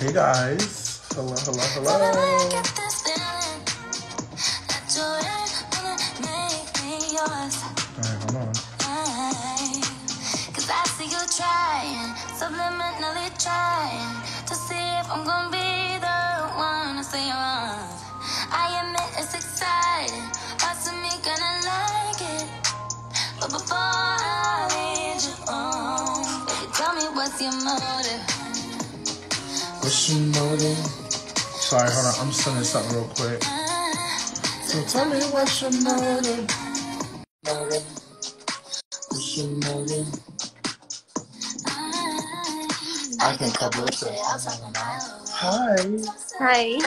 Hey guys. Hello, hello, hello. Alright, hold on. Cause I see you trying, subliminally trying to see if I'm gonna be the one to say. I admit it's exciting, parts of me gonna like it. But before I lead you on, baby, tell me what's your motive? Your motive? Sorry, hold on. I'm sending something real quick. So tell me what's your motive? Motive. What's your motive? I can cover it. Hi. Hi.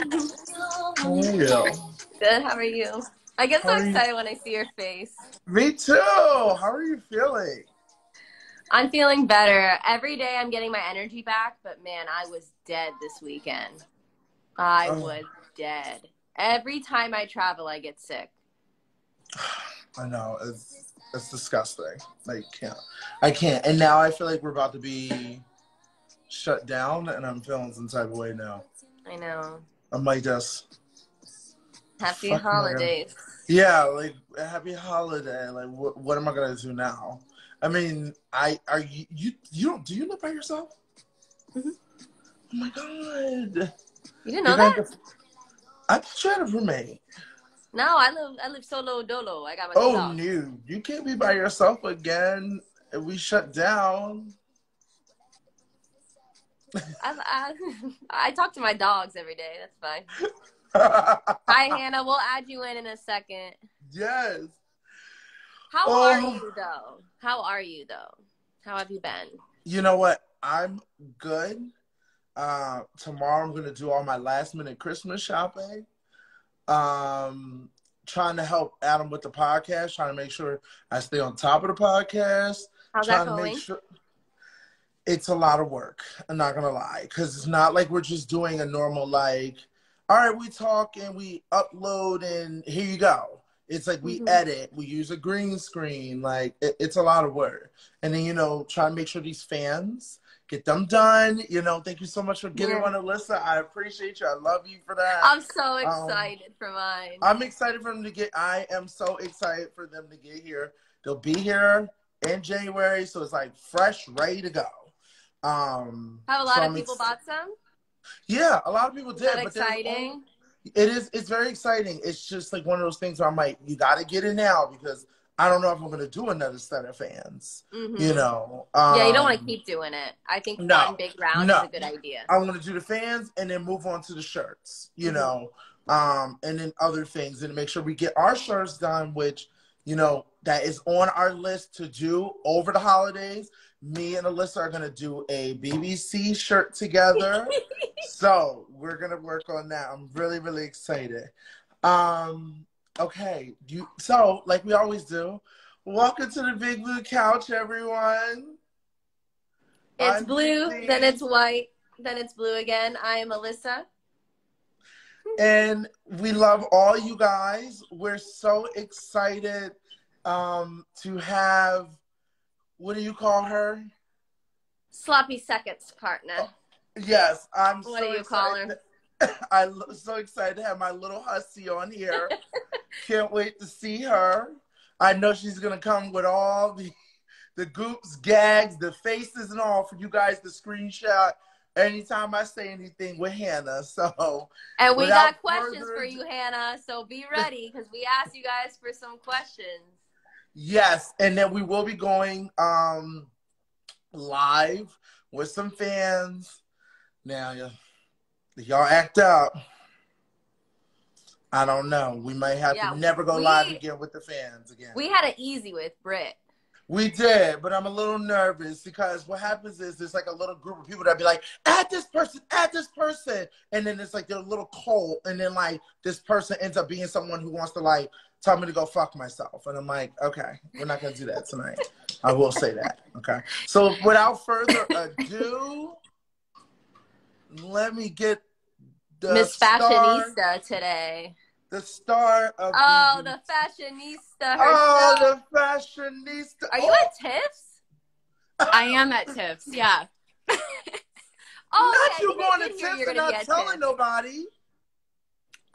How are you? Good. How are you? I get so are you? excited when I see your face. Me too. How are you feeling? I'm feeling better. Every day I'm getting my energy back, but man, I was dead this weekend. I Oh. was dead. Every time I travel, I get sick. I know it's it's disgusting. I can't. I can't. And now I feel like we're about to be shut down, and I'm feeling some type of way now. I know. I might just Happy Fuck, holidays. yeah, like happy holiday. Like what? What am I gonna do now? I mean, I are you you you don't do you live by yourself? Mhm. Oh my god! You didn't know You're that? I thought you had a roommate. No, I live I live solo dolo. I got my Oh no, you can't be by yourself again. If we shut down. I, I, I talk to my dogs every day. That's fine. Hi, Hannah. We'll add you in in a second. yes. How Oh. are you though? How are you though? How have you been? You know what? I'm good. Uh, tomorrow I'm gonna do all my last minute Christmas shopping. Um, trying to help Adam with the podcast, trying to make sure I stay on top of the podcast. How's trying that to going? make sure it's a lot of work. I'm not gonna lie, because it's not like we're just doing a normal like. All right, we talk and we upload and here you go. It's like we Mhm. edit, we use a green screen. Like it, it's a lot of work, and then you know try to make sure these fans get them done. You know, thank you so much for getting Yeah. one, Alyssa. I appreciate you. I love you for that. I'm so Um, excited for mine. I'm excited for them to get. I am so excited for them to get here. They'll be here in January, so it's like fresh, ready to go. Um, Have a lot so of I'm people ex- bought some. Yeah, a lot of people Is did. that exciting? It is. It's very exciting. It's just like one of those things where I'm like, you got to get it now because I don't know if I'm going to do another set of fans. Mhm. You know. Um, yeah, you don't want to keep doing it. I think no, one big round no. is a good idea. I'm going to do the fans and then move on to the shirts, you Mhm. know, um, and then other things and make sure we get our shirts done, which, you know, that is on our list to do over the holidays. Me and Alyssa are going to do a BBC shirt together. so we're going to work on that. I'm really, really excited. Um, okay. You, so, like we always do, welcome to the Big Blue Couch, everyone. It's I'm blue, then it's white, then it's blue again. I am Alyssa. and we love all you guys. We're so excited um, to have what do you call her? Sloppy seconds partner. Oh, yes, I'm. What so do you call excited- I'm so excited to have my little hussy on here. Can't wait to see her. I know she's gonna come with all the the goops, gags, the faces, and all for you guys to screenshot anytime I say anything with Hannah. So And we got questions further for you, Hannah. So be ready because we asked you guys for some questions. Yes, and then we will be going um live with some fans. Now, y'all act up. I don't know. We might have Yeah, to never go we- live again with the fans again. We had it easy with Brit. We did, but I'm a little nervous because what happens is there's like a little group of people that be like, add this person, add this person. And then it's like they're a little cold. And then like this person ends up being someone who wants to like tell me to go fuck myself. And I'm like, okay, we're not going to do that tonight. I will say that. Okay. So without further ado, let me get the Miss star, Fashionista today. the star of Oh, the, the fashionista herself. oh, the fashionista. Are you at Tiff's? I am at Tiff's, yeah. Oh, not okay, you think I going to did hear and not telling Tips. nobody.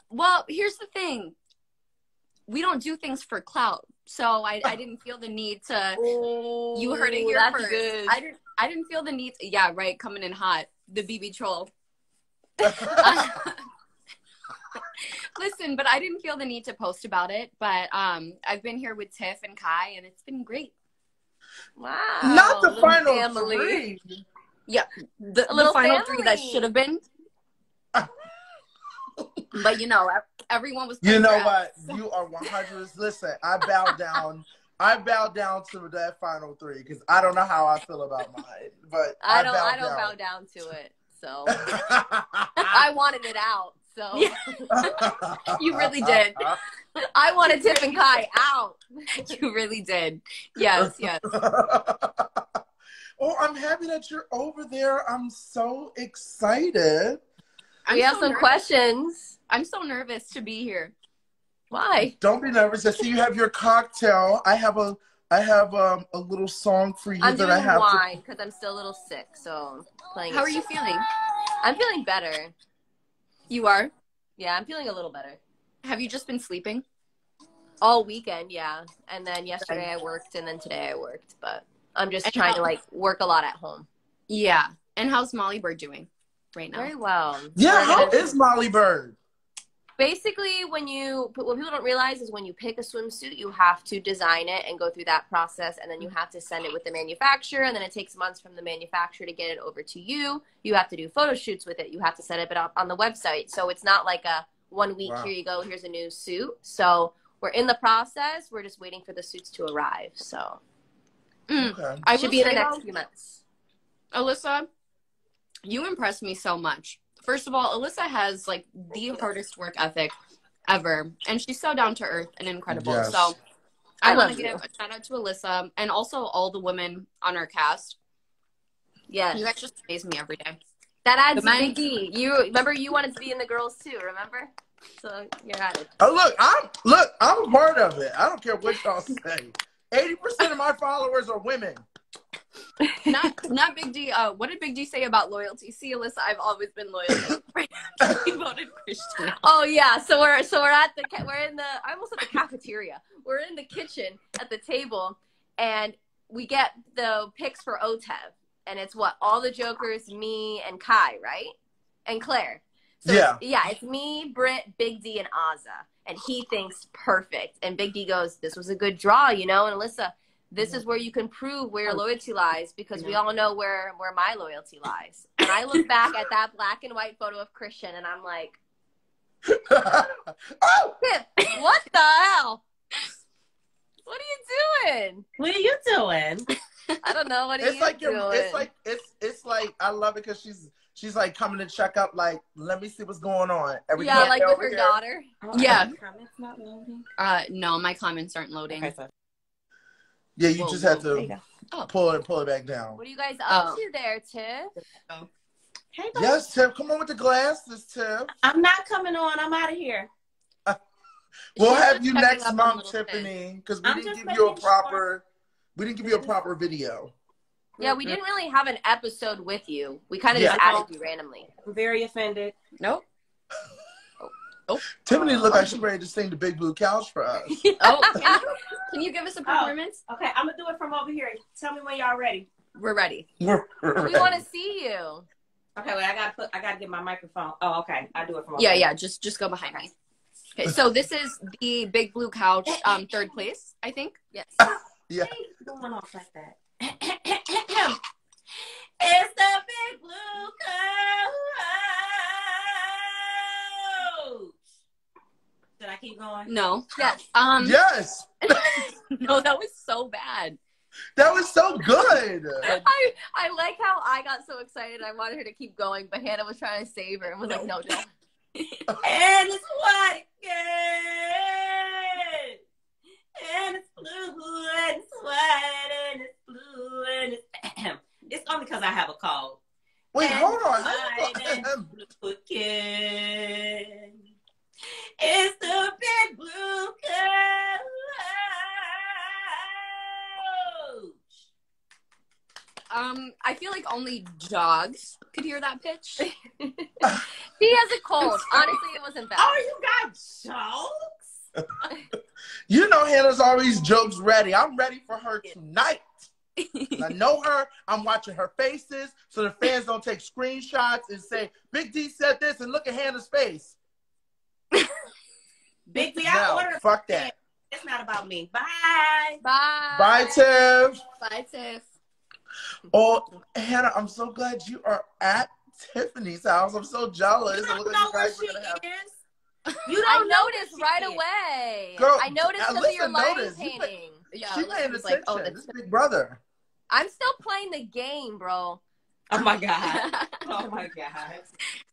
Well, here's the thing. We don't do things for clout. So I, I didn't feel the need to you heard it here first. good. I didn't I didn't feel the need to, yeah, right, coming in hot. The BB troll. Listen, but I didn't feel the need to post about it. But um I've been here with Tiff and Kai and it's been great. Wow. not the final family. three. Yeah. The, A little the final three that should have been. But you know, everyone was You know congrats. what? You are 100. Listen, I bow down. I bow down to that final three because I don't know how I feel about mine, but I don't. bow I don't down. bow down to it. So I wanted it out. So You really did. I wanted Tiff and Kai out. You really did. Yes, yes. oh, I'm happy that you're over there. I'm so excited. I'm we have some nervous. questions. I'm so nervous to be here. Why? Don't be nervous. I see you have your cocktail. I have a I have um, a little song for you I'm that doing I have wine because I'm still a little sick. So playing. How are you feeling? I'm feeling better. You are? Yeah, I'm feeling a little better. Have you just been sleeping? All weekend, yeah. And then yesterday I worked, and then today I worked. But I'm just And trying how- to like work a lot at home. Yeah. And how's Molly Bird doing right now? Very well. Yeah, We're how gonna- is Molly Bird? basically when you what people don't realize is when you pick a swimsuit you have to design it and go through that process and then you have to send it with the manufacturer and then it takes months from the manufacturer to get it over to you you have to do photo shoots with it you have to set it up on the website so it's not like a one week Wow. here you go here's a new suit so we're in the process we're just waiting for the suits to arrive so Mm. Okay. I should be in the next few months Alyssa, you impressed me so much. First of all, Alyssa has like the hardest work ethic ever, and she's so down to earth and incredible. Yes. So I I, want to give a shout out to Alyssa and also all the women on our cast. yes You guys just amaze me every day. that adds The men- D. you remember you wanted to be in the girls too remember so you're at it Oh, look, I'm look, I'm a part of it. I don't care what y'all say. Eighty percent of my followers are women. Not not Big D. Uh, what did Big D say about loyalty? See, Alyssa, I've always been loyal. he voted Christian. Oh yeah, so we're so we're at the we're in the I almost said the cafeteria. We're in the kitchen at the table, and we get the picks for OTEV, and it's what all the jokers, me and Kai, right, and Claire. So Yeah. it's, yeah, it's me, Britt, Big D, and Azah, and he thinks perfect, and Big D goes, "This was a good draw, you know," and Alyssa. This is where you can prove where your loyalty lies because we all know where where my loyalty lies. And I look back at that black and white photo of Christian and I'm like, oh, what the hell? What are you doing? What are you doing? I don't know. What are it's you like doing? your, it's like it's it's like I love it because she's she's like coming to check up. Like, let me see what's going on. Everything yeah, like with her here? daughter. Yeah. Comments not loading. Uh, no, my comments aren't loading. Okay, so Yeah, you Whoa, just have to. Oh. pull it pull it back down. What are you guys up Oh. to there, Tiff? Hey, bud. Yes, Tiff, come on with the glasses, Tiff. I'm not coming on. I'm out of here. Uh, we'll She's have you next month, little Tiffany, because we I'm didn't give you a making sure. proper we didn't give you a proper video. Yeah, we didn't really have an episode with you. We kind of Yeah. just added you randomly. I'm very offended. Nope. Tiffany looked like she's ready to sing the Big Blue Couch for us. Oh, can you, can you give us a performance? Okay, I'm gonna do it from over here. Tell me when y'all ready. We're ready. We want to see you. Okay, wait. I gotta put. I gotta get my microphone. Oh, okay. I do it from. Over Yeah, here. yeah. Just just go behind me. Okay, so this is the Big Blue Couch, um, third place, I think. Yes. Yeah. Going off like that. it's the big blue coat. Should I keep going? No. Yes. Um. Yes, No, that was so bad. that was so good. I I like how I got so excited. I wanted her to keep going, but Hannah was trying to save her and was like, "No, no." And it's white again. And it's blue and it's white and it's blue and it's it's only because I have a cold. Wait, And hold on. It's the big blue coat. Um, I feel like only dogs could hear that pitch. He has a cold. Honestly, it wasn't bad. Oh, you got jokes? You know Hannah's always jokes ready. I'm ready for her tonight. I know her. I'm watching her faces so the fans don't take screenshots and say, Big D said this and look at Hannah's face. Big D, I No, ordered. fuck that. It's not about me. Bye. Bye. Bye, Tiff. Bye, Tiff. Oh, Hannah, I'm so glad you are at Tiffany's house. I'm so jealous. You don't looks know like where she guys have. is. You don't know noticed right is. away. Girl, I noticed because of your listen, lighting notice. You put- painting. Yeah, she Alyssa paying was attention. like, oh, this big brother. I'm still playing the game, bro. Oh my god. Oh my god.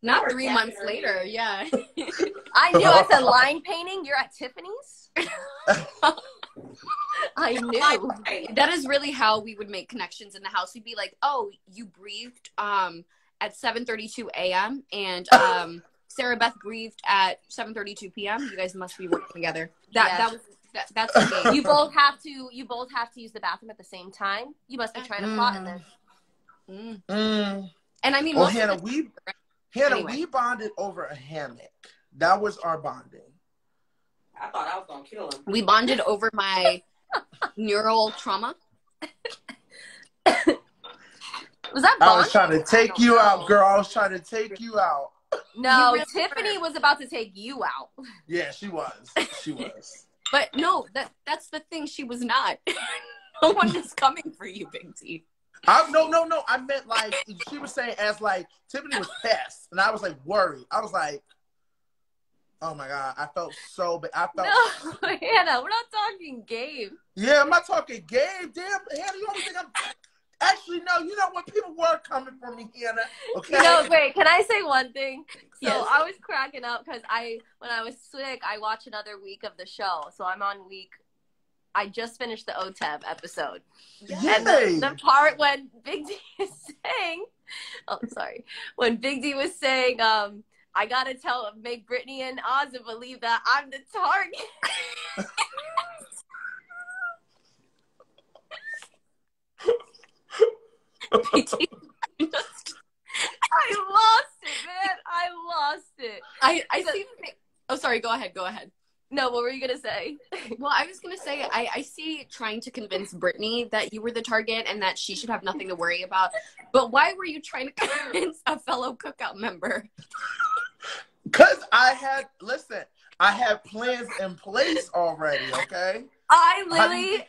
Not three months her later. in. Yeah. I knew I said line painting. You're at Tiffany's. I knew. That is really how we would make connections in the house. We'd be like, "Oh, you breathed um at 7:32 a.m. and um Sarah Beth breathed at 7:32 p.m. You guys must be working together." That Yes. that was that, that's the game. You both have to. You both have to use the bathroom at the same time. You must be trying to plot in this. Mm. Mm. And I mean, Well, most of Hannah, the- we Hannah, Anyway. we bonded over a hammock. That was our bonding. I thought I was gonna kill him. we bonded over my neural trauma. Was that I was trying to take you know. out, girl. I was trying to take you out. No, You really Tiffany were. was about to take you out. Yeah, she was. She was. But no, that that's the thing. She was not. no one is coming for you, Big T. I no no no. I meant like she was saying as like Tiffany was pissed, and I was like worried. I was like, oh my god, I felt so bad. I felt. No, Hannah, we're not talking game. Yeah, I'm not talking Gabe. Damn, Hannah, you always think I'm. Actually, no. You know what? People were coming for me, Hannah. Okay. No, wait. Can I say one thing? So Yes. I was cracking up because I, when I was sick, I watched another week of the show. So I'm on week. I just finished the OTEV episode, and the, the part when Big D is saying, "Oh, sorry," when Big D was saying, um, "I gotta tell, make Brittany and Ozzy believe that I'm the target." Big T. I lost it, man. I lost it. I I see. Oh, sorry. Go ahead. Go ahead. No, what were you gonna say? Well, I was gonna say I, I see trying to convince Brittany that you were the target and that she should have nothing to worry about. But why were you trying to convince a fellow cookout member? Cause I had listen, I had plans in place already. Okay. I literally.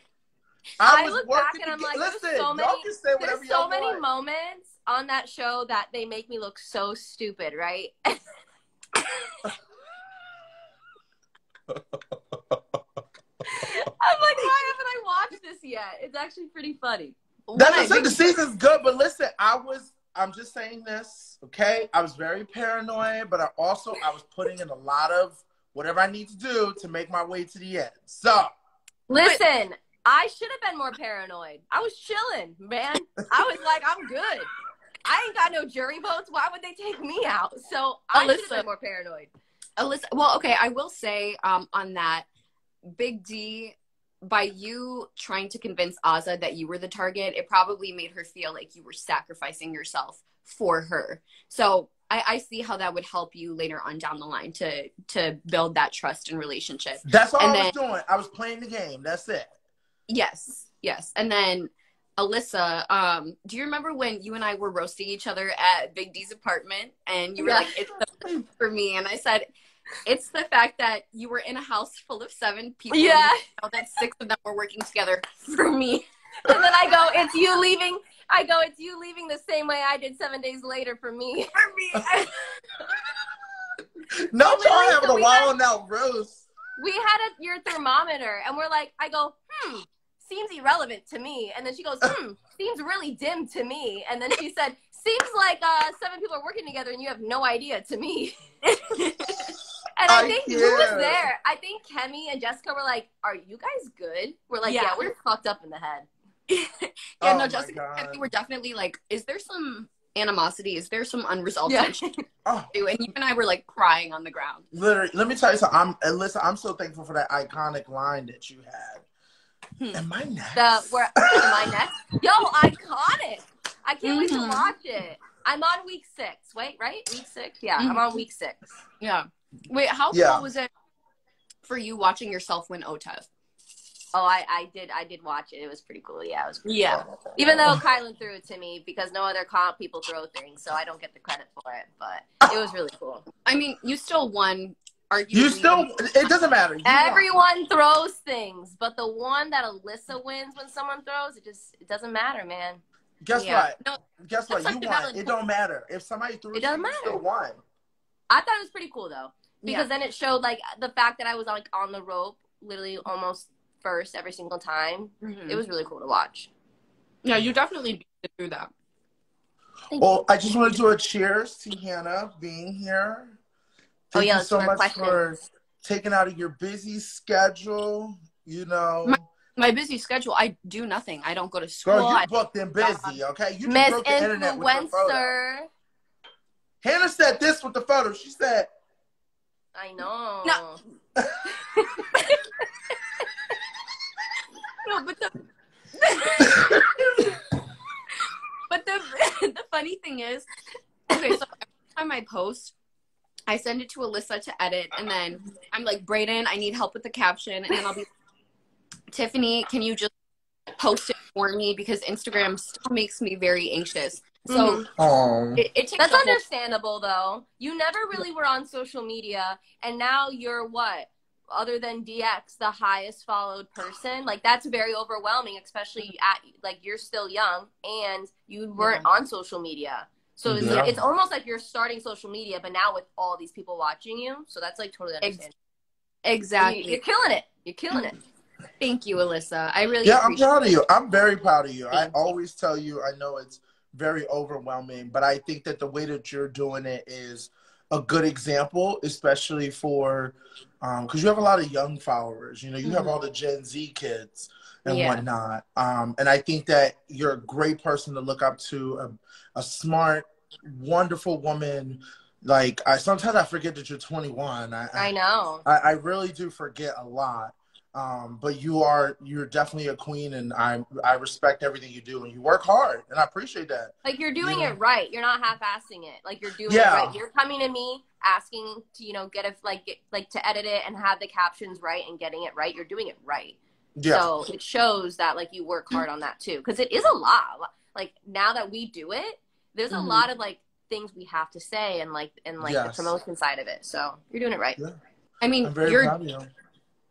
I was look back working and I'm to like, get- there's listen, so y'all many- can say whatever There's so y'all many want. moments on that show that they make me look so stupid, right? I'm like, why haven't I watched this yet? It's actually pretty funny. That's I- what I said. The season's good, but listen, I was. I'm just saying this, okay? I was very paranoid, but I also I was putting in a lot of whatever I need to do to make my way to the end. So Listen, I should have been more paranoid. I was chilling, man. I was like, I'm good. I ain't got no jury votes. Why would they take me out? So I should have been more paranoid. Alyssa, well, okay, I will say um, on that, Big D, by you trying to convince Azah that you were the target, it probably made her feel like you were sacrificing yourself for her. So I, I see how that would help you later on down the line to to build that trust and relationship. that's all And I was doing. I was playing the game. That's it. Yes, yes. And then Alyssa, um, do you remember when you and I were roasting each other at Big D's apartment and you were Yeah. like, it's for me? And I said, it's the fact that you were in a house full of seven people. Yeah. and you know that six of them were working together for me. And then I go, it's you leaving. I go, it's you leaving the same way I did seven days later for me. For me. No, Literally, y'all having so a we had- wild out roast. We had a, your thermometer, and we're like, I go, hmm, seems irrelevant to me. And then she goes, hmm, seems really dim to me. And then she said, seems like uh, seven people are working together, and you have no idea to me. And I, I think who was there? I think Kemi and Jessica were like, "Are you guys good?" We're like, "Yeah, Yeah. we're fucked up in the head." yeah, Oh no, my Jessica and God. Kathy were definitely like, is there some animosity? Is there some unresolved Yeah. tension? Oh, And you and I were like crying on the ground. literally. Let me tell you something. I'm and listen. I'm so thankful for that iconic line that you had. Hmm. Am I next? The where am I next? Yo, iconic. I can't wait to Mhm. watch it. I'm on week six. Wait, right? Week six? Yeah, I'm Mhm. on week six. Yeah. Wait, how Yeah. cool was it for you watching yourself win OTEV? Oh, I, I did I did watch it. It was pretty cool. Yeah, it was pretty Yeah. cool. Even though Kyland threw it to me because no other comp people throw things, so I don't get the credit for it. But it was really cool. I mean, you still won. Arguably. You still, it doesn't matter. You won. Everyone throws things, but the one that Alyssa wins when someone throws, it just it doesn't matter, man. Guess Yeah. what? No, Guess what? that's You won. It don't matter. If somebody threw It it, doesn't you still matter. won. I thought it was pretty cool though because yeah. then it showed like the fact that I was like on the rope, literally almost first every single time. Mhm. It was really cool to watch. yeah, you definitely beat it through that. Well, I just want to do a cheers to Hannah being here. Oh, yeah, you so do our much for taking out of your busy schedule. You know, My- My busy schedule, I do nothing. I don't go to school. girl, you I- booked and busy. Okay, you just Miss broke the internet with your photo. Influencer. Hannah said this with the photo. She said, I know. No. no, but the but the the funny thing is, okay, so every time I post, I send it to Alyssa to edit, and then I'm like, Brayden, I need help with the caption, and then I'll be, Tiffany, can you just post it for me because Instagram still makes me very anxious. So Mhm. "Oh, it, it takes That's a whole- understandable though. You never really were on social media and now you're what? Other than DX, the highest followed person. Like that's very overwhelming, especially at like you're still young and you weren't on social media. So it's, Yeah. it's almost like you're starting social media, but now with all these people watching you. So that's like totally Ex- understandable. exactly. You- You're killing it. You're killing it. Thank you, Alyssa. I really yeah, I'm appreciate. proud of you. I'm very proud of you. I Thank you. always tell you, I know it's very overwhelming, but I think that the way that you're doing it is a good example, especially for because you have a lot of young followers. You know, you have Mhm. all the Gen Z kids and Yeah. whatnot. Um, and I think that you're a great person to look up to, a, a smart, wonderful woman. Like I sometimes I forget that you're 21. I, I know. I, I really do forget a lot. Um, but you are you're definitely a queen, and I I respect everything you do, and you work hard, and I appreciate that. Like you're doing Yeah. it right. You're not half-assing it. Like you're doing Yeah. it right. You're coming to me asking to you know get a like get, like to edit it and have the captions right and getting it right. You're doing it right. Yeah, So it shows that like you work hard on that too because it is a lot. Like now that we do it, there's a Mhm. lot of like things we have to say and like and like the Yes. promotion side of it. So you're doing it right. I mean, I'm very you're proud of you.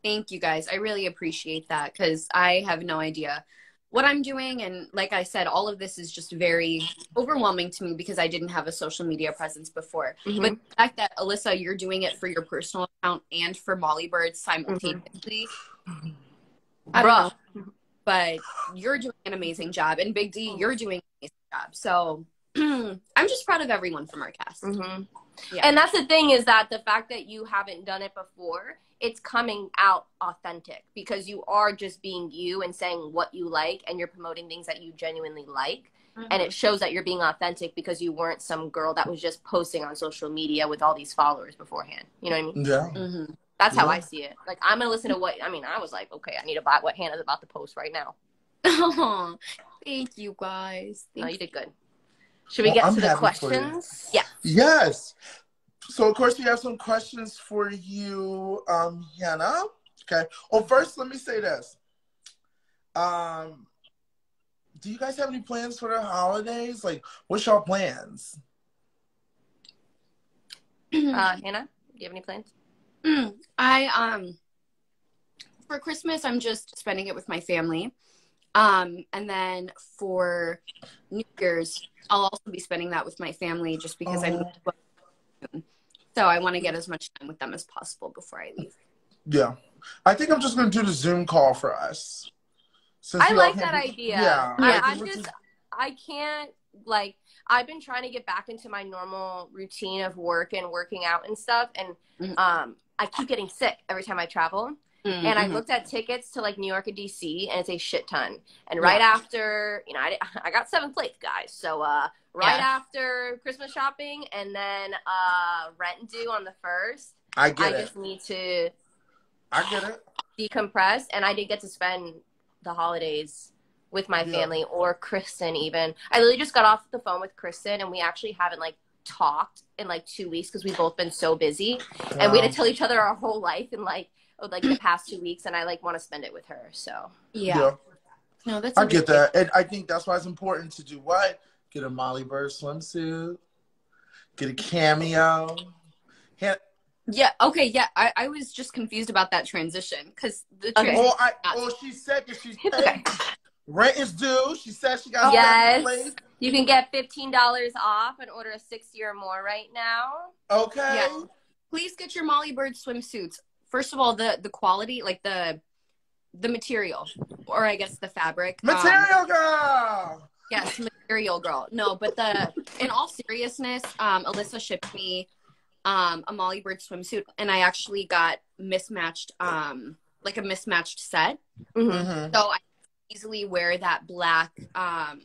Thank you guys. I really appreciate that because I have no idea what I'm doing. And like I said, all of this is just very overwhelming to me because I didn't have a social media presence before. Mhm. But the fact that, Alyssa, you're doing it for your personal account and for Molly Bird simultaneously, I don't know. But you're doing an amazing job. And Big D, you're doing an amazing job. So I'm just proud of everyone from our cast. hmm Yeah. And that's the thing is that the fact that you haven't done it before, it's coming out authentic because you are just being you and saying what you like and you're promoting things that you genuinely like. And it shows that you're being authentic because you weren't some girl that was just posting on social media with all these followers beforehand. You know what I mean? Yeah, Mhm. That's how Yeah. I see it. Like I'm gonna listen to what I mean. I was like, okay, I need to buy what Hannah's about to post right now. Thank you guys. No, you did good. Should we Well, get I'm to the happy for you. questions? Yeah. yes. So of course we have some questions for you, um, Hannah. Okay. Well, first let me say this. Um, do you guys have any plans for the holidays? Like, what's your plans? Uh, Hannah, do you have any plans? Mm, I um for Christmas I'm just spending it with my family. Um and then for New Year's I'll also be spending that with my family just because I'm Oh. so I want to get as much time with them as possible before I leave. Yeah. I think I'm just gonna do the Zoom call for us. Since I like that be- idea. Yeah. I, Yeah. I'm Which just, I can't like. I've been trying to get back into my normal routine of work and working out and stuff, and Mhm. um, I keep getting sick every time I travel. And I Mhm. looked at tickets to like New York and DC, and it's a shit ton. And right after, you know, I, I got seventh place, guys. So uh, right Yeah. after Christmas shopping, and then uh, rent due on the first, I get I it. just need to I get it. decompress and I did get to spend the holidays with my Yeah. family or Kristen even. I literally just got off the phone with Kristen and we actually haven't like talked in like two weeks because we've both been so busy and we had to tell each other our whole life in like like the past two weeks and I like want to spend it with her. So Yeah. No, that's I get that, and I think that's why it's important to do what? Get a Molly Bird swimsuit, get a cameo. Han- Yeah. Okay. Yeah. I, I was just confused about that transition because the Okay. transition. oh, I, oh, she said that she's It's okay. rent is due. She said she got Yes. place. You can get fifteen dollars off and order a sixty or more right now. Okay. Yeah. Please get your Molly Bird swimsuits. First of all, the the quality, like the the material, or I guess the fabric. um, Material girl. Yes, material girl. No, but the in all seriousness, um, Alyssa shipped me um a Molly Bird swimsuit and I actually got mismatched um like a mismatched set. Mhm. Mhm. So I easily wear that black um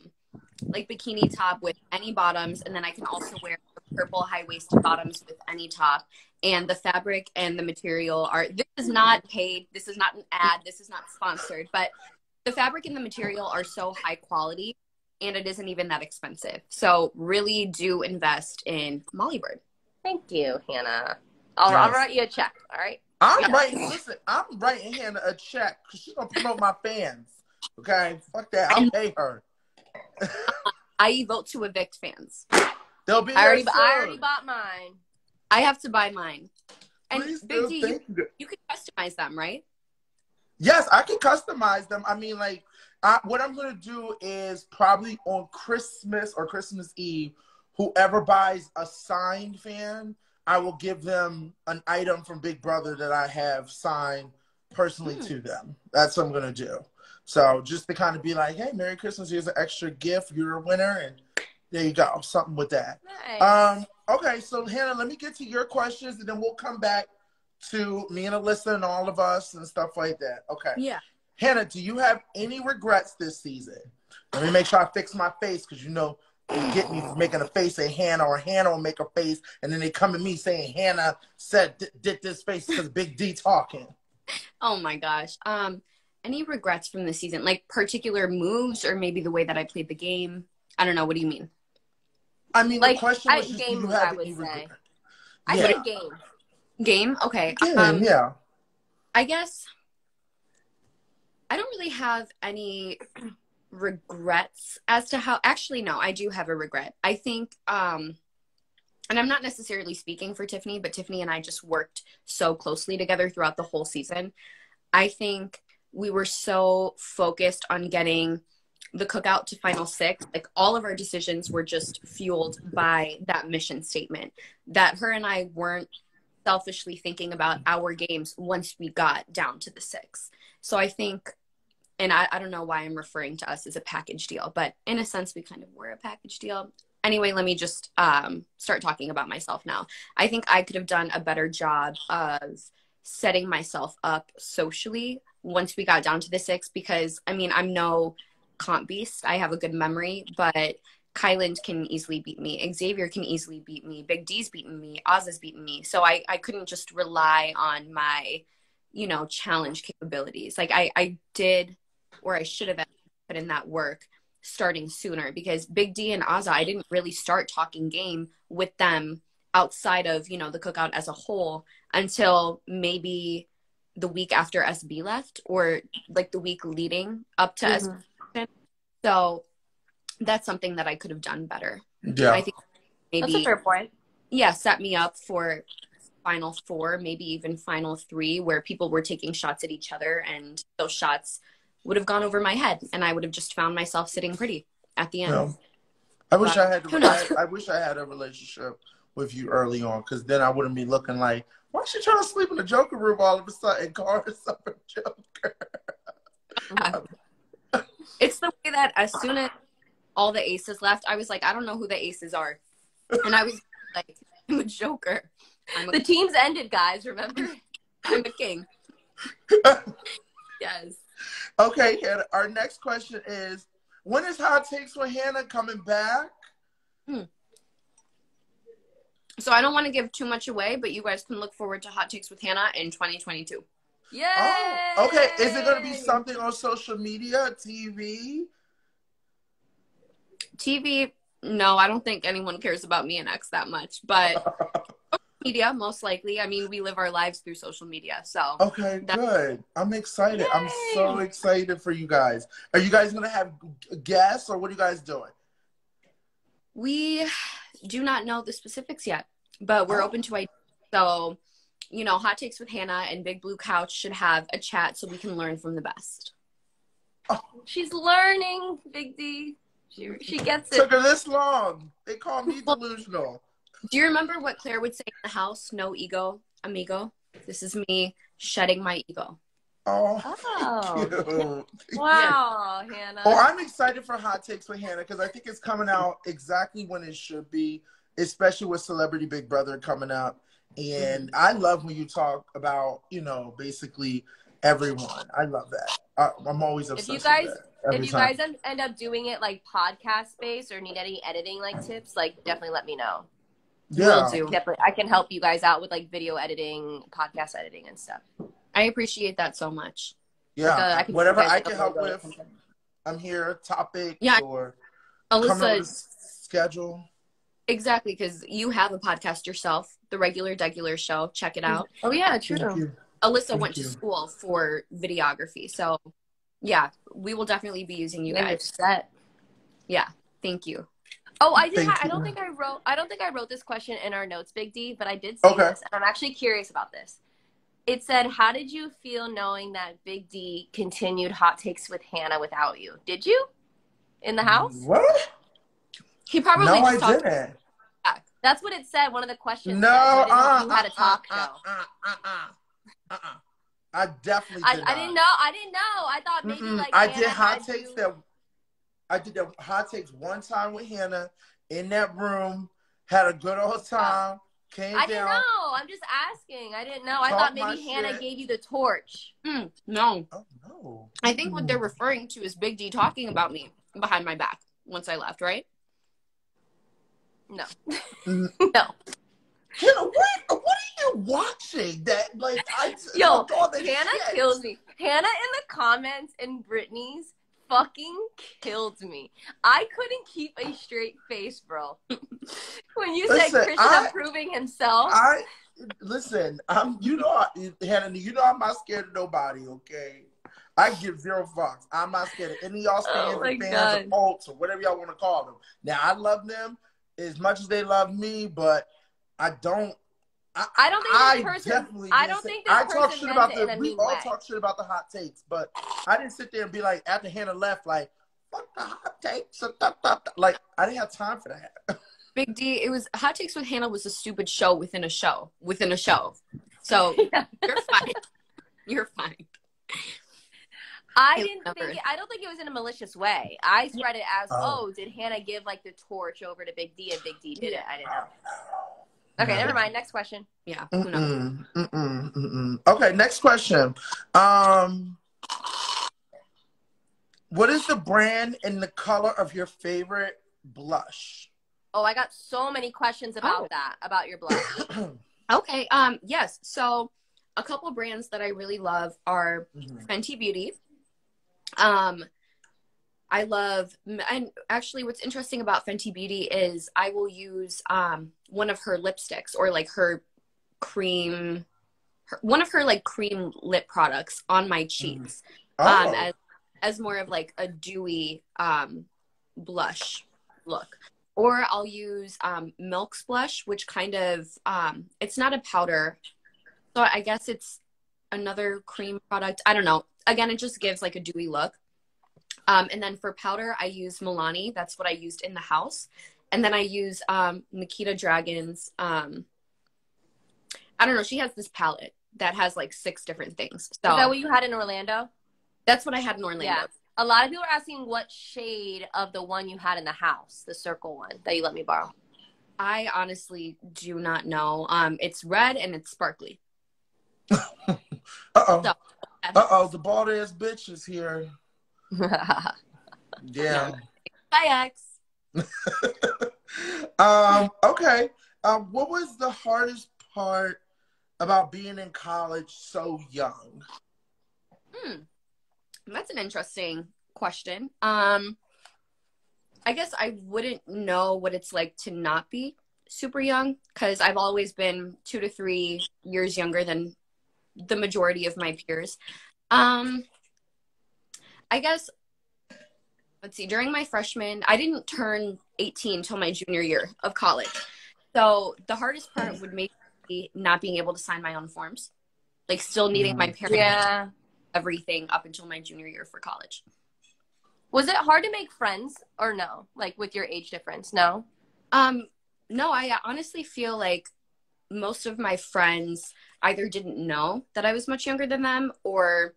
like bikini top with any bottoms and then I can also wear purple high waisted bottoms with any top. And the fabric and the material are this is not paid, this is not an ad, this is not sponsored, but the fabric and the material are so high quality and it isn't even that expensive. So really do invest in Molly Bird. Thank you, Hannah. I'll, I'll write you a check. All right. I'm Yeah. writing. Listen, I'm writing Hannah a check because she's gonna promote my fans. Okay, fuck that. I'll pay her. I vote to evict fans. They'll be. I already, I already bought mine. I have to buy mine. And Please Big. D, you, you. can customize them, right? Yes, I can customize them. I mean, like, I, what I'm gonna do is probably on Christmas or Christmas Eve, whoever buys a signed fan, I will give them an item from Big Brother that I have signed personally Hmm. to them. That's what I'm gonna do. So just to kind of be like, hey, Merry Christmas, here's an extra gift. You're a winner, and there you go. Something with that. Nice. Um, okay, so Hannah, let me get to your questions and then we'll come back to me and Alyssa and all of us and stuff like that. Okay. Yeah. Hannah, do you have any regrets this season? Let me make sure I fix my face because you know get me for making a face at Hannah or Hannah will make a face and then they come at me saying Hannah said did, did this face because Big D talking. Oh my gosh. Um, any regrets from the season? Like particular moves or maybe the way that I played the game? I don't know. What do you mean? I mean, Like, the question I- was just, do games, you I would say. regrets? I yeah. said game. Game? Okay. Game, Um, yeah. I guess I don't really have any regrets as to how actually no, I do have a regret. I think um and I'm not necessarily speaking for Tiffany, but Tiffany and I just worked so closely together throughout the whole season. I think we were so focused on getting the cookout to final six. Like all of our decisions were just fueled by that mission statement that her and I weren't selfishly thinking about our games once we got down to the six. So I think, and I, I don't know why I'm referring to us as a package deal, but in a sense, we kind of were a package deal. Anyway, let me just um, start talking about myself now. I think I could have done a better job of setting myself up socially once we got down to the six because I mean, I'm no comp beast. I have a good memory, but Kyland can easily beat me. Xavier can easily beat me. Big D's beaten me. Oz has beaten me. So I, I couldn't just rely on my, you know, challenge capabilities. Like I, I did, or I should have put in that work starting sooner because Big D and Azah, I didn't really start talking game with them outside of, you know, the cookout as a whole until maybe the week after SB left or like the week leading up to Mhm. SB. So that's something that I could have done better. Yeah. I think maybe That's a fair point. yeah, set me up for final four, maybe even final three, where people were taking shots at each other and those shots would have gone over my head and I would have just found myself sitting pretty at the end. Yeah. I wish I had. Who knows? I, I wish I had a relationship with you early on, because then I wouldn't be looking like, why is she trying to sleep in the Joker room all of a sudden? Cars up a Joker. It's the way that as soon as all the aces left, I was like, I don't know who the aces are. And I was like, I'm a joker. I'm a, The teams ended, guys. Remember? I'm a king. Yes. okay, Hannah. Our next question is, when is Hot Takes with Hannah coming back? Hmm. So I don't want to give too much away, but you guys can look forward to Hot Takes with Hannah in 2022. Yay! Oh, okay. Is it going to be something on social media, TV? TV, no, I don't think anyone cares about me and X that much, but media, most likely. I mean, we live our lives through social media. So, Okay, good. I'm excited. I'm so excited for you guys. Are you guys gonna have guests or what are you guys doing? we do not know the specifics yet, but we're Oh. open to ideas. So, you know, Hot Takes with Hannah and Big Blue Couch should have a chat so we can learn from the best. She's learning, Big D. She she gets it. Took her this long. They call me delusional. Do you remember what Claire would say in the house? No ego, amigo. This is me shedding my ego. Oh, Oh, cute. wow, Hannah. Well, I'm excited for Hot Takes with Hannah because I think it's coming out exactly when it should be, especially with Celebrity Big Brother coming up. And I love when you talk about, you know, basically everyone. I love that. I, I'm always obsessed you guys- with that. Every if you time. guys end, end up doing it like podcast based or need any editing like tips, like definitely let me know. yeah. Will do. Definitely, I can help you guys out with like video editing, podcast editing, and stuff. I appreciate that so much. Yeah. Like, uh, I can Whatever put you guys I can help with. I'm here. Topic Yeah. or Alyssa, schedule. Exactly, because you have a podcast yourself, the regular Degular show. Check it out. Oh yeah, Thank true. you. Alyssa Thank went you. to school for videography. So, yeah, we will definitely be using you You guys set. Yeah, thank you. Oh, I did. Thank Ha- I don't think I wrote. I don't think I wrote this question in our notes, Big D, but I did see Okay. this, and I'm actually curious about this. It said, "How did you feel knowing that Big D continued hot takes with Hannah without you? Did you in the house?" What? He probably No, I talked didn't. That's what it said. One of the questions. No, said, so I didn't know uh, you had a uh, talk uh, show. uh, uh, uh, uh, uh. I definitely I, did I not. didn't know. I didn't know. I thought maybe Mm-mm. like I Hannah did hot takes you- that I did that hot takes one time with Hannah in that room, had a good old time, came I didn't know. I'm just asking. I didn't know. I thought maybe Hannah shit. gave you the torch. Mm, no, Oh no. I think what they're referring to is Big D talking about me behind my back once I left, right? No. Mm. no. Hannah, what, what are you watching? That like I Yo, Hannah shit. kills me. Hannah in the comments and Brittany's fucking killed me. I couldn't keep a straight face, bro. when you said Listen, Christian I- approving himself. I listen. I'm you know Hannah. You know I'm not scared of nobody. Okay. I give zero fucks. I'm not scared of any of y'all stands Oh or fans God. or cults or whatever y'all want to call them. Now I love them as much as they love me, but I don't. I, I don't think I this person. definitely. I didn't don't say- think this I talk shit about the. We all way. talk shit about the hot takes, but I didn't sit there and be like after Hannah left, like fuck the hot takes. da, da, da." Like I didn't have time for that. Big D, it was Hot Takes with Hannah was a stupid show within a show within a show. So you're fine. You're fine. I It didn't never- think. It, I don't think it was in a malicious way. I read it as, Oh. oh. did Hannah give like the torch over to Big D and Big D did it? I didn't know. Okay, no. never mind. Next question. Yeah. Who knows? Mm-mm, mm-mm, mm-mm. Okay, next question. Um, what is the brand and the color of your favorite blush? Oh, I got so many questions about Oh. that, about your blush. Okay. Um. Yes. So, a couple brands that I really love are Mhm. Fenty Beauty. Um, I love, and actually, what's interesting about Fenty Beauty is I will use um one of her lipsticks or like her cream, her, one of her like cream lip products on my cheeks. oh, um, as as more of like a dewy um, blush look. Or I'll use um, Milk's blush, which kind of um, it's not a powder, so I guess it's another cream product. I don't know. Again, it just gives like a dewy look. Um, and then for powder, I use Milani. That's what I used in the house. And then I use um, Nikita Dragun's. Um, I don't know. She has this palette that has like six different things. So Is that what you had in Orlando? that's what I had in Orlando. Yeah. A lot of people are asking what shade of the one you had in the house, the circle one that you let me borrow. I honestly do not know. Um, it's red and it's sparkly. uh oh, So- uh oh, the bald ass bitch is here. Yeah. Hi, X. um. Okay. Um. What was the hardest part about being in college so young? Hmm. That's an interesting question. Um, I guess I wouldn't know what it's like to not be super young because I've always been two to three years younger than the majority of my peers. Um, I guess, let's see, during my freshman, I didn't turn 18 till my junior year of college. So the hardest part would maybe be not being able to sign my own forms, like still needing my parents Yeah. everything up until my junior year for college. Was it hard to make friends or no? Like with your age difference? No. Um, no, I honestly feel like most of my friends either didn't know that I was much younger than them or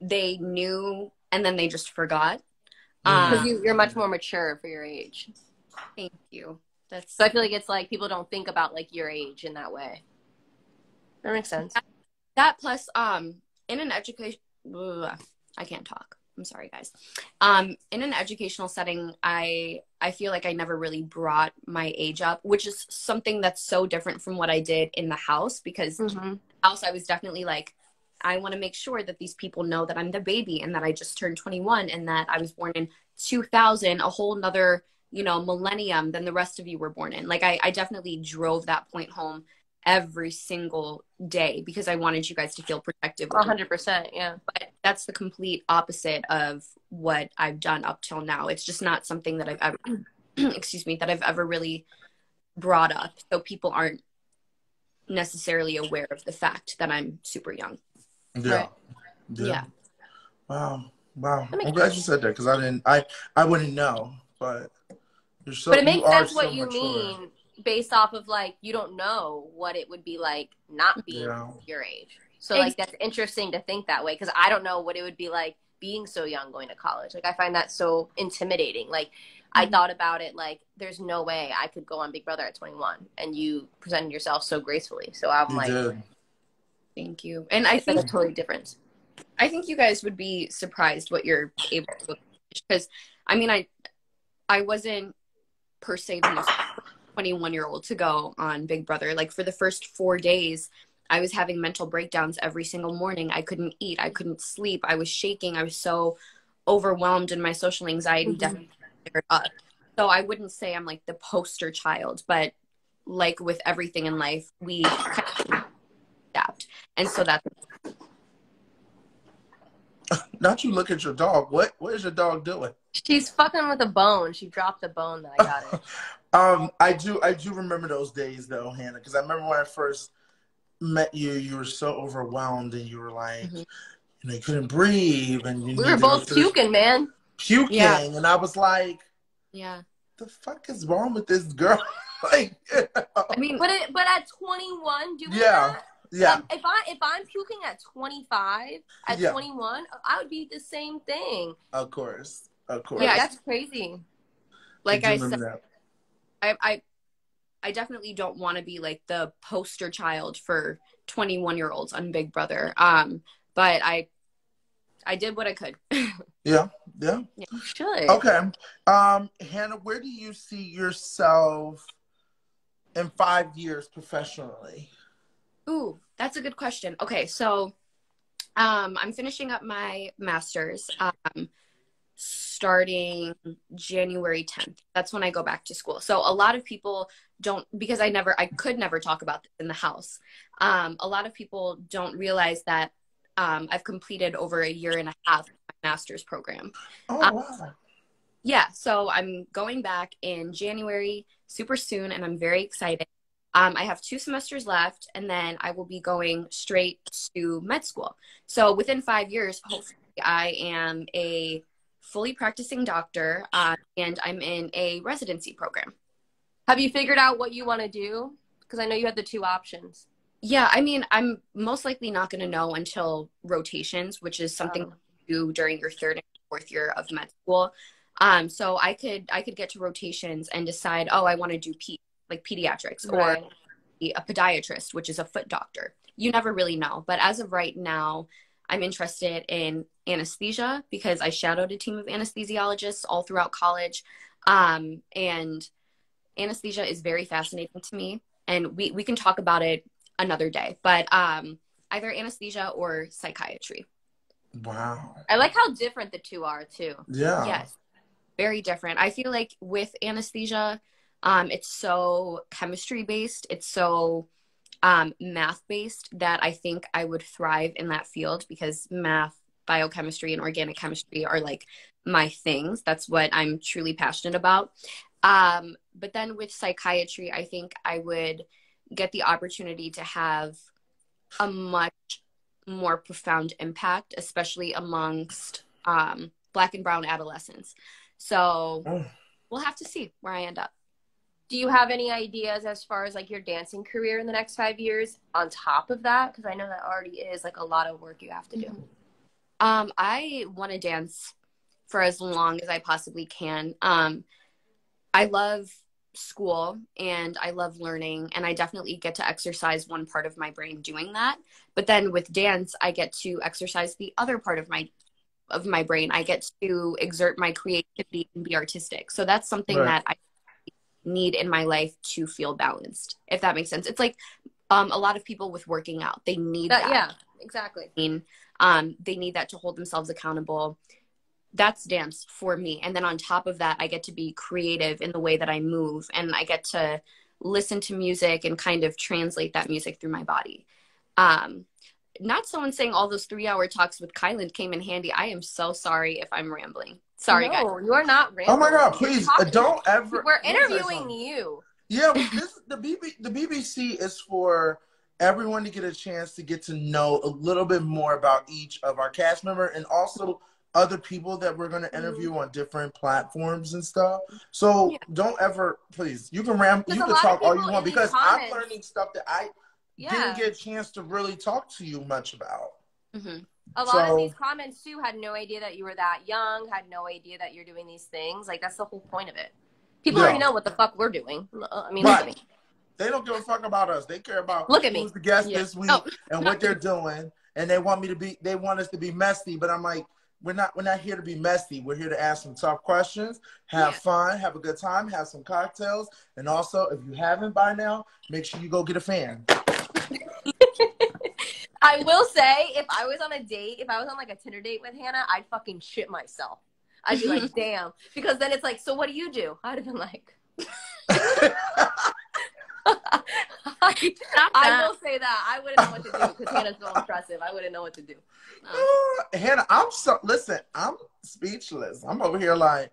they knew and then they just forgot. Because Um, you, you're much more mature for your age. thank you. That's So I feel like it's like people don't think about like your age in that way. That makes sense. that plus um in an education I can't talk. I'm sorry guys. Um in an educational setting I I feel like I never really brought my age up, which is something that's so different from what I did in the house because Mm-hmm. house, I was definitely like, I want to make sure that these people know that I'm the baby and that I just turned 21 and that I was born in 2000, a whole nother, you know, millennium than the rest of you were born in. Like, I, I definitely drove that point home every single day because I wanted you guys to feel protective. Hundred percent. Yeah. But that's the complete opposite of what I've done up till now. It's just not something that I've ever, excuse me, that I've ever really brought up. So people aren't necessarily aware of the fact that I'm super young. Yeah. Right. Yeah. Wow. Wow. I'm glad you said that because I didn't. I I wouldn't know, but you're so. but it makes are sense what so you mature. mean based off of like you don't know what it would be like not being Yeah. your age. So like that's interesting to think that way because I don't know what it would be like being so young going to college. Like I find that so intimidating. Like I Mm-hmm. thought about it like there's no way I could go on Big Brother at 21 and you presented yourself so gracefully. So I'm You like did. Thank you. And I think a totally different. I think you guys would be surprised what you're able to because I mean I I wasn't per se the most 21 year old to go on Big Brother. Like for the first four days, I was having mental breakdowns every single morning. I couldn't eat, I couldn't sleep, I was shaking, I was so overwhelmed, and my social anxiety Mhm. definitely up. So I wouldn't say I'm like the poster child, but like with everything in life, we kind of adapt, and so that's Not you look at your dog. What what is your dog doing? She's fucking with a bone. She dropped the bone that I got it. Um, I do I do remember those days though, Hannah, because I remember when I first met you, you were so overwhelmed and you were like, Mhm. you know, you couldn't breathe and you we were both puking, man. puking, Yeah. and I was like, yeah. the fuck is wrong with this girl? like, I mean, But it, but at 21, doing Yeah. that, yeah, Um, if I if I'm puking at 25, at Yeah. 21, I would be the same thing. of course, of course. Yeah, that's crazy. like do I said, that. I, I I definitely don't want to be like the poster child for 21 year olds on Big Brother. Um, but I I did what I could. Yeah, yeah. You should. Okay. Um, Hannah, where do you see yourself in five years professionally? Ooh, that's a good question. Okay, so um, I'm finishing up my master's um, starting January 10th. That's when I go back to school. So a lot of people don't because I never I could never talk about this in the house. Um, a lot of people don't realize that um, I've completed over a year and a half my master's program. Oh Um, wow. Yeah, so I'm going back in January super soon, and I'm very excited. Um, I have two semesters left, and then I will be going straight to med school. So within five years, hopefully, I am a fully practicing doctor, uh, and I'm in a residency program. Have you figured out what you want to do? Because I know you had the two options. Yeah, I mean, I'm most likely not going to know until rotations, which is something Um, you do during your third and fourth year of med school. Um, so I could I could get to rotations and decide, oh, I want to do pe- like pediatrics or right. be a podiatrist, which is a foot doctor. You never really know. But as of right now, I'm interested in anesthesia because I shadowed a team of anesthesiologists all throughout college. Um, and anesthesia is very fascinating to me. And we, we can talk about it another day, but um, either anesthesia or psychiatry. Wow. I like how different the two are too. Yeah. Yes. very different. I feel like with anesthesia, um, it's so chemistry based, it's so um, math based that I think I would thrive in that field because math, biochemistry, and organic chemistry are like my things. That's what I'm truly passionate about. Um, but then with psychiatry, I think I would get the opportunity to have a much more profound impact, especially amongst um, Black and Brown adolescents. So Oh. we'll have to see where I end up. Do you have any ideas as far as like your dancing career in the next five years on top of that? Because I know that already is like a lot of work you have to do. Um, I want to dance for as long as I possibly can. Um, I love school and I love learning, and I definitely get to exercise one part of my brain doing that. But then with dance, I get to exercise the other part of my of my brain. I get to exert my creativity and be artistic. So that's something Right. that I need in my life to feel balanced. If that makes sense, it's like um, a lot of people with working out. They need That- that yeah, exactly. I mean, um, they need that to hold themselves accountable. That's dance for me. And then on top of that, I get to be creative in the way that I move and I get to listen to music and kind of translate that music through my body. Um, not someone saying all those three hour talks with Kyland came in handy. I am so sorry if I'm rambling. Sorry, guys. you are not. Oh my God! Please uh, don't ever. We're let me say interviewing something. you. Yeah, this the BB the BBC is for everyone to get a chance to get to know a little bit more about each of our cast member and also other people that we're going to interview on different platforms and stuff. So Yeah. don't ever, please. You can ram, you can talk all you want in these because I'm learning stuff that I Yeah. didn't get a chance to really talk to you much about. Mhm. A lot So- of these comments too had no idea that you were that young, had no idea that you're doing these things. Like that's the whole point of it. People Yeah. already know what the fuck we're doing. Uh, I mean, Right. look at me. They don't give a fuck about us. They care about Look at me. who's the guest Yeah. this week No, and what they're doing. And they want me to be they want us to be messy, but I'm like, we're not we're not here to be messy. We're here to ask some tough questions, have Yeah. fun, have a good time, have some cocktails, and also if you haven't by now, make sure you go get a fan. I will say, if I was on a date, if I was on like a Tinder date with Hannah, I'd fucking shit myself. I'd be like, damn, because then it's like, so what do you do? I'd have been like, I, I will say that I wouldn't know what to do because Hannah's so impressive. I wouldn't know what to do. Hannah, I'm so listen, I'm speechless. I'm over here like,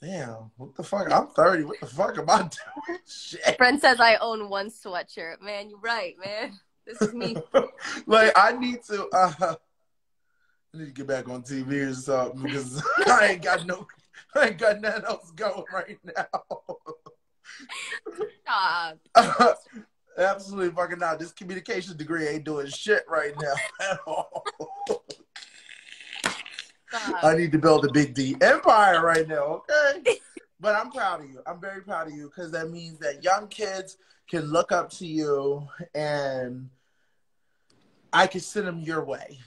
damn, what the fuck? I'm 30. What the fuck am I doing? Shit. Friend says I own one sweatshirt. Man, you're right, man. This is me. like I need to uh I need to get back on TV or something because I ain't got no I ain't got nothing else going right Stop. now. Absolutely fucking not. This communication degree ain't doing shit right now at all. Stop. I need to build a big D empire right now, okay? But I'm proud of you. I'm very proud of you because that means that young kids can look up to you and I can send them your way,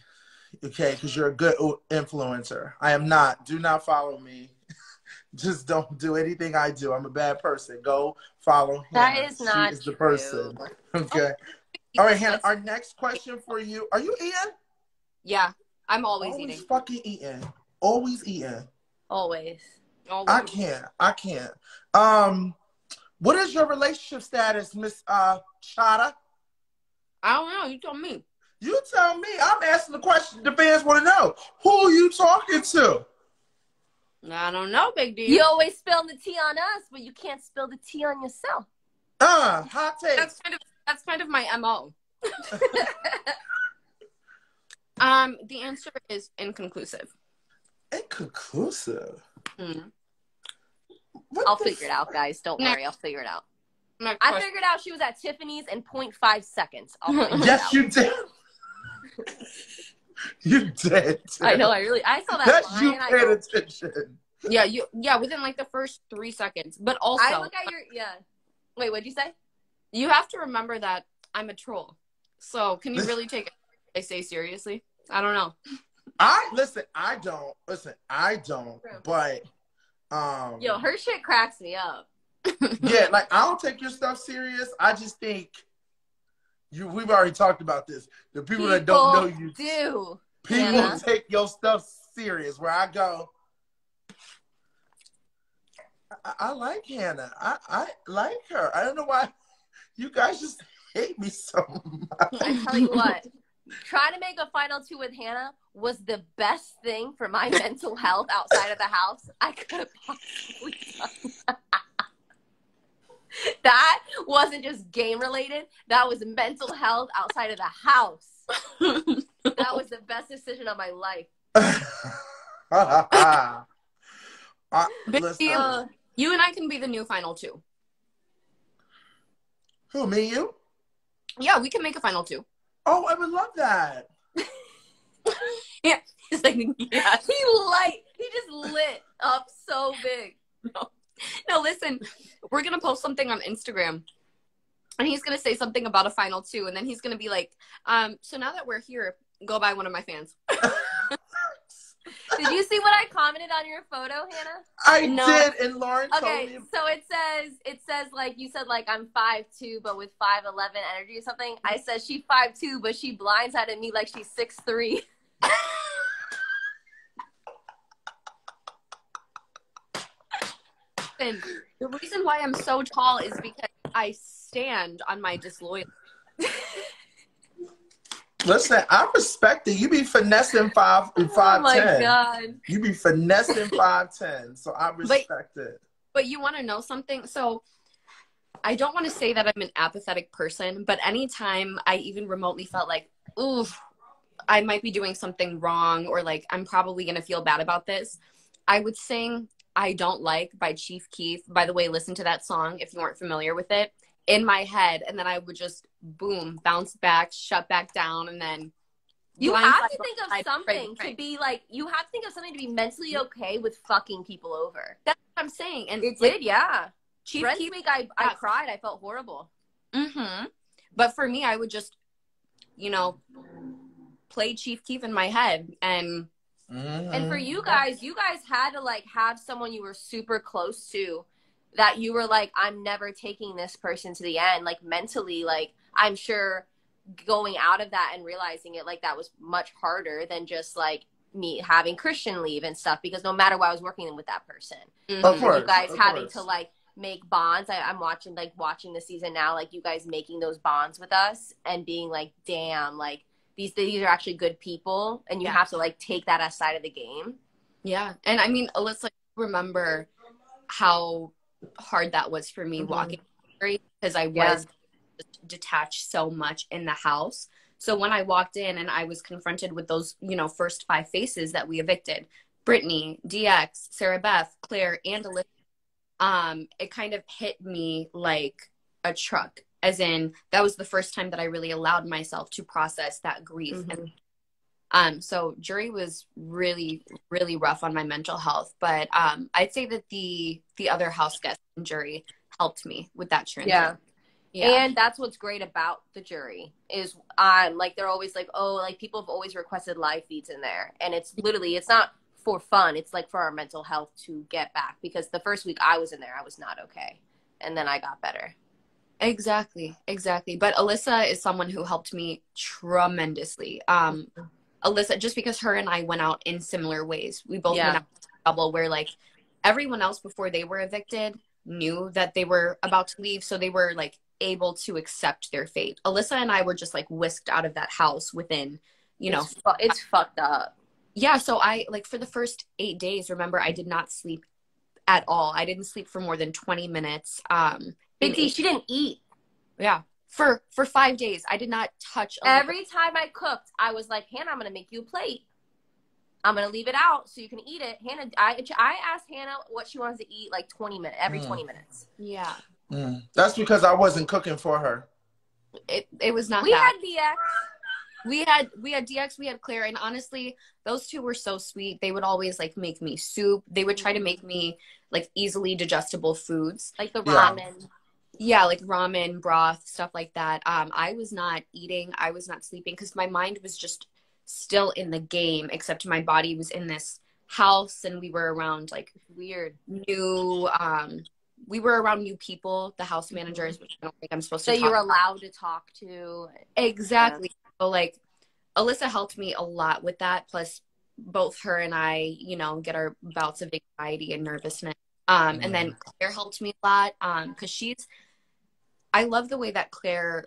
okay? Because you're a good influencer. I am not. Do not follow me. Just don't do anything I do. I'm a bad person. Go follow him. That is not She is the person. Okay. All right, Hannah. Our next question for you. Are you eating? Yeah, I'm always, Always eating. fucking eating. Always eating. Always. Always. I can't. I can't. Um, what is your relationship status, Miss uh Chaddha? I don't know. You told me. You tell me. I'm asking the question the fans want to know. Who are you talking to? I don't know, Big D. You always spill the tea on us, but you can't spill the tea on yourself. Uh, hot take. That's kind of that's kind of my mo. um, the answer is inconclusive. Inconclusive. Hmm. I'll the figure it out, guys. Don't worry. I'll figure it out. I figured out she was at Tiffany's in 0.5 seconds. I'll figure f- it Yes, you did. you did. I know. I really. I saw that That's line. you and paying go, attention. Yeah, you yeah, within like the first three seconds. But also I look at your. Yeah. Wait. What'd you say? you have to remember that I'm a troll. So can you really take it I say seriously? I don't know. I listen. I don't listen. I don't. But um, Yo, her shit cracks me up. yeah, like I don't take your stuff serious. I just think you. We've already talked about this. The people, that don't know you, do. people take your stuff serious. Where I go, I, I like Hannah. I, I like her. I don't know why you guys just hate me so much. I tell you what, trying to make a final two with Hannah was the best thing for my mental health outside of the house I could have possibly done. that wasn't just game related. That was mental health outside of the house. that was the best decision of my life. I, Big listen. Uh, you and I can be the new final two. who, me, you? Yeah, we can make a final two. Oh, I would love that. yeah, He's like, yeah. He light. He just lit up so big. No, listen, we're gonna post something on Instagram. And he's gonna say something about a final two, and then he's gonna be like, um, so now that we're here, go buy one of my fans. Did you see what I commented on your photo, Hannah? I No. did, and Lauren told Okay, me. so it says it says like you said like I'm five two but with five eleven energy or something. I said she five two but she blindsided me like she's six three. And the reason why I'm so tall is because I stand on my disloyalty. Listen, I respect it. You be finessing five and five oh my god. You be finessing five ten, so I respect it. But you want to know something? So I don't want to say that I'm an apathetic person, but anytime I even remotely felt like, ooh, I might be doing something wrong or like I'm probably going to feel bad about this, I would sing I Don't Like by Chief Keef. By the way, listen to that song if you weren't familiar with it in my head. And then I would just boom, bounce back, shut back down, and then. You have to think of something to be like you have to think of something to be mentally okay with fucking people over. That's what I'm saying. And It like, did, yeah. Chief Friends Keef week I, I Yeah. cried, I felt horrible. Mm-hmm. But for me, I would just, you know, play Chief Keef in my head, and And for you guys, you guys had to like have someone you were super close to that you were like, I'm never taking this person to the end. Like mentally, like I'm sure going out of that and realizing it, like that was much harder than just like me having Christian leave and stuff because no matter what I was working with that person. Mhm. Of course. you guys having course. to like make bonds. I, I'm watching like watching the season now, like you guys making those bonds with us and being like, damn, like these these are actually good people and you Yeah. have to like take that aside of the game. yeah. And I mean, Alyssa, remember how hard that was for me Mhm. walking because I Yeah. was detached so much in the house. So when I walked in and I was confronted with those, you know, first five faces that we evicted, Brittany, DX, Sarah Beth, Claire, and Alyssa, um, it kind of hit me like a truck. As in, that was the first time that I really allowed myself to process that grief. Mhm. And um, so jury was really, really rough on my mental health. But um, I'd say that the the other house guests in jury helped me with that transition. Yeah. Yeah. And that's what's great about the jury is um like they're always like, oh, like people have always requested live feeds in there. And it's literally it's not for fun. It's like for our mental health to get back because the first week I was in there, I was not okay. And then I got better. Exactly, exactly. But Alyssa is someone who helped me tremendously. Um, Alyssa, just because her and I went out in similar ways, we both Yeah. went out in trouble where like everyone else before they were evicted knew that they were about to leave, so they were like able to accept their fate. Alyssa and I were just like whisked out of that house within, you know, it's, fu- it's fucked up. yeah. So I like for the first eight days, remember, I did not sleep at all. I didn't sleep for more than twenty minutes. Um, Big in T, she didn't eat. Yeah. For for five days, I did not touch a liquid. Every time I cooked, I was like, Hannah, I'm gonna make you a plate. I'm gonna leave it out so you can eat it. Hannah, I I asked Hannah what she wants to eat like 20 minutes every Mm. 20 minutes. Yeah. Mm. That's because I wasn't cooking for her. It it was not We that. had DX. we had we had DX, we had Claire, and honestly, those two were so sweet. They would always like make me soup. They would try to make me like easily digestible foods. like the ramen. Yeah, like ramen, broth, stuff like that. Um, I was not eating. I was not sleeping because my mind was just still in the game, except my body was in this house, and we were around like Weird. new. Um, we were around new people, the house managers, which I don't think I'm supposed So to. So you're allowed to talk to. Exactly. So like Alyssa helped me a lot with that. Plus both her and I, you know, get our bouts of anxiety and nervousness. Um, and then Claire helped me a lot um, because she's. I love the way that Claire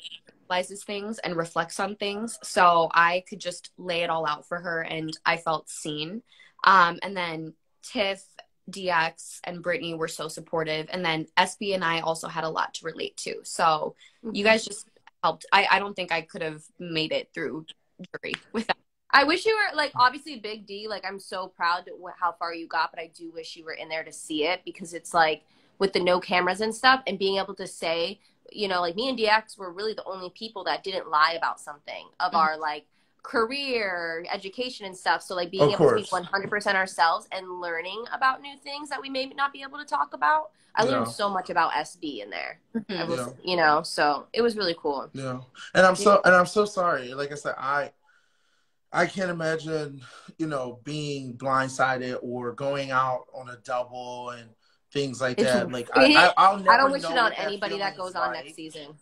realizes things and reflects on things. So I could just lay it all out for her, and I felt seen. Um, and then Tiff, DX, and Brittany were so supportive, and then SB and I also had a lot to relate to. So you guys just helped. I, I don't think I could have made it through jury without. I wish you were like obviously Big D. Like I'm so proud how far you got, but I do wish you were in there to see it because it's like with the no cameras and stuff and being able to say, you know, like me and DX were really the only people that didn't lie about something of Mhm. our like career, education and stuff. So like being Of able to be 100% ourselves and learning about new things that we may not be able to talk about. I learned Yeah. so much about SB in there. I was, Yeah. you know, so it was really cool. Yeah, and I'm so and I'm so sorry. Like I said, I I can't imagine, you know, being blindsided or going out on a double and things like It's- that. Like I, I I'll never I don't wish it on anybody that feeling's goes on next season.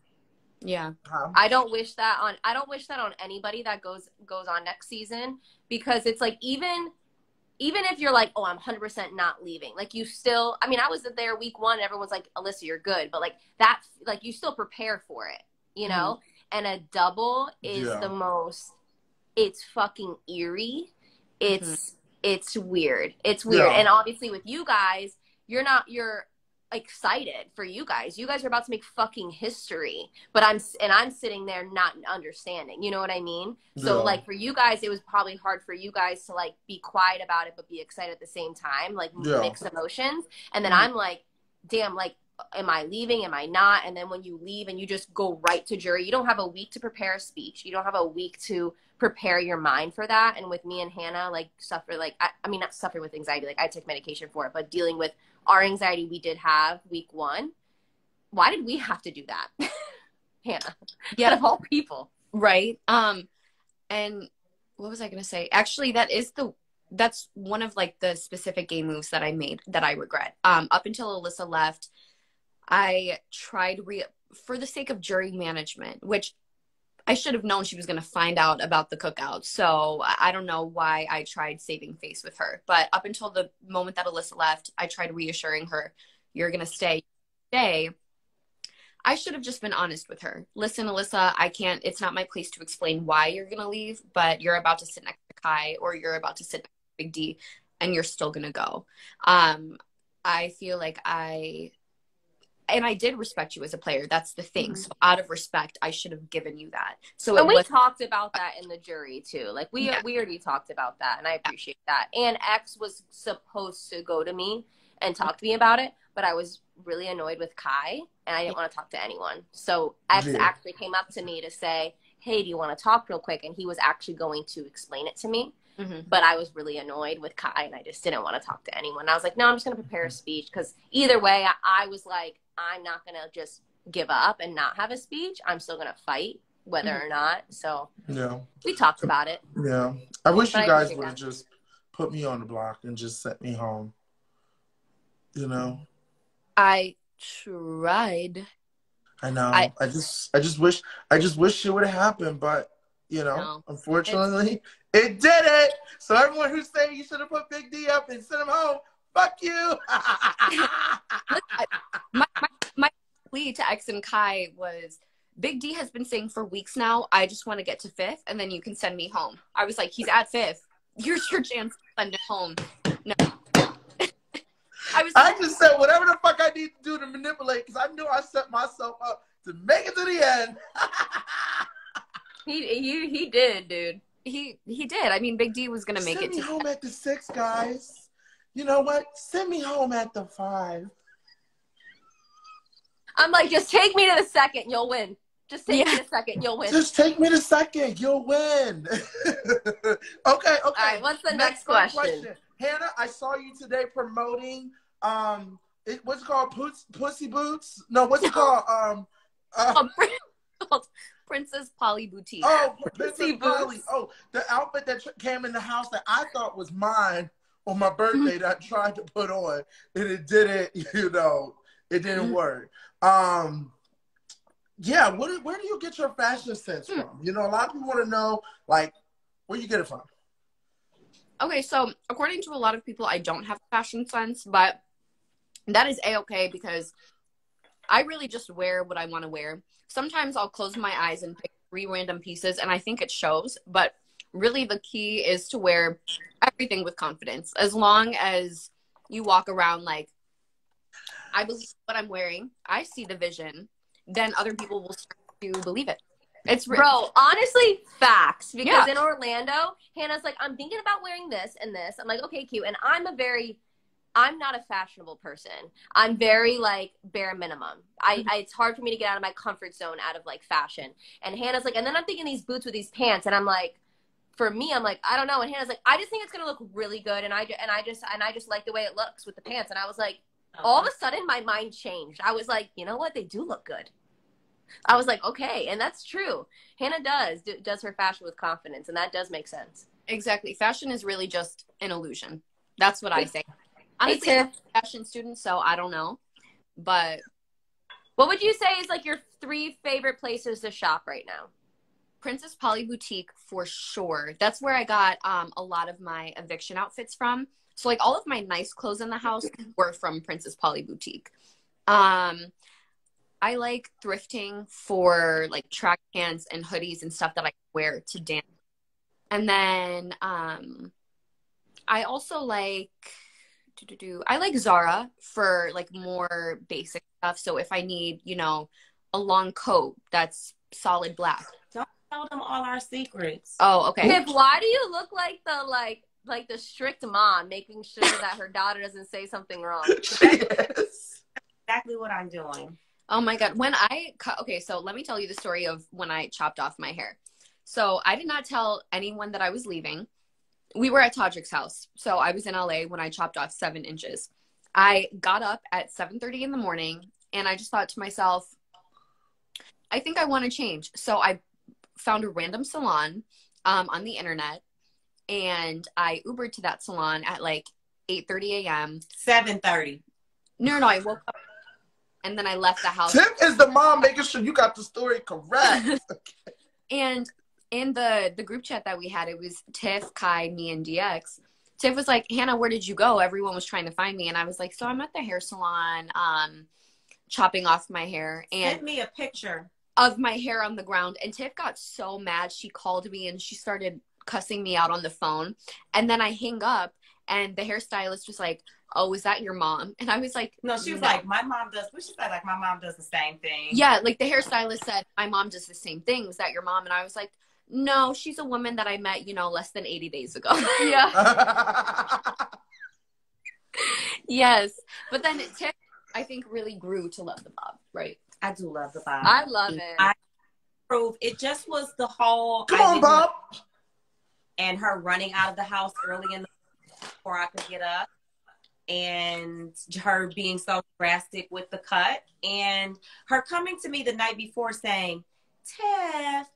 Yeah. Huh? I don't wish that on I don't wish that on anybody that goes goes on next season because it's like even even if you're like, oh, I'm 100% not leaving, like you still, I mean, I was at there week one, everyone's like, Alyssa, you're good. But like that, like you still prepare for it, you mm-hmm. know? And a double is Yeah. the most, it's fucking eerie. It's, mm-hmm. it's weird. It's weird. Yeah. And obviously with you guys, you're not, you're excited for you guys. You guys are about to make fucking history, but I'm and I'm sitting there not understanding. You know what I mean? So Yeah. like for you guys, it was probably hard for you guys to like be quiet about it but be excited at the same time, like Yeah. mixed emotions. And then Mhm. I'm like, damn, like am I leaving? Am I not? And then when you leave and you just go right to jury, you don't have a week to prepare a speech. You don't have a week to prepare your mind for that. And with me and Hannah, like suffer like I, I mean not suffer with anxiety, like I take medication for it, but dealing with our anxiety we did have week one. Why did we have to do that? Hannah. Yeah. Of all people. Right. Um, and what was I gonna say? Actually, that is the that's one of like the specific game moves that I made that I regret. Um, up until Alyssa left, I tried re for the sake of jury management, which I should have known she was gonna find out about the cookout. So I don't know why I tried saving face with her. But up until the moment that Alyssa left, I tried reassuring her, "You're gonna stay, stay." I should have just been honest with her. Listen, Alyssa, I can't, it's not my place to explain why you're going to leave, but you're about to sit next to Kai or you're about to sit next to Big D and you're still going to go. Um, I feel like I, and I did respect you as a player. That's the thing. Mm-hmm. So out of respect, I should have given you that. So and we was, talked about that in the jury too. Like we Yeah. we already talked about that, and I appreciate that. And X was supposed to go to me and talk to me about it, but I was really annoyed with Kai, and I didn't want to talk to anyone. So X Yeah. actually came up to me to say, "Hey, do you want to talk real quick?" And he was actually going to explain it to me. Mhm. But I was really annoyed with Kai, and I just didn't want to talk to anyone. I was like, "No, I'm just going to prepare a speech," because either way, I, I was like, "I'm not going to just give up and not have a speech. I'm still going to fight." Whether or not, so Yeah, we talked about it. yeah. I wish But you guys would have just put me on the block and just sent me home. You know, I tried. I know. I, I- just, I just wish, I just wish it would have happened, but you know, No. unfortunately, it did it. So everyone who's saying you should have put Big D up and sent him home, fuck you. my, my, my plea to X and Kai was Big D has been saying for weeks now, I just want to get to fifth and then you can send me home. I was like, he's at fifth. Here's your chance to send him home. No. I was I just said whatever the fuck I need to do to manipulate because I knew I set myself up to make it to the end. He he he did, dude. he he did. I mean, Big D was gonna make Send it me to home at the six, guys. You know what? Send me home at the five. I'm like, just take me to the second, you'll win. Just take me to the second, you'll win. Just take me to second. You'll win. okay, okay. All right, what's the next, fun question? Hannah, I saw you today promoting um it, what's it called? Puss, Pussy Boots? No, what's it called? Um uh, Um, called Princess Polly Boutique. Oh, Princess Polly. Oh, the outfit that came in the house that I thought was mine on my birthday that I tried to put on, and it didn't. You know, it didn't Mm-hmm. work. Um, yeah. Where do, where do you get your fashion sense Hmm. from? You know, a lot of people want to know, like, where you get it from. Okay, so according to a lot of people, I don't have fashion sense, but that is a okay because I really just wear what I want to wear. Sometimes I'll close my eyes and pick three random pieces, and I think it shows. But really, the key is to wear everything with confidence. As long as you walk around like, I believe what I'm wearing, I see the vision, then other people will start to believe it. It's re- Bro, honestly, facts. Because Yeah. in Orlando, Hannah's like, I'm thinking about wearing this and this. I'm like, okay, cute. And I'm a very, I'm not a fashionable person. I'm very like bare minimum. I, I it's hard for me to get out of my comfort zone out of like fashion. And Hannah's like, and then I'm thinking these boots with these pants, and I'm like, for me, I'm like, I don't know. And Hannah's like, I just think it's gonna look really good, and I and I just and I just like the way it looks with the pants. And I was like, oh, all of a sudden my mind changed. I was like, you know what? They do look good. I was like, okay, and that's true. Hannah does do, does her fashion with confidence, and that does make sense. exactly. Fashion is really just an illusion. That's what I say. Honestly, I'm a fashion student, so I don't know. But what would you say is like your three favorite places to shop right now? Princess Polly Boutique for sure. That's where I got um, a lot of my eviction outfits from. So like all of my nice clothes in the house were from Princess Polly Boutique. Um, I like thrifting for like track pants and hoodies and stuff that I wear to dance. And then um, I also like do I like Zara for like more basic stuff. So if I need, you know, a long coat that's solid black. Don't tell them all our secrets. Oh, okay. Tiff, why do you look like the like like the strict mom, making sure that her daughter doesn't say something wrong? yes. Exactly what I'm doing. Oh my god. When I cut okay, so let me tell you the story of when I chopped off my hair. So I did not tell anyone that I was leaving. We were at Todrick's house. So I was in LA when I chopped off seven inches. I got up at 7:30 in the morning and I just thought to myself, I think I want to change. So I found a random salon um, on the internet and I Ubered to that salon at like 8:30 a.m. Seven thirty. No, no, I woke up and then I left the house. Tim is the mom making sure you got the story correct. And in the the group chat that we had, it was Tiff, Kai, me, and DX. Tiff was like, Hannah, where did you go? Everyone was trying to find me, and I was like, so I'm at the hair salon, um, chopping off my hair and Send me a picture. of my hair on the ground. And Tiff got so mad, she called me and she started cussing me out on the phone. And then I hang up, and the hairstylist was like, "Oh, is that your mom?" And I was like, No, she was "No." like, my mom does. She said? Like my mom does the same thing. Yeah, like the hairstylist said, my mom does the same thing. Is that your mom? And I was like, no, she's a woman that I met, you know, less than 80 days ago. yeah. yes. But then Tiff, I think, really grew to love the bob, right? I do love the Bob. I love it. I- proof. It just was the whole. Come I on, Bob. And her running out of the house early in the before I could get up, and her being so drastic with the cut, and her coming to me the night before saying, "Tiff,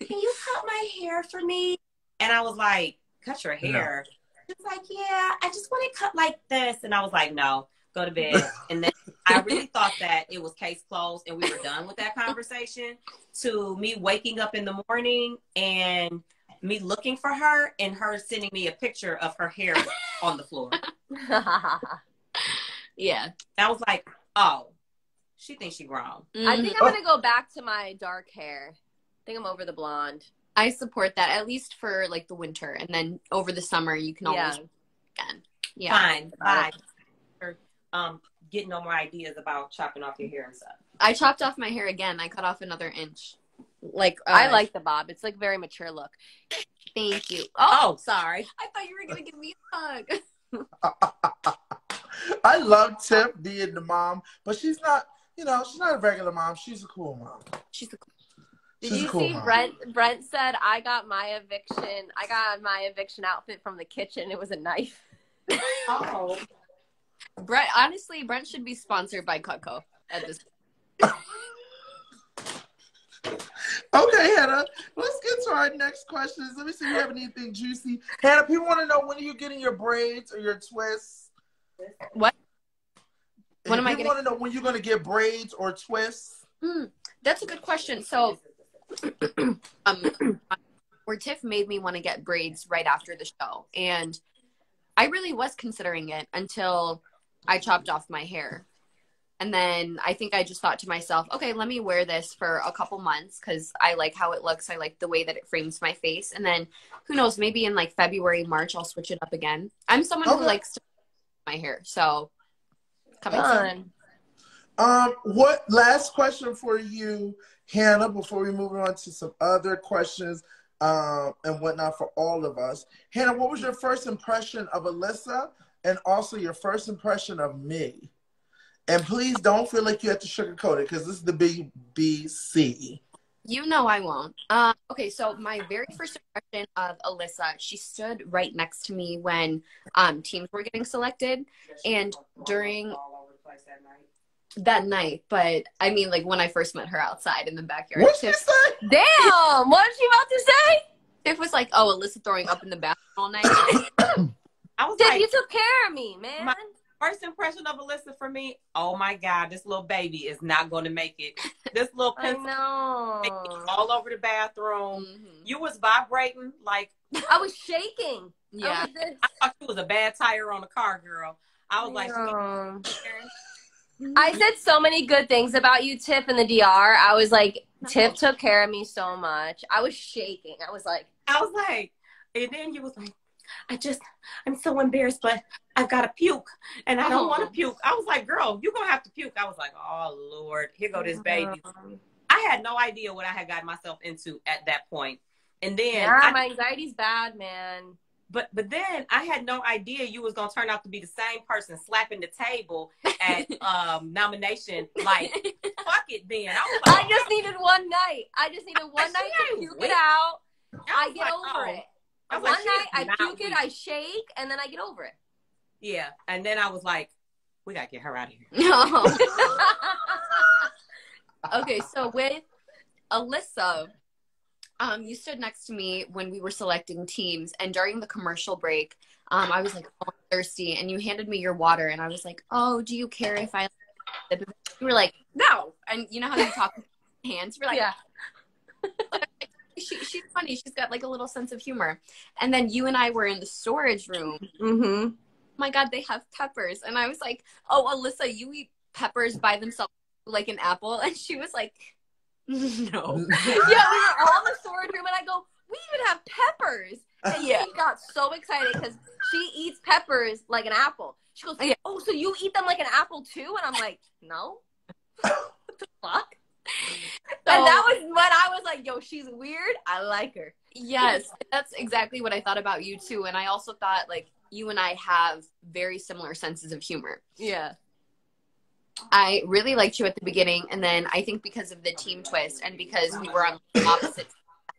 can you cut my hair for me?" And I was like, "Cut your hair." She was like, "Yeah, I just want it cut like this," and I was like, "No." Go to bed. And then I really thought that it was case closed and we were done with that conversation. To me waking up in the morning and me looking for her and her sending me a picture of her hair on the floor. Yeah. I was like, oh, she thinks she wrong. Mm-hmm. I think I'm gonna go back to my dark hair. I think I'm over the blonde. I support that, at least for like the winter. And then over the summer, you can Yeah. always again. Yeah. Fine, bye. Or, um, getting no more ideas about chopping off your hair and stuff. I chopped off my hair again. I cut off another inch. Like, uh, I like the bob. It's like very mature look. Thank you. Oh, sorry. I thought you were going to give me a hug. I love Tiff being the mom, but she's not. You know, she's not a regular mom. She's a cool mom. She's a Did She's you cool see mom. Brent? Brent said I got my eviction. I got my eviction outfit from the kitchen. It was a knife. Oh. Brent. Honestly, Brent should be sponsored by Cutco at this. Okay, Hannah. Let's get to our next questions. Let me see if you have anything juicy. Hannah, people want to know when are you getting your braids or your twists? What? When am I People getting- want to know when you're going to get braids or twists. Hmm, that's a good question. So, um, where Tiff made me want to get braids right after the show, and I really was considering it until I chopped off my hair. And then I think I just thought to myself, okay, let me wear this for a couple months because I like how it looks. I like the way that it frames my face. And then who knows, maybe in like February, March, I'll switch it up again. I'm someone Okay. who likes to my hair. So coming soon. Um, what last question for you, Hannah, before we move on to some other questions um and whatnot for all of us. Hannah, what was your first impression of Alyssa and also your first impression of me? And please don't feel like you have to sugarcoat it because this is the BBC. You know I won't. Uh, okay, so my very first impression of Alyssa, she stood right next to me when um, teams were getting selected, and during that night. But I mean, like when I first met her outside in the backyard, What'd she say? Damn, what is she about to say? Tiff was like, "Oh, Alyssa throwing up in the bathroom all night." I was Dude, like, you took care of me, man. My- first impression of Alyssa for me, oh my God, this little baby is not going to make it. This little I pencil know. all over the bathroom. Mhm. You was vibrating like I was shaking. Yeah. I was this. I thought you was a bad tire on a car, girl. I was like, No. I said so many good things about you, Tiff, in the DR. I was like, Tiff took care of me so much. I was shaking. I was like, I was like, and then you was like, I just, I'm so embarrassed, but I've got to puke, and I don't Oh. want to puke. I was like, girl, you're gonna have to puke. I was like, oh Lord, here go this baby. I had no idea what I had gotten myself into at that point. And then, Yeah, I, my anxiety's bad, man. But but then I had no idea you was gonna turn out to be the same person slapping the table at um nomination. Like, fuck it, then. I like, I just needed one night. I just needed one I night to puke it out. I was get like, over oh. it. I One like, night I puke it. I shake, and then I get over it. Yeah, and then I was like, we gotta get her out of here. No. okay, so with Alyssa, um, you stood next to me when we were selecting teams, and during the commercial break, um, I was like, oh, I'm thirsty, and you handed me your water, and I was like, oh, do you care if I? You were like, no, and you know how you talk with hands. You're like, yeah. she, she's funny. She's got like a little sense of humor. And then you and I were in the storage room. Mm-hmm. Oh my God, they have peppers, and I was like, oh, Alyssa, you eat peppers by themselves like an apple, and she was like, no. Yeah, we were all in the storage room, and I go, we even have peppers. And Yeah. she got so excited because she eats peppers like an apple. She goes, oh, so you eat them like an apple too? And I'm like, no. what the fuck? and that was when I was like, yo, she's weird. I like her. Yes, that's exactly what I thought about you too. And I also thought like you and I have very similar senses of humor. Yeah. I really liked you at the beginning, and then I think because of the team twist and because we were on the opposite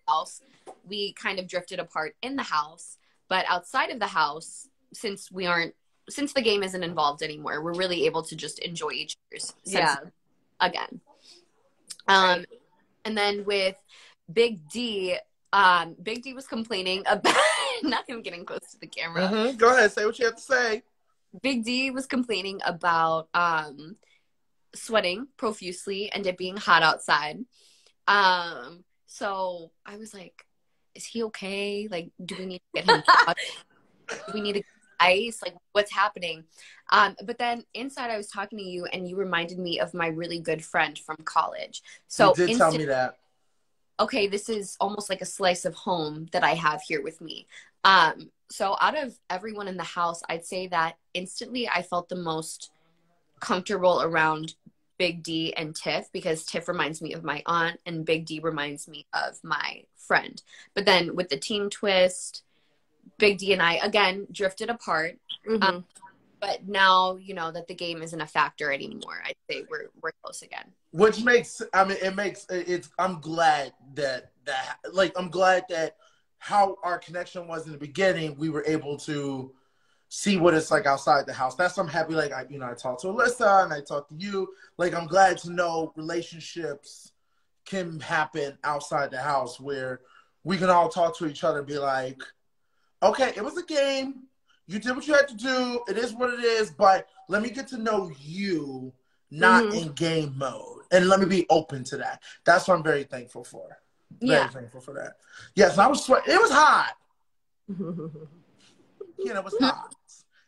house, we kind of drifted apart in the house. But outside of the house, since we aren't, since the game isn't involved anymore, we're really able to just enjoy each other's Yeah. again. Um, and then with Big D, um, Big D was complaining about not him getting close to the camera. Mhm. Go ahead, say what you have to say. Big D was complaining about um, sweating profusely and it being hot outside. Um, so I was like, "Is he okay? Like, do we need to get him? touched? do we need to get ice? Like, what's happening?" Um, but then inside, I was talking to you, and you reminded me of my really good friend from college. So you did tell me that. okay, this is almost like a slice of home that I have here with me. Um, so out of everyone in the house, I'd say that instantly I felt the most comfortable around Big D and Tiff because Tiff reminds me of my aunt and Big D reminds me of my friend. But then with the team twist, Big D and I again drifted apart. Mhm. Um, but now you know that the game isn't a factor anymore. I'd say we're we're close again. which makes i mean it makes it's i'm glad that that like i'm glad that how our connection was in the beginning we were able to see what it's like outside the house. That's what i'm happy like i you know i talked to alyssa and i talked to you. Like i'm glad to know relationships can happen outside the house where we can all talk to each other and be like okay it was a game. You did what you had to do. It is what it is. But let me get to know you not Mhm. in game mode. And let me be open to that. That's what i'm very thankful for. Very Yeah. thankful for that. Yes i was sweating it was hot. You know it was hot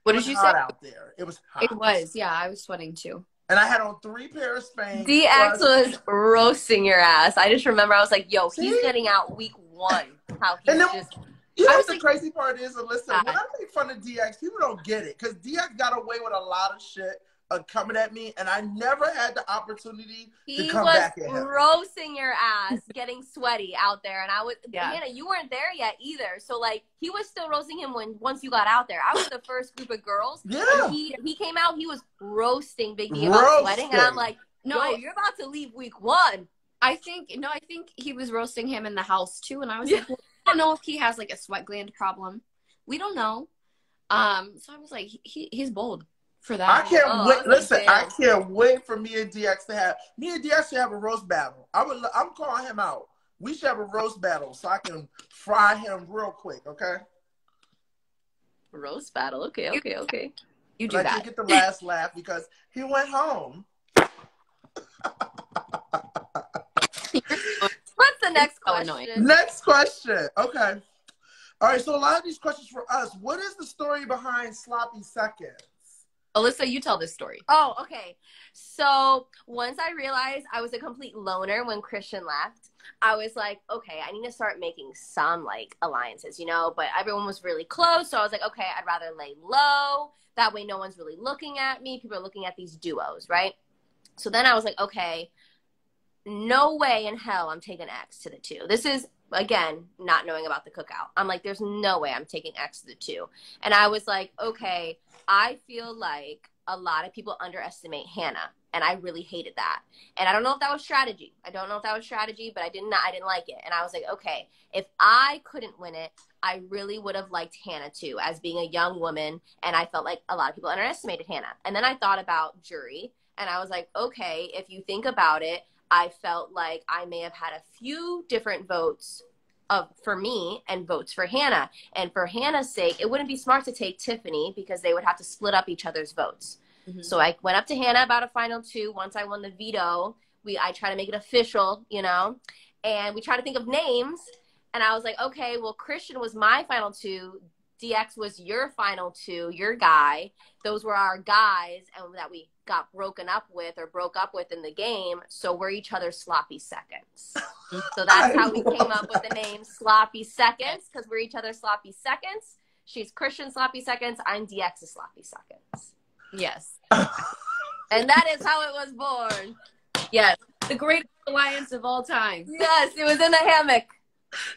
What did you say? out there. It was hot. It was, yeah. I was sweating too. And I had on three pair of Spanx. DX was roasting your ass. I just remember I was like, yo, he's getting out week one. How he's And then- just You know I what was the like- crazy part is, Alyssa? Yeah. When I make fun of DX, people don't get it because DX got away with a lot of shit uh, coming at me, and I never had the opportunity to he come was back at him. roasting your ass, getting sweaty out there. And I was Yeah. Hannah, you weren't there yet either. So like he was still roasting him when once you got out there. I was the first group of girls. Yeah. And he he came out, he was roasting Big D about Roasting. sweating. And I'm like, No, no, you're about to leave week one. I think no, I think he was roasting him in the house too, and I was Yeah. like, well, I don't know if he has like a sweat gland problem. We don't know. Um, so I was like, he, he's bold for that. I can't Oh, wait. okay, Listen, I can't wait for me and DX to have me and DX should have a roast battle. I would. I'm calling him out. We should have a roast battle so I can fry him real quick. Okay. Roast battle. Okay, okay, okay. You do But I that. did get the last laugh because he went home. What's the next question? Next question. Okay. All right. So a lot of these questions for us. What is the story behind sloppy seconds? Alyssa, you tell this story. Oh, okay. So once I realized I was a complete loner when Christian left, I was like, okay, I need to start making some like alliances, you know. But everyone was really close, so I was like, okay, I'd rather lay low. That way, no one's really looking at me. People are looking at these duos, right? So then I was like, okay, no way in hell I'm taking X to the two. This is again not knowing about the cookout. I'm like, there's no way I'm taking X to the two. And I was like, okay, I feel like a lot of people underestimate Hannah, and I really hated that. And I don't know if that was strategy. I don't know if that was strategy, but I didn't. I didn't like it, and I was like, okay, if I couldn't win it, I really would have liked Hannah too, as being a young woman, and I felt like a lot of people underestimated Hannah. And then I thought about jury, and I was like, okay, if you think about it, I felt like I may have had a few different votes of for me and votes for Hannah. And for Hannah's sake, it wouldn't be smart to take Tiffany because they would have to split up each other's votes. Mhm. So I went up to Hannah about a final two. Once I won the veto, we I try to make it official, you know, and we try to think of names. And I was like, okay, well, Christian was my final two. DX was your final two, your guy. Those were our guys, and that we got broken up with or broke up with in the game. So we're each other's sloppy seconds. So that's how we came up with the name Sloppy Seconds because we're each other's sloppy seconds. She's Christian sloppy seconds. I'm DX's sloppy seconds. Yes. And that is how it was born. Yes. The greatest alliance of all time. Yes, it was in a hammock.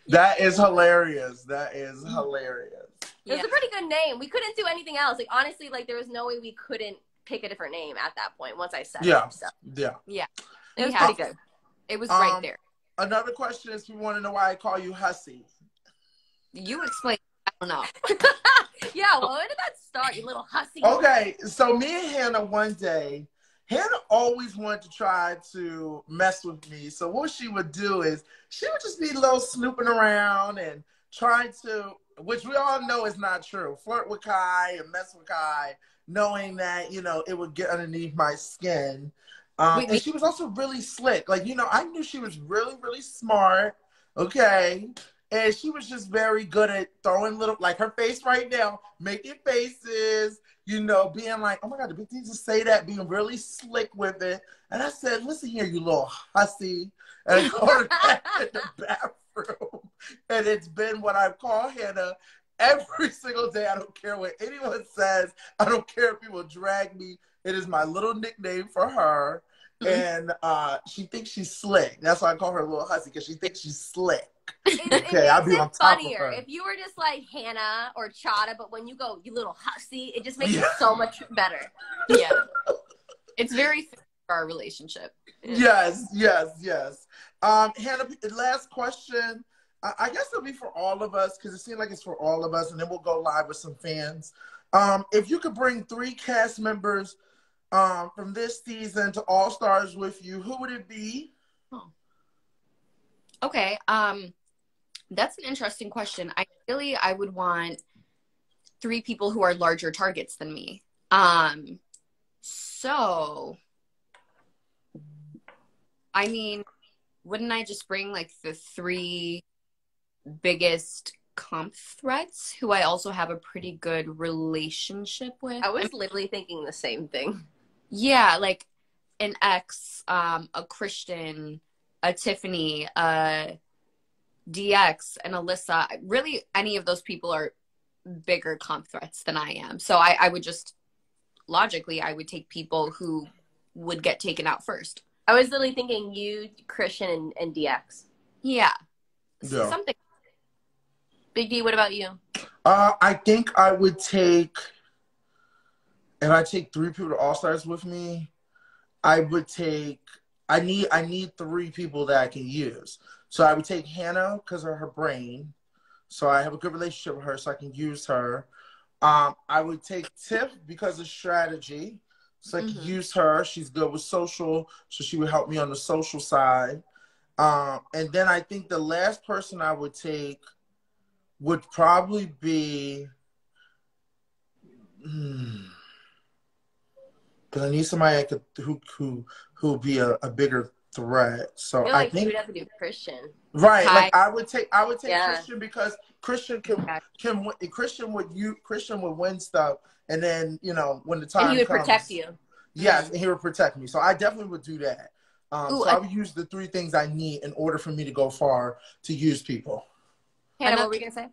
That is hilarious. That is hilarious. It was a pretty good name. We couldn't do anything else. Like honestly, like there was no way we couldn't pick a different name at that point once I said Yeah. it. So Yeah. it was pretty to. good. It was Um, right there. Another question is, we want to know why I call you hussy. You explain. I don't know. Yeah, well, where did that start, you little hussy? Okay, so me and Hannah one day, Hannah always wanted to try to mess with me. So what she would do is she would just be a little snooping around and trying to, which we all know is not true, flirt with Kai and mess with Kai, knowing that you know it would get underneath my skin. Um, Wait, and she was also really slick. Like you know, I knew she was really really smart. Okay. And she was just very good at throwing little, like her face right now, making faces, you know, being like, oh my God, the big things to say that, being really slick with it. And I said, listen here, you little hussy. And I called her back in the bathroom. And it's been what I've called Hannah every single day. I don't care what anyone says. I don't care if people drag me. It is my little nickname for her. And uh, she thinks she's slick. That's why I call her a little hussy, because she thinks she's slick. It, it Okay, I'll be it on top of funnier her. if you were just like Hannah or Chaddha, but when you go, you little hussy, it just makes it so much better. Yeah. It's very fit for our relationship. Yes, yes, yes. Um, Hannah, last question. I, guess it'll be for all of us because it seems like it's for all of us, and then we'll go live with some fans. Um, if you could bring three cast members um, from this season to All Stars with you, who would it be? Okay. Um, that's an interesting question. Ideally, I would want three people who are larger targets than me. Um, so, I mean, wouldn't I just bring like the three biggest comp threats who I also have a pretty good relationship with. I was literally thinking the same thing. Yeah, like an ex, um, a Christian, a Tiffany, a DX, and Alyssa. Really, any of those people are bigger comp threats than I am. So I, I would just logically, I would take people who would get taken out first. I was literally thinking you, Christian, and, and DX. Yeah. Yeah. Something. Big D, what about you? Uh, I think I would take, and I take three people to All Stars with me, I would take. I need I need three people that I can use. So I would take Hannah because of her brain. So I have a good relationship with her, so I can use her. Um, I would take Tiff because of strategy, so I can Mhm. use her. She's good with social, so she would help me on the social side. Um, and then I think the last person I would take would probably be. Hmm. Because I need somebody I could, who who who would be a, a bigger threat. So I feel I like you think would have to do Christian. right. Hi. Like I would take I would take Yeah. Christian because Christian can Okay. can win- Christian would you Christian would win stuff, and then you know when the time And he would comes, protect you. Yes, and he would protect me. So I definitely would do that. Um, Ooh, so I I- would use the three things I need in order for me to go far to use people. Hannah, Another- what were you going to say?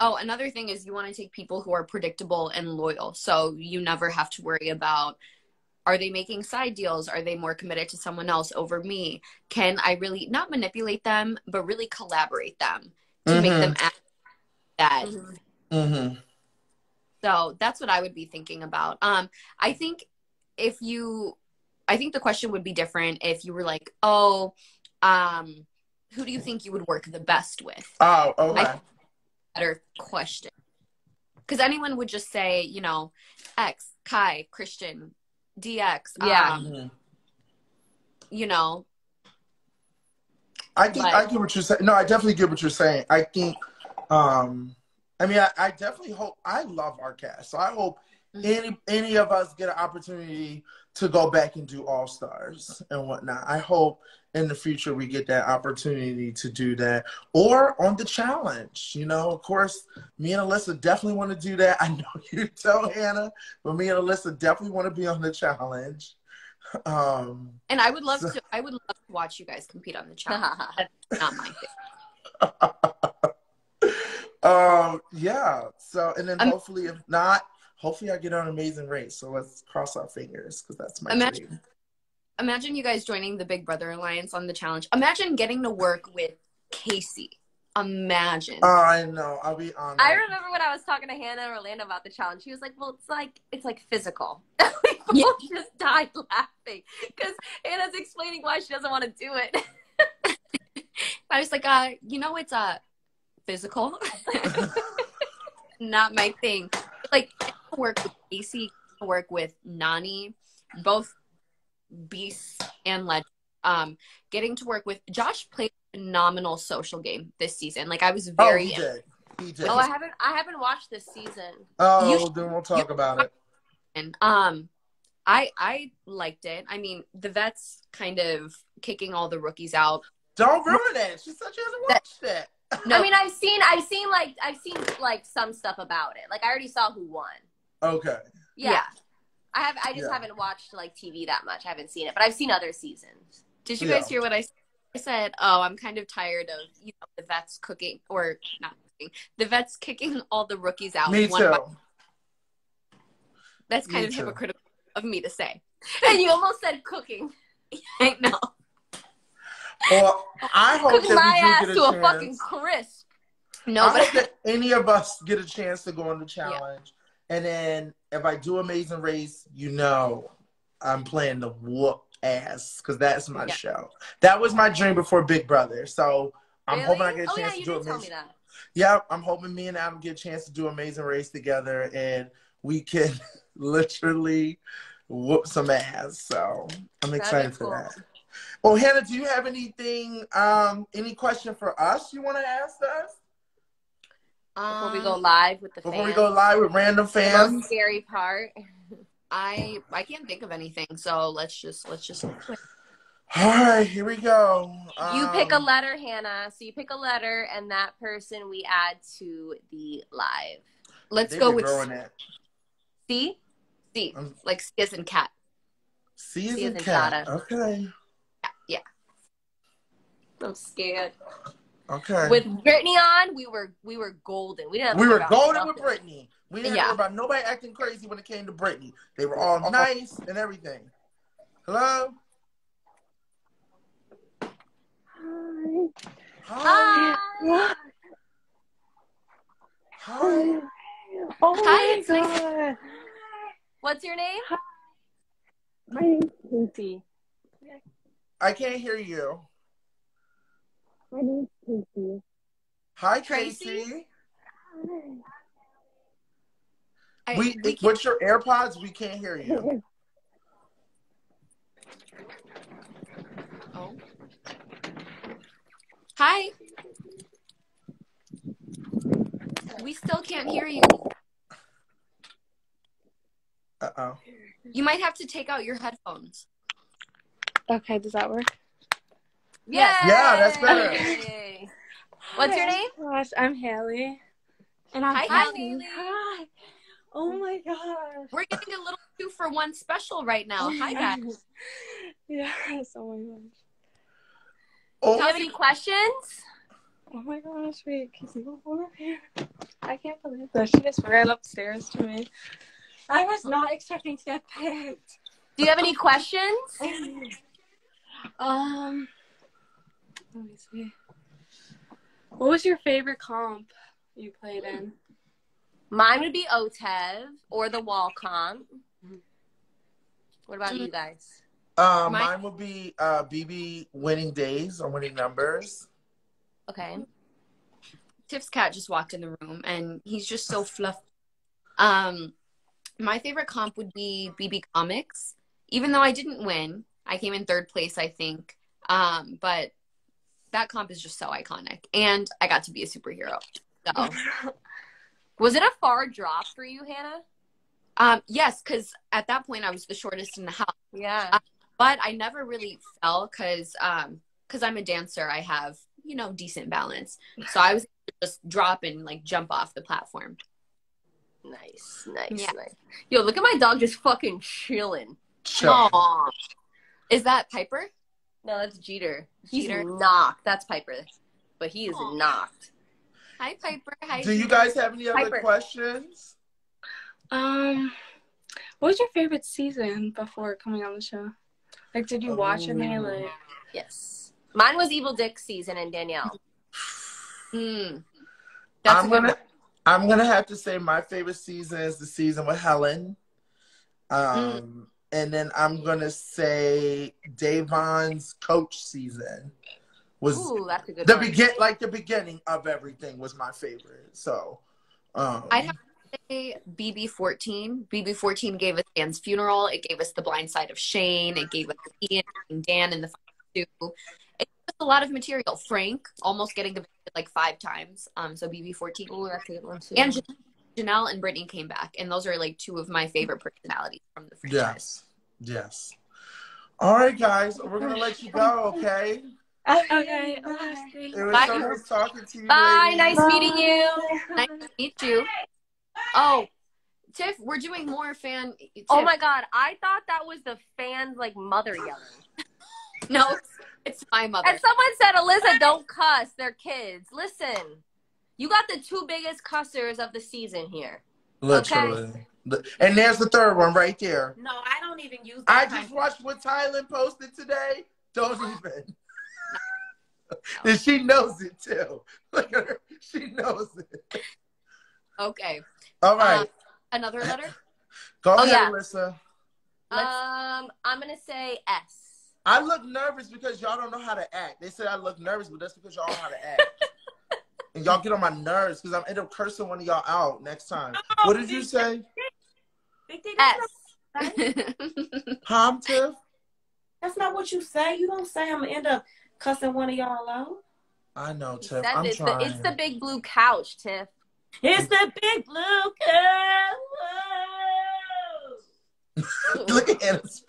Oh, another thing is you want to take people who are predictable and loyal. So you never have to worry about are they making side deals? Are they more committed to someone else over me? Can I really not manipulate them, but really collaborate them to make Mhm. them act that? Mm-hmm. So that's what I would be thinking about. Um, I think if you, I think the question would be different if you were like, oh, um, who do you think you would work the best with? Oh, okay. Better question. Because anyone would just say, you know, X, Kai, Christian, DX. Yeah. um, Mhm. you know, I get, But- I get what you're saying. No, I definitely get what you're saying. I think, um, I mean, I, I definitely hope. I love our cast, so I hope Mhm. any any of us get an opportunity to go back and do All Stars and whatnot. I hope in the future we get that opportunity to do that, or on the challenge. You know, of course, me and Alyssa definitely want to do that. I know you don't, Hannah, but me and Alyssa definitely want to be on the challenge. Um, and I would love So- to. I would love to watch you guys compete on the challenge. That's not my thing. um, yeah. So, and then Um, hopefully, if not, hopefully I get on an Amazing Race. So let's cross our fingers because that's my Imagine- dream. Imagine you guys joining the Big Brother Alliance on the challenge. Imagine getting to work with Kaycee. Imagine. Oh, I know. I'll be honored. I remember when I was talking to Hannah and Orlando about the challenge. She was like, "Well, it's like it's like physical." we Yeah. both just died laughing because Hannah's explaining why she doesn't want to do it. I was like, uh, you know, it's uh, physical. Not my thing. Like, work with Kaycee, work with Nany, both beasts and legends. Um, getting to work with Josh played a phenomenal social game this season. Like, I was Oh, very. he did. He did. oh, I haven't I haven't watched this season. oh, you- then we'll talk about it. And um, I I liked it. I mean, the vets kind of kicking all the rookies out. Don't ruin it. She said she hasn't watched it. No, I mean, I've seen I've seen like I've seen like some stuff about it. Like I already saw who won. Okay. Yeah. Yeah. I have I just Yeah. haven't watched like TV that much. I haven't seen it, but I've seen other seasons. Did you Yeah. guys hear what I said? I said, "Oh, I'm kind of tired of you know the vets cooking or not cooking, the vets kicking all the rookies out." Me one too. by- That's kind Me of too. hypocritical of me to say. And you almost said cooking. I know. Well, I hope Cooking my that ass we to do a get a fucking chance. crisp. No, I but hope that any of us get a chance to go on the challenge. And then if I do Amazing Race, you know I'm playing the whoop ass because that's my Yeah. show. That was my dream before Big Brother. So I'm Really? hoping I get a oh, chance yeah, to do did tell me Amazing. Yeah, I'm hoping me and Adam get a chance to do Amazing Race together and we can literally whoop some ass. So I'm excited be for that. Well, Hannah, do you have anything, um, any question for us you want to ask us Before we um, go live with the before fans. we go live with random The most fans? scary part. I I can't think of anything, so let's just let's just. All right, here we go. You pick a Um, letter, Hannah. So you pick a letter, and that person we add to the live. Let's go with growing it. C. C, Um, like C as in cat. C is C a as in cat. Tata. Okay. Yeah. I'm scared. Okay. With Britini on, we were we were golden. We didn't. Have we were about golden with nothing. Britini. We didn't Yeah. worry about nobody acting crazy when it came to Britini. They were all nice and everything. Hello? Hi. Hi. Hi. Oh Hi, my it's nice- god. What's your name? My name's Casey. I can't hear you. My name's Casey. Hi, Tracy? Casey. I, We, we can't- your AirPods, we can't hear you. oh. Hi. We still can't hear you. Uh oh. You might have to take out your headphones. Okay, does that work? Yes. Yeah, that's better. Yay. What's your Hi. name? Gosh, I'm Haley. And I'm Hi, happy. Haley. Hi. Oh my gosh. We're getting a little two for one special right now. Hi, guys. Yes, oh my gosh. Do you Oh, have any questions? Oh my gosh, wait, can you go over here? I can't believe that. She just ran upstairs to me. I was not expecting to get picked. Do you have any questions? Um, let me see. What was your favorite comp you played in? Mine would be OTEV or the wall comp. What about you guys? uh, My- mine would be uh, BB winning days or winning numbers. Okay. Tiff's cat just walked in the room and he's just so fluffy. Um, my favorite comp would be BB Comics. Even though I didn't win, I came in third place, I think. Um, but that comp is just so iconic, and I got to be a superhero. So, Was it a far drop for you, Hannah? um, yes, because at that point I was the shortest in the house, Yeah. but I never really fell because um, because I'm a dancer. I have you know decent balance, so I was just drop and like jump off the platform. Nice, nice, Yeah. nice. Yo, look at my dog just fucking chilling. Chill. Aw. Is that Piper? No, that's Jeter. He's Jeter. knocked. That's Piper. But he is Aw. knocked. Hi, Piper. Hi. Do you guys have any other Piper. questions? Um, what was your favorite season before coming on the show? Like, did you watch any? Oh. Like, Yes. Mine was Evil Dick season and Danielle. Mm. That's I'm gonna I'm gonna have to say my favorite season is the season with Helen. Um and then I'm gonna say Davon's coach season was Ooh, that's a good the one. begin like the beginning of everything was my favorite. So um I'd have to say BB14. BB14 gave us Dan's funeral. It gave us the blind side of Shane. It gave us Ian and Dan in the final two. It was a lot of material. Frank almost getting evicted like five times. Um, so BB14. Ooh, that's a good one too. And Jan- Janelle and Britney came back, and those are like two of my favorite personalities from the franchise. yes. Yes. All right guys, we're gonna let you go, okay? okay, It was Bye. so nice talking to you. Bye. ladies. Nice meeting you. Nice to meet you. Oh, Tiff, we're doing more fan. Tiff, Oh my god, I thought that was the fans like mother yelling. No, it's, it's my mother. And someone said, Alyssa, don't cuss. They're kids. Listen, you got the two biggest cussers of the season here. Literally. And there's the third one right there. No, I don't even use I that. just watched what Kyland posted today. Don't even. and she knows it too. Look at her. She knows it. Okay. All right. Uh, Another letter? Go oh, ahead, yeah. Alyssa. Um, I'm gonna say S. I look nervous because y'all don't know how to act. They said I look nervous, but that's because y'all know how to act. and y'all get on my nerves because I'm end up cursing one of y'all out next time. Oh, what did you say? Big D, S. that's, not, Hom Tiff? that's not what you say. You don't say I'm gonna end up cussing one of y'all out. I know, Tiff. I'm it's, the, trying. it's the big blue couch, Tiff. It's the big blue couch. Look at Anna's.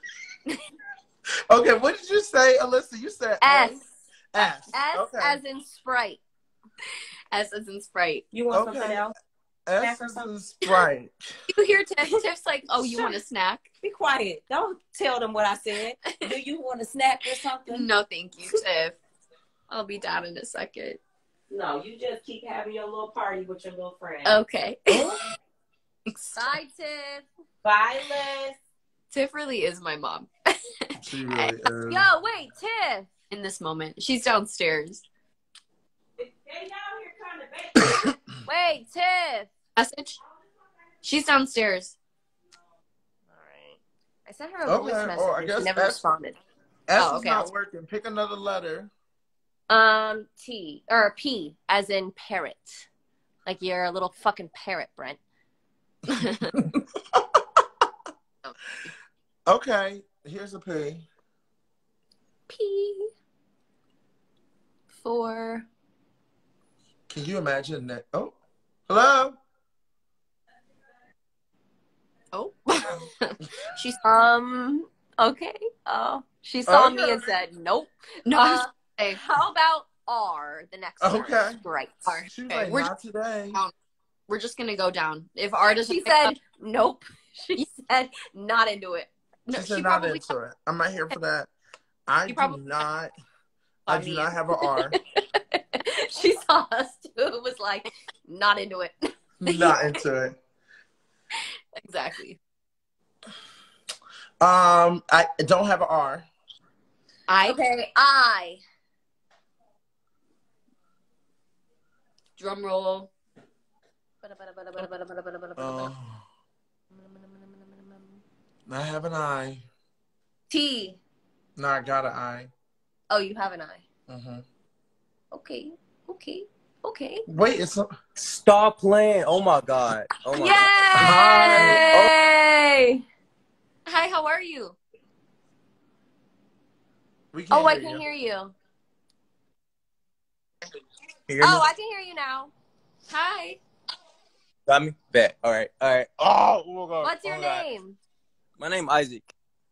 Okay, what did you say, Alyssa? You said A? S. S. S okay. as in Sprite. S as in Sprite. You want Okay. something else? S Snack or something? Sprite. You hear Tiff? Tiff's like, oh, you want a snack? Be quiet. Don't tell them what I said. Do you want a snack or something? No, thank you, Tiff. I'll be down in a second. No, you just keep having your little party with your little friend. Okay. Bye, Tiff. Bye, Liz. Tiff really is my mom She really is. Yo, wait, Tiff. in this moment. She's downstairs. They down here trying to bake. Wait, Tiff. Message? She's downstairs. All right. I sent her a Okay, voice message. or I guess she never S- responded. S Oh, is okay. not working. Pick another letter. Um, T or P as in parrot. Like you're a little fucking parrot, Brent. Okay, here's a P. P. For Can you imagine that? Oh, hello. oh. She's um. Okay. Oh, she saw Oh, me yeah. and said, "Nope." no. Uh, I was gonna say, How about R? The next. word? Okay. Great. R. She Okay, like, we're, not today. we're just gonna go down. If R doesn't, She pick up- said, "Nope." She said, "Not into it." no, she said she not probably into it. I'm not here for that. I do probably- not. I I do not have an R. she saw us too. It was like, "Not into it." not into it. exactly. Um, I don't have an R. I Okay. I. drum roll. Oh, I have an I. T. No, I got an I. Oh, you have an I. hmm Okay. Okay. Okay. Wait, it's not. Stop playing. Oh my god. Oh my Yay! god. Hi, how are you? We can't Oh, I can you. hear you. You hear oh, me? Oh, I can hear you now. Hi. Got me? Bet. All right. All right. Oh, oh my god. What's your Oh my God. name? My name Isaac.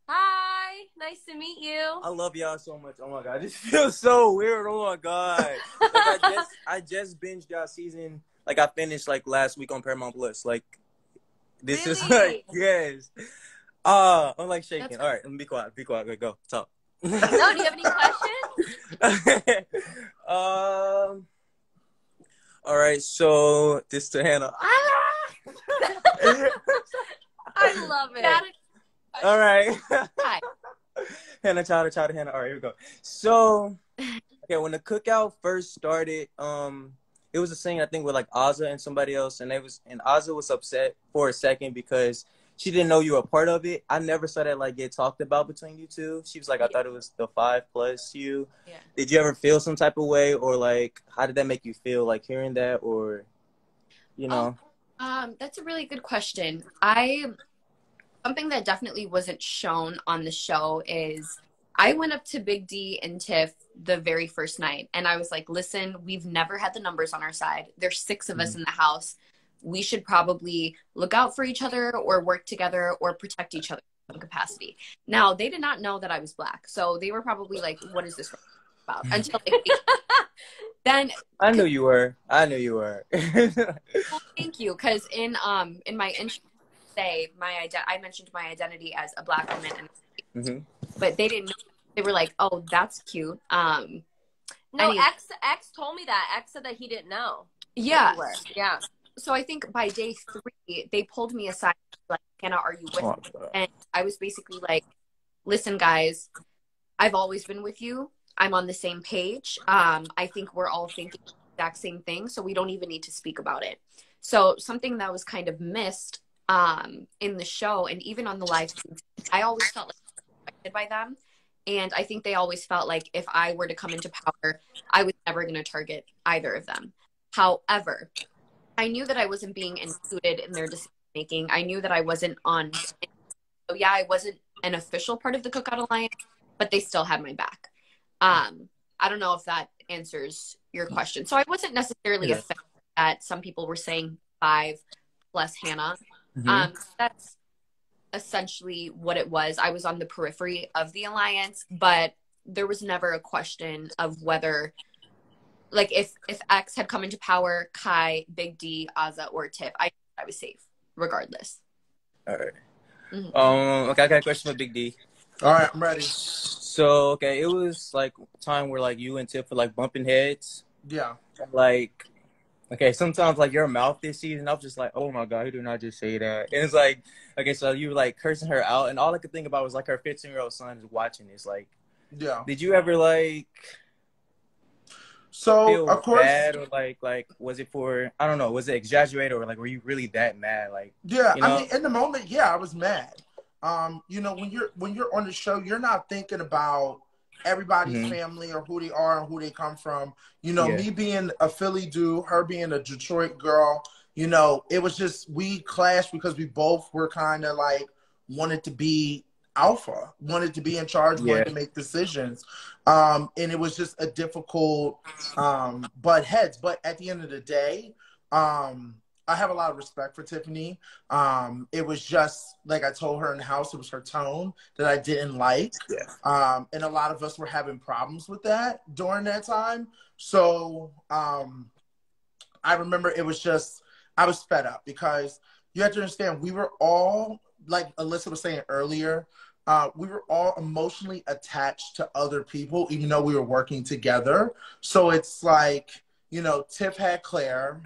Hi. Nice to meet you. I love y'all so much. Oh my god. This feels so weird. Oh my god. Like I just I just binged y'all season. Like I finished like last week on Paramount Plus. Like this is like yes. Uh I'm like shaking. That's All right, let me be quiet. Be quiet. Go, go. Talk. No, do you have any questions? um. All right, so this to Hannah. I love it. All right. Hi. Hannah, child, child, Hannah. All right, here we go. So, okay, when the cookout first started, um, it was a scene I think with like Azah and somebody else, and they was and Azah was upset for a second because she didn't know you were a part of it. I never saw that like get talked about between you two. She was like, I thought it was the five plus you. Yeah. Did you ever feel some type of way, or like, how did that make you feel, like hearing that, or, you know? Um, that's a really good question. I something that definitely wasn't shown on the show is I went up to Big D and Tiff the very first night and I was like, listen, we've never had the numbers on our side. There's six of us in the house. We should probably look out for each other or work together or protect each other in some capacity. Now they did not know that I was black. So they were probably like, what is this about? Until like, then I knew you were. I knew you were. Well, thank you, because in um in my intro say my ide- I mentioned my identity as a black woman, and, Mhm. but they didn't. know. They were like, "Oh, that's cute." Um, No, Any- X X told me that. X said that he didn't know. yeah. Yeah. So I think by day three, they pulled me aside, like, "Hannah, are you with?" Oh, me?" And I was basically like, "Listen, guys, I've always been with you. I'm on the same page. Um, I think we're all thinking the exact same thing, so we don't even need to speak about it." So something that was kind of missed um, in the show and even on the live streams, I always felt like affected by them. And I think they always felt like if I were to come into power, I was never going to target either of them. However, I knew that I wasn't being included in their decision making. I knew that I wasn't on. So yeah, I wasn't an official part of the Cookout Alliance, but they still had my back. Um, I don't know if that answers your question. So I wasn't necessarily Yeah. affected that some people were saying five plus Hannah. Mhm. Um, that's essentially what it was. I was on the periphery of the alliance, but there was never a question of whether like if if X had come into power, Kai, Big D, Azah, or Tiff, I I was safe regardless. All right. Mhm. Um. Okay, I got a question for Big D. All right, I'm ready. So okay, it was like time where like you and Tiff were like bumping heads. Yeah. Like, okay, sometimes like your mouth this season, I'm just like, oh my god, who did not just say that? And it's like, okay, so you were like cursing her out, and all I could think about was like her 15 year old son is watching this. Like, Yeah. did you ever like So of course, bad or like like was it for I don't know, was it exaggerated or like were you really that mad? Like, yeah. you know? I mean, in the moment, yeah, I was mad. Um, you know, when you're when you're on the show, you're not thinking about everybody's Mhm. family or who they are and who they come from. You know, Yeah. me being a Philly dude, her being a Detroit girl. You know, it was just we clashed because we both were kind of like wanted to be alpha, wanted to be in charge, Yeah. wanted to make decisions. Um, and it was just a difficult um butt heads. But at the end of the day, um, I have a lot of respect for Tiffany. Um, it was just like I told her in the house, it was her tone that I didn't like. Yeah. Um, and a lot of us were having problems with that during that time. So um, I remember it was just I was fed up because you have to understand we were all like Alyssa was saying earlier, uh, we were all emotionally attached to other people, even though we were working together. So it's like, you know, Tiff had Claire,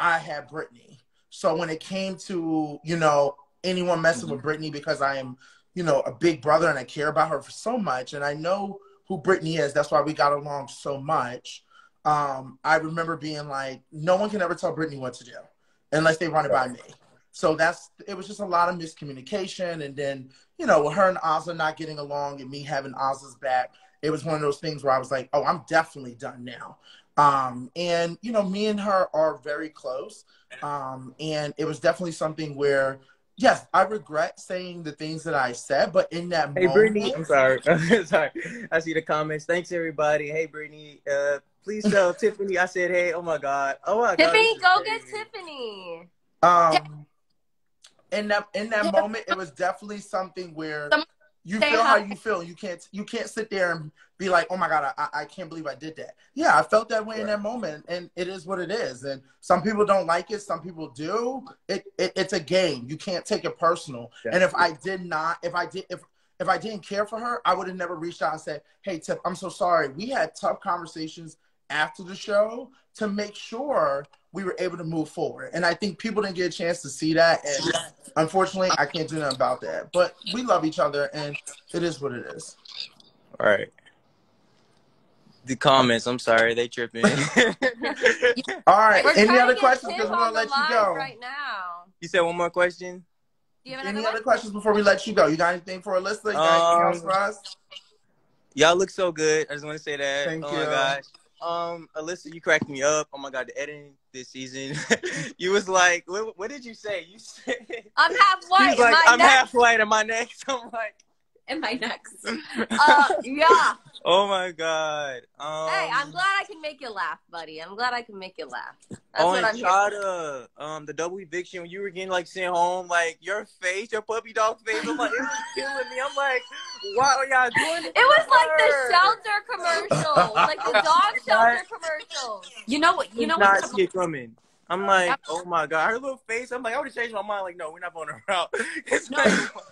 I had Britini. So when it came to, you know, anyone messing with Britini because I am, you know, a big brother and I care about her so much, and I know who Britini is, that's why we got along so much. Um, I remember being like, no one can ever tell Britini what to do unless they run it by me. So that's it was just a lot of miscommunication, and then you know, with her and Azah not getting along, and me having Azah's back, it was one of those things where I was like, oh, I'm definitely done now. Um, and you know, me and her are very close, um, and it was definitely something where, yes, I regret saying the things that I said, but in that Hey moment, Britini, I'm sorry. sorry. I see the comments. Thanks everybody. Hey Britini, uh, please tell Tiffany I said hey. Oh my god. Oh my god. Tiffany, go get. Tiffany. um, in that in that moment, it was definitely something where Some- you say feel how you feel. You can't you can't sit there and be like, oh my god, I, I can't believe I did that. Yeah, I felt that way in that moment, and it is what it is. And some people don't like it, some people do. It, it it's a game. You can't take it personal. And if I did not, if I did, if if I didn't care for her, I would have never reached out and said, "Hey, Tiff, I'm so sorry." We had tough conversations after the show to make sure we were able to move forward. And I think people didn't get a chance to see that. And unfortunately, I can't do nothing about that. But we love each other, and it is what it is. All right. The comments, I'm sorry, they tripping. All right. We're Any other questions? Because we're gonna let you go. right now. you said one more question? Do you have Any another other one? questions before we let you go? You got anything for Alyssa? You got anything else Um, for us? Y'all look so good. I just want to say that. Thank oh you. my gosh. Um, Alyssa, you cracked me up. Oh my god, the editing this season. you was like, what, what did you say? You said I'm half white. like, I'm neck- half white and my next. I'm like, And my next. Uh, yeah. oh my god. Um, Hey, I'm glad I can make you laugh, buddy. I'm glad I can make you laugh. That's oh, what I'm. Chaddha, um, the double eviction when you were getting like sent home, like your face, your puppy dog face. I'm like, it was killing me. I'm like, why are y'all doing this? It was like the shelter commercial, like the dog shelter commercial. You know what? You know not what? it coming. I'm like, oh my god, her little face. I'm like, I would have changed my mind. Like, no, we're not going around. It's No.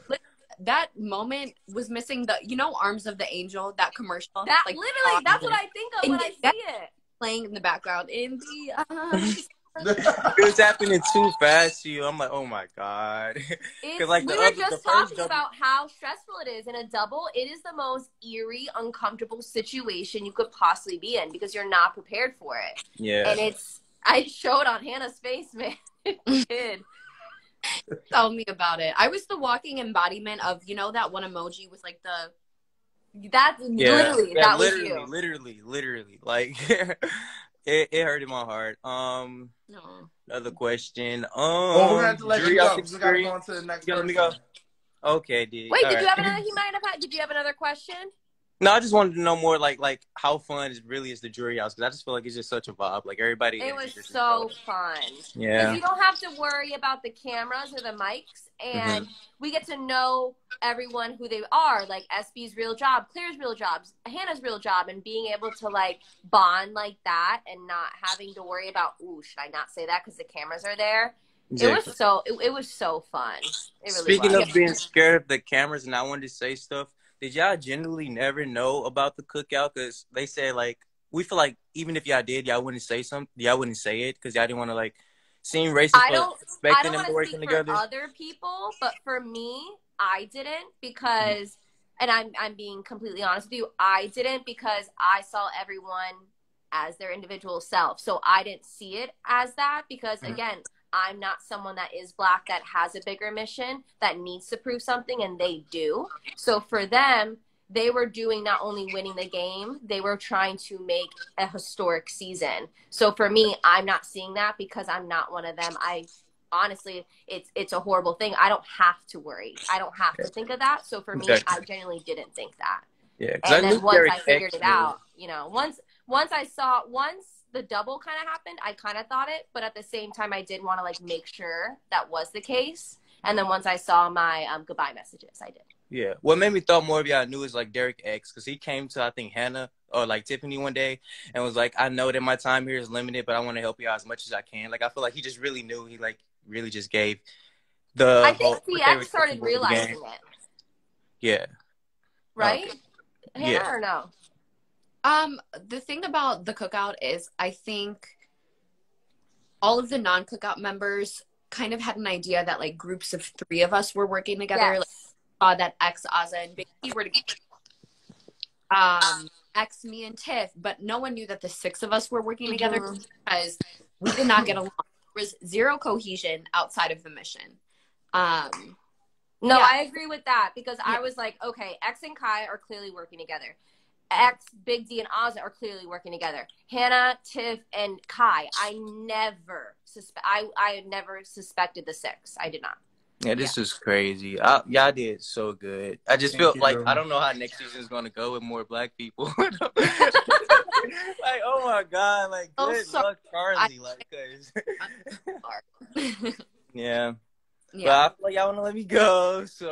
like, That moment was missing the. You know, Arms of the Angel. That commercial. That like, literally, oh, that's what I think of when I see it. playing in the background. In the. arms it was happening too fast to you. I'm like, oh my god. It's, like, we were other- just talking double- about how stressful it is in a double. It is the most eerie, uncomfortable situation you could possibly be in because you're not prepared for it. Yeah. And it's, I showed on Hannah's face, man. It did. Tell me about it. I was the walking embodiment of you know that one emoji with like the That's Yeah, literally, yeah, that was literally, you. literally, literally. Like it, it hurt in my heart. Um, no. another question. Um, well, we're gonna have to let Drew, you go. We gotta go on to the next Yeah, let me go. Okay, dude. Wait, All did you have another? He might have had. Did you have another question? No, I just wanted to know more, like, like how fun is really is the jury house? Because I just feel like it's just such a vibe. Like everybody. it was so fun. Yeah. you don't have to worry about the cameras or the mics, and Mm-hmm. we get to know everyone who they are, like SB's real job, Claire's real jobs, Hannah's real job, and being able to like bond like that and not having to worry about, ooh, should I not say that because the cameras are there? It was so it, it was so fun. It really Speaking was. of being scared of the cameras and I wanted to say stuff, did y'all generally never know about the cookout? Because they say like we feel like even if y'all did, y'all wouldn't say something. Y'all wouldn't say it because y'all didn't want to like seem racist. I don't- I don't them to want work to speak together. for other people, but for me, I didn't because, and I'm I'm being completely honest with you, I didn't because I saw everyone as their individual self, so I didn't see it as that because Mhm. again, I'm not someone that is black that has a bigger mission that needs to prove something, and they do. So for them, they were doing not only winning the game, they were trying to make a historic season. So for me, I'm not seeing that because I'm not one of them. I honestly, it's it's a horrible thing. I don't have to worry. I don't have to think of that. So for me, Exactly. I genuinely didn't think that. yeah, And knew then once I figured it out, you know, once once I saw once the double kind of happened, I kind of thought it, but at the same time, I did want to like make sure that was the case. And then once I saw my um, goodbye messages, I did. Yeah. What made me thought more of y'all knew is like Derek X because he came to I think Hannah or like Tiffany one day and was like, I know that my time here is limited, but I want to help you out as much as I can. Like I feel like he just really knew. He like really just gave the. I think whole- what they were CX started looking for the realizing it, Yeah. right? Hannah Yeah. or no? Um, the thing about the cookout is I think all of the non cookout members kind of had an idea that like groups of three of us were working together. Yes. Like, uh, that X, Azah, and Big D were together. Um, X, me, and Tiff, but no one knew that the six of us were working together Mhm. because we did not get along. There was zero cohesion outside of the mission. Um, No, Yeah. I agree with that because I was like, okay, X and Kai are clearly working together. X, Big D, and Ozzy are clearly working together. Hannah, Tiff, and Kai. I never suspe- I I never suspected the six. I did not. Yeah, this is crazy. I, y'all did so good. I just Thank feel like. I don't know how next season is going to go with more black people. like, oh my god, like Oh, good so- luck, Charlie. like, 'cause- yeah. But yeah. I feel like y'all want to let me go. So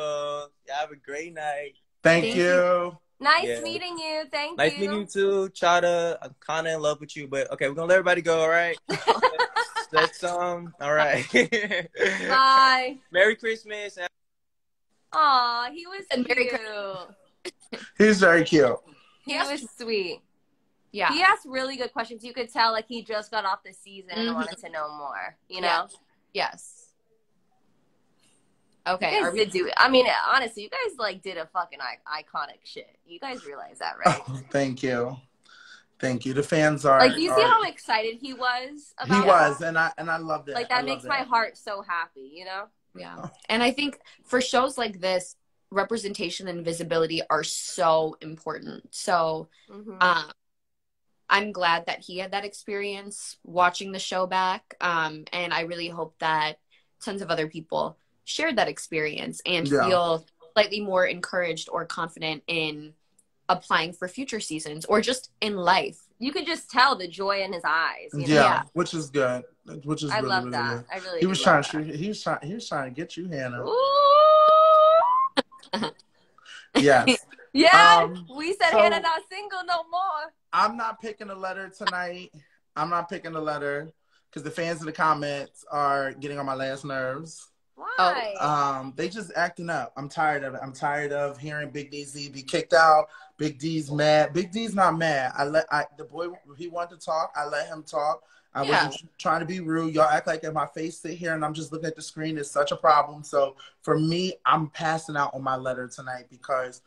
y'all have a great night. Thank, Thank you. you. Nice Yeah. meeting you. Thank Nice you. Nice meeting you too, Chaddha. I'm kind of in love with you, but okay, we're gonna let everybody go. All right. That's um. All right. Bye. Merry Christmas. Aw, he was And Merry cute. He's very cute. He Yes. was sweet. Yeah. He asked really good questions. You could tell like he just got off the season and Mhm. wanted to know more. You Yeah. know. Yes. Okay. You Are guys we, do. I mean, honestly, you guys like did a fucking I- iconic shit. You guys realize that, right? Oh, thank you. Thank you. The fans are like, do you see are- how excited he was he was that? and I and I loved it. Like that loved makes my it. heart so happy. You know. yeah. And I think for shows like this, representation and visibility are so important. So Mhm. um, I'm glad that he had that experience watching the show back. Um, and I really hope that tons of other people shared that experience and Yeah. feel slightly more encouraged or confident in applying for future seasons or just in life. you could just tell the joy in his eyes. You know? Yeah, Yeah. which is good. Which is I really, love really that. good. I really. He was love trying to he was trying he was trying to get you, Hannah. Ooh. Yes. Yeah, Um, we said so- Hannah not single no more. I'm not picking a letter tonight. I'm not picking a letter because the fans in the comments are getting on my last nerves. Why? Um, they just acting up. I'm tired of it. I'm tired of hearing Big DZ be kicked out. Big D's mad. Big D's not mad. I let I the boy he wanted to talk. I let him talk. I Yeah. wasn't trying to be rude. Y'all act like if my face sit here and I'm just looking at the screen is such a problem. So for me, I'm passing out on my letter tonight because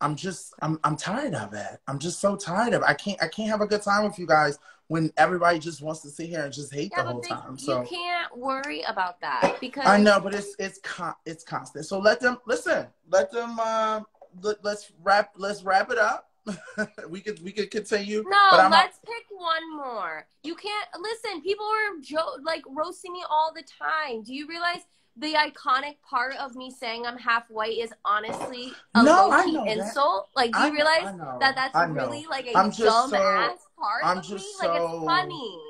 I'm just I'm I'm tired of it. I'm just so tired of it. I can't I can't have a good time with you guys when everybody just wants to sit here and just hate yeah, the whole time. So you can't worry about that because I know, but it's it's con- it's constant. So let them listen. Let them. Uh, let, let's wrap. Let's wrap it up. we could we could continue. No, let's pick one more. You can't listen. People are jo- like roasting me all the time. Do you realize the iconic part of me saying I'm half white is honestly a No, I low-key know that. insult. Like, do I- you realize I know. that that's really like a I'm dumb so- ass part I'm of just me? Like, so- it's funny.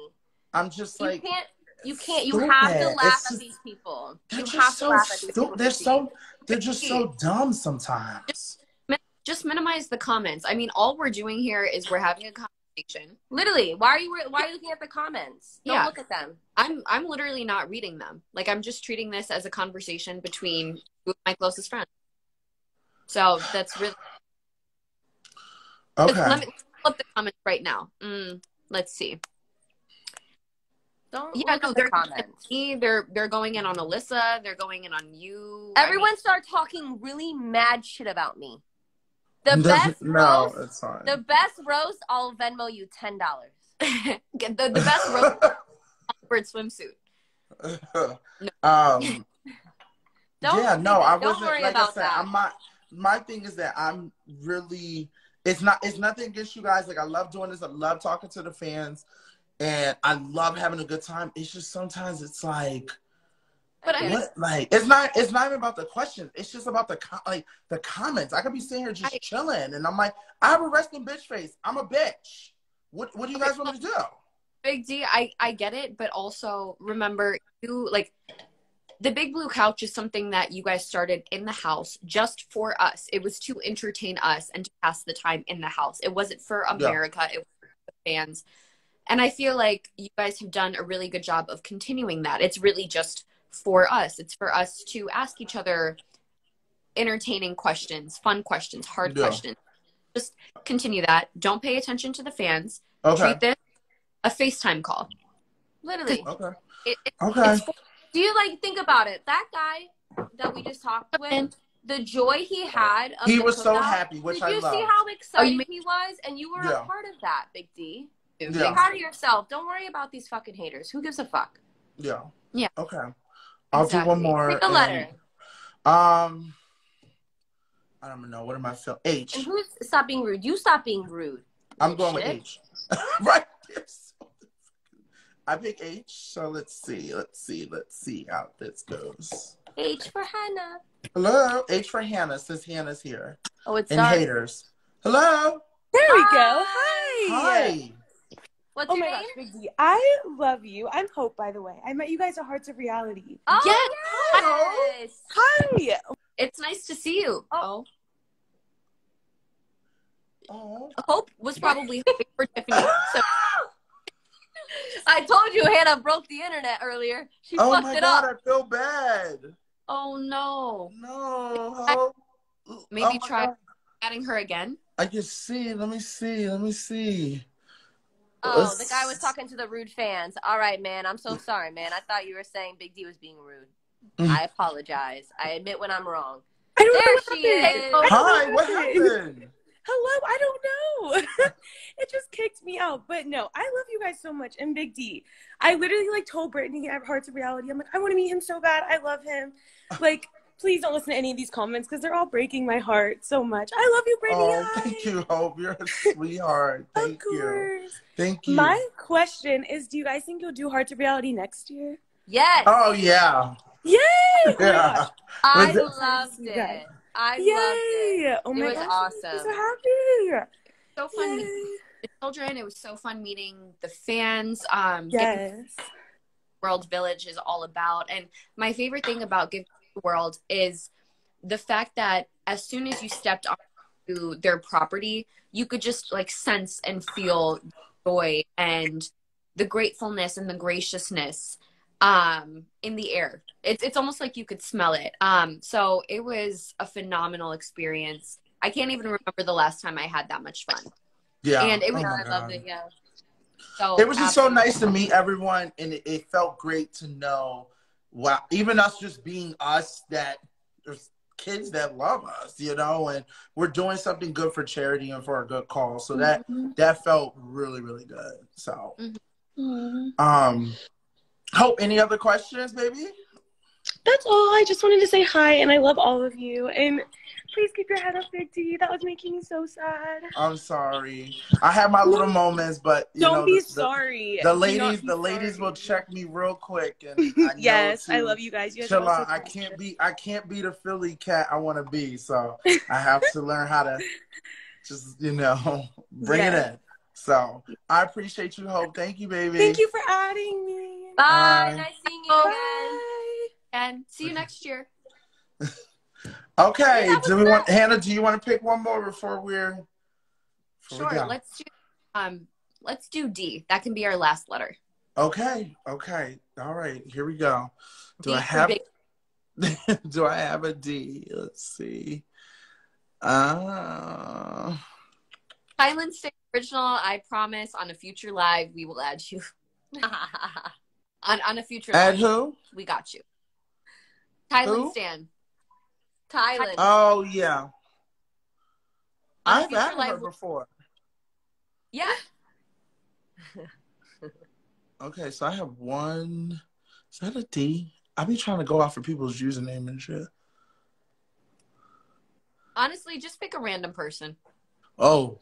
I'm just like you can't. You can't. You have to laugh It's at these people. You just have to so laugh at these people. They're so they're just so dumb sometimes. Just minimize the comments. I mean, all we're doing here is we're having a conversation. Literally, why are you why are you looking at the comments? Don't Yeah. look at them. I'm I'm literally not reading them. Like I'm just treating this as a conversation between my closest friends. So that's really. Okay. Let me flip the comments right now. Mm, let's see. Don't Yeah, look no, at they're the comments. me. They're they're going in on Alyssa. They're going in on you. Everyone start talking really mad shit about me. The best no, roast, it's fine. the best roast, I'll Venmo you ten dollars. The the best roast bird swimsuit. um, Don't yeah, no, I don't wasn't. worry like I said, that. I'm not. My thing is that I'm really. It's not. It's nothing against you guys. Like I love doing this. I love talking to the fans, and I love having a good time. It's just sometimes it's like. But I What like it's not it's not even about the questions. It's just about the co- like the comments. I could be sitting here just I- chilling, and I'm like, I have a resting bitch face. I'm a bitch. What what do you guys want me to do? Big D, I I get it, but also remember you like the big blue couch is something that you guys started in the house just for us. It was to entertain us and to pass the time in the house. It wasn't for Yeah. America. It was for the fans. And I feel like you guys have done a really good job of continuing that. It's really just for us. It's for us to ask each other entertaining questions, fun questions, hard Yeah. questions. Just continue that. Don't pay attention to the fans. Okay. Treat this a FaceTime call. Literally. Okay. It, it, Okay. it's for Do you like think about it? That guy that we just talked with, the joy he had. Of He the was so cookout, happy, which Did I you see how excited mean- he was? And you were Yeah. a part of that, Big D. Yeah. Be Yeah. proud of yourself. Don't worry about these fucking haters. Who gives a fuck? Yeah. Yeah. Okay. I'll do one Exactly. more. Read the and- letter. um, I don't know. What am I feeling? H. And who's stop being rude? You stop being rude. I'm going with H. right. I pick H. So let's see. Let's see. Let's see how this goes. H for Hannah. Hello. H for Hannah. Says Hannah's here. Oh, it's And dark. haters. Hello. There we go. Hi. Hi. Hi. What's Oh your my name? gosh, Big D. I love you. I'm Hope, by the way. I met you guys at Hearts of Reality. Oh, Yes. yes. Hi. It's nice to see you. Oh, Oh. oh. Hope was probably hoping for Tiffany. So I told you Hannah broke the internet earlier. She Oh fucked my it God. up. I feel bad. oh no. No. Hope. Maybe Oh try God. adding her again. I can see. Let me see. Let me see. Oh, the guy was talking to the rude fans. All right, man. I'm so sorry, man. I thought you were saying Big D was being rude. Mm. I apologize. I admit when I'm wrong. I don't There know what she happened. is. I Hi. What happened. happened? Hello, I don't know. it just kicked me out. But no, I love you guys so much. And Big D. I literally like told Brittany at Hearts of Reality, I'm like, I want to meet him so bad. I love him. Like, please don't listen to any of these comments because they're all breaking my heart so much. I love you, Brittany. Oh, thank you, Hope. You're a sweetheart. Of Thank you. course. Thank you. My question is, do you guys think you'll do Hearts to Reality next year? Yes. Oh yeah. Yay! Oh Yeah. gosh. I loved it. guys. I loved it. Yay! Oh It my was gosh, I'm awesome. so happy. So fun Yay. meeting the children. It was so fun meeting the fans. Um, Yes. World Village is all about. And my favorite thing about Give the World is the fact that as soon as you stepped onto their property, you could just like sense and feel joy and the gratefulness and the graciousness um in the air. It's it's almost like you could smell it. Um so it was a phenomenal experience. I can't even remember the last time I had that much fun. Yeah. And it was- Oh I loved it. Yeah. So It was just so nice to meet everyone, and it, it felt great to know. Wow, even us just being us, that there's kids that love us, you know, and we're doing something good for charity and for a good cause. So that Mhm. that felt really really good. So, Mhm. um, hope any other questions, baby? That's all. I just wanted to say hi, and I love all of you. And please keep your head up, Big D. That was making me so sad. I'm sorry. I have my little moments, but you Don't know, be the, the- sorry. The Do not ladies, be the ladies sorry. will check me real quick, and I know yes, I love you guys. You guys Chill all so. I can't be. I can't be the Philly cat I want to be. So I have to learn how to just you know bring it Yeah. in. So I appreciate you, Hope. Thank you, baby. Thank you for adding me. Bye. Bye. Nice seeing you again. Bye. And see you next year. Okay. Yeah, do we want nice. Hannah? Do you want to pick one more before we're? Before Sure. go? Let's do um let's do D. That can be our last letter. Okay. Okay. All right. Here we go. Do D I have? big- do I have a D? Let's see. Uh, Highland State original? I promise on a future live we will add you. on on a future add live. who? We got you. Highland Who? Stan. Thailand. Oh yeah. On a I've future added her live. before. Yeah. Okay, so I have one. Is that a D? I be trying to go off for people's username and shit. Honestly, just pick a random person. Oh.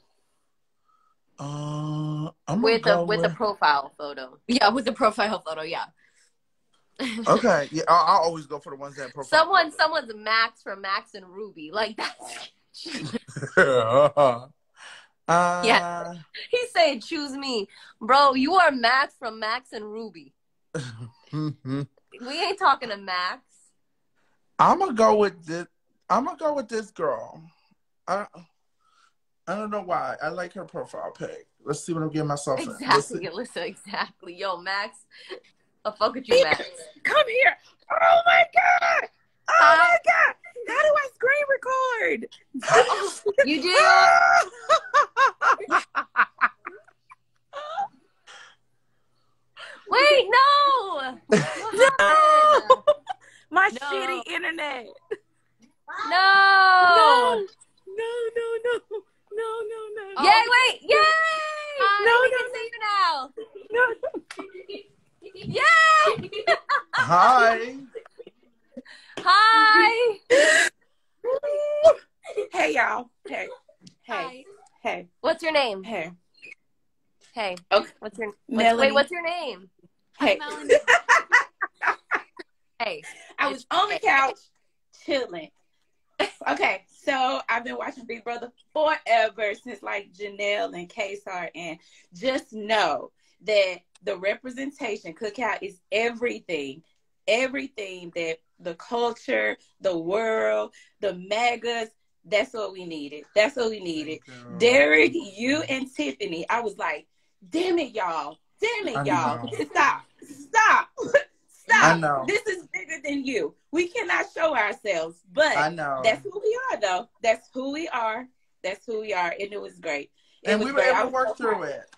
Uh, I'm with a go with a profile photo. Yeah, with a profile photo, yeah. Okay, yeah, I'll, I'll always go for the ones that profile. Someone someone's Max from Max and Ruby. Like that's uh, Yeah. he's saying choose me. Bro, you are Max from Max and Ruby. We ain't talking to Max. I'm gonna go with this. I'm gonna go with this girl. I I don't know why. I like her profile pic. Let's see what I'm getting myself in. Exactly, see. Alyssa, exactly. Yo, Max. I fuck with you, Max. Come here. Oh my god. Oh my god. How do I screen record? You do? Wait, no! Happened? My No. shitty internet. No! No, no, no, no, no, no. Yay, wait! Yay! No, no, can see you now. no. Yay! Hi. Hi! Hey y'all. Hey. Hey. Hi. Hey. What's your name? Hey. Hey. Okay. What's your what's, wait? What's your name? Hey. Hey. I was on the couch chilling. Okay, so I've been watching Big Brother forever since like Janelle and Kaysar, and just know that the representation cookout is everything, everything that the culture, the world, the megas. That's what we needed. That's what we needed. Derek, you and Tiffany. I was like, damn it, y'all. Damn it, I y'all. know. Stop. Stop. Stop. I know. This is bigger than you. We cannot show ourselves, but I know. that's who we are, though. That's who we are. That's who we are. And it was great. It and was we were great. Able to work so through it.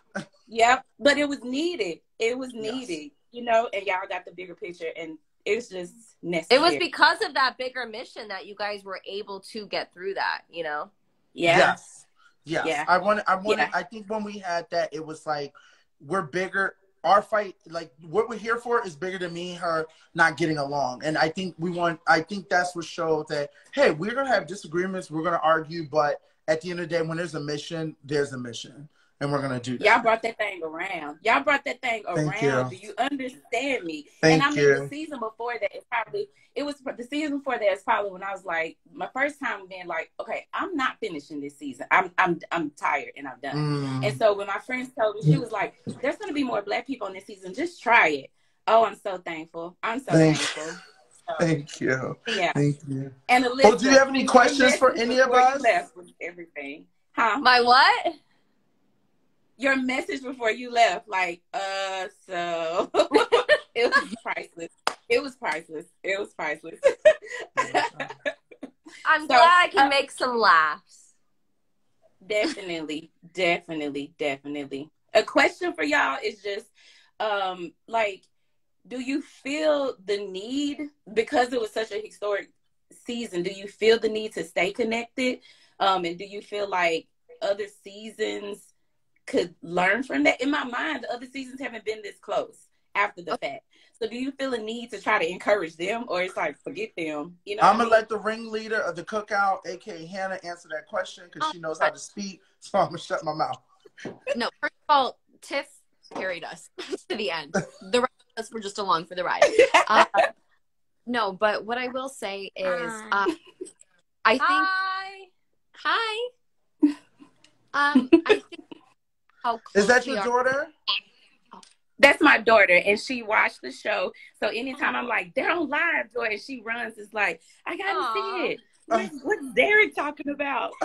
Yep. But it was needed. It was Yes. needed, you know, and y'all got the bigger picture, and it was just necessary. It was because of that bigger mission that you guys were able to get through that. You know. yeah. Yes. Yes. Yeah. I wanted I wanted Yeah. I think when we had that it was like we're bigger our fight like what we're here for is bigger than me and her not getting along. And I think we want I think that's what showed that hey, we're gonna have disagreements, we're gonna argue, but at the end of the day when there's a mission, there's a mission. And we're gonna do that. Y'all brought that thing around. Y'all brought that thing Thank around. you. Do you understand me? Thank and I mean, you. the season before that is probably it was the season before that is probably when I was like my first time being like, okay, I'm not finishing this season. I'm I'm I'm tired and I'm done. Mm. And so when my friends told me, she was like, "There's gonna be more black people on this season. Just try it." Oh, I'm so thankful. I'm so Thank- thankful. Thank you. Yeah. Thank you. And Alyssa, Well, do you have any questions for any of us? Left was everything, huh? My what? Your message before you left, like, uh, so it was priceless. It was priceless. It was priceless. I'm So, glad I can uh, make some laughs. definitely, definitely, definitely. A question for y'all is just, um, like, do you feel the need because it was such a historic season? Do you feel the need to stay connected? Um, and do you feel like other seasons could learn from that? In my mind, the other seasons haven't been this close after the fact. So do you feel a need to try to encourage them, or it's like forget them? You know, I'm gonna mean? let the ringleader of the cookout, aka Hannah, answer that question because she knows how to speak. So I'm gonna shut my mouth. No, first of all, Tiff carried us to the end. The rest of us were just along for the ride. Uh, no, but what I will say is, uh, I think Hi. hi. Um, I think how Is close that your are- daughter? That's my daughter, and she watched the show. So anytime I'm like, they're on live, Joy, and she runs, it's like, I gotta Aw. see it. What's, what's Derek talking about?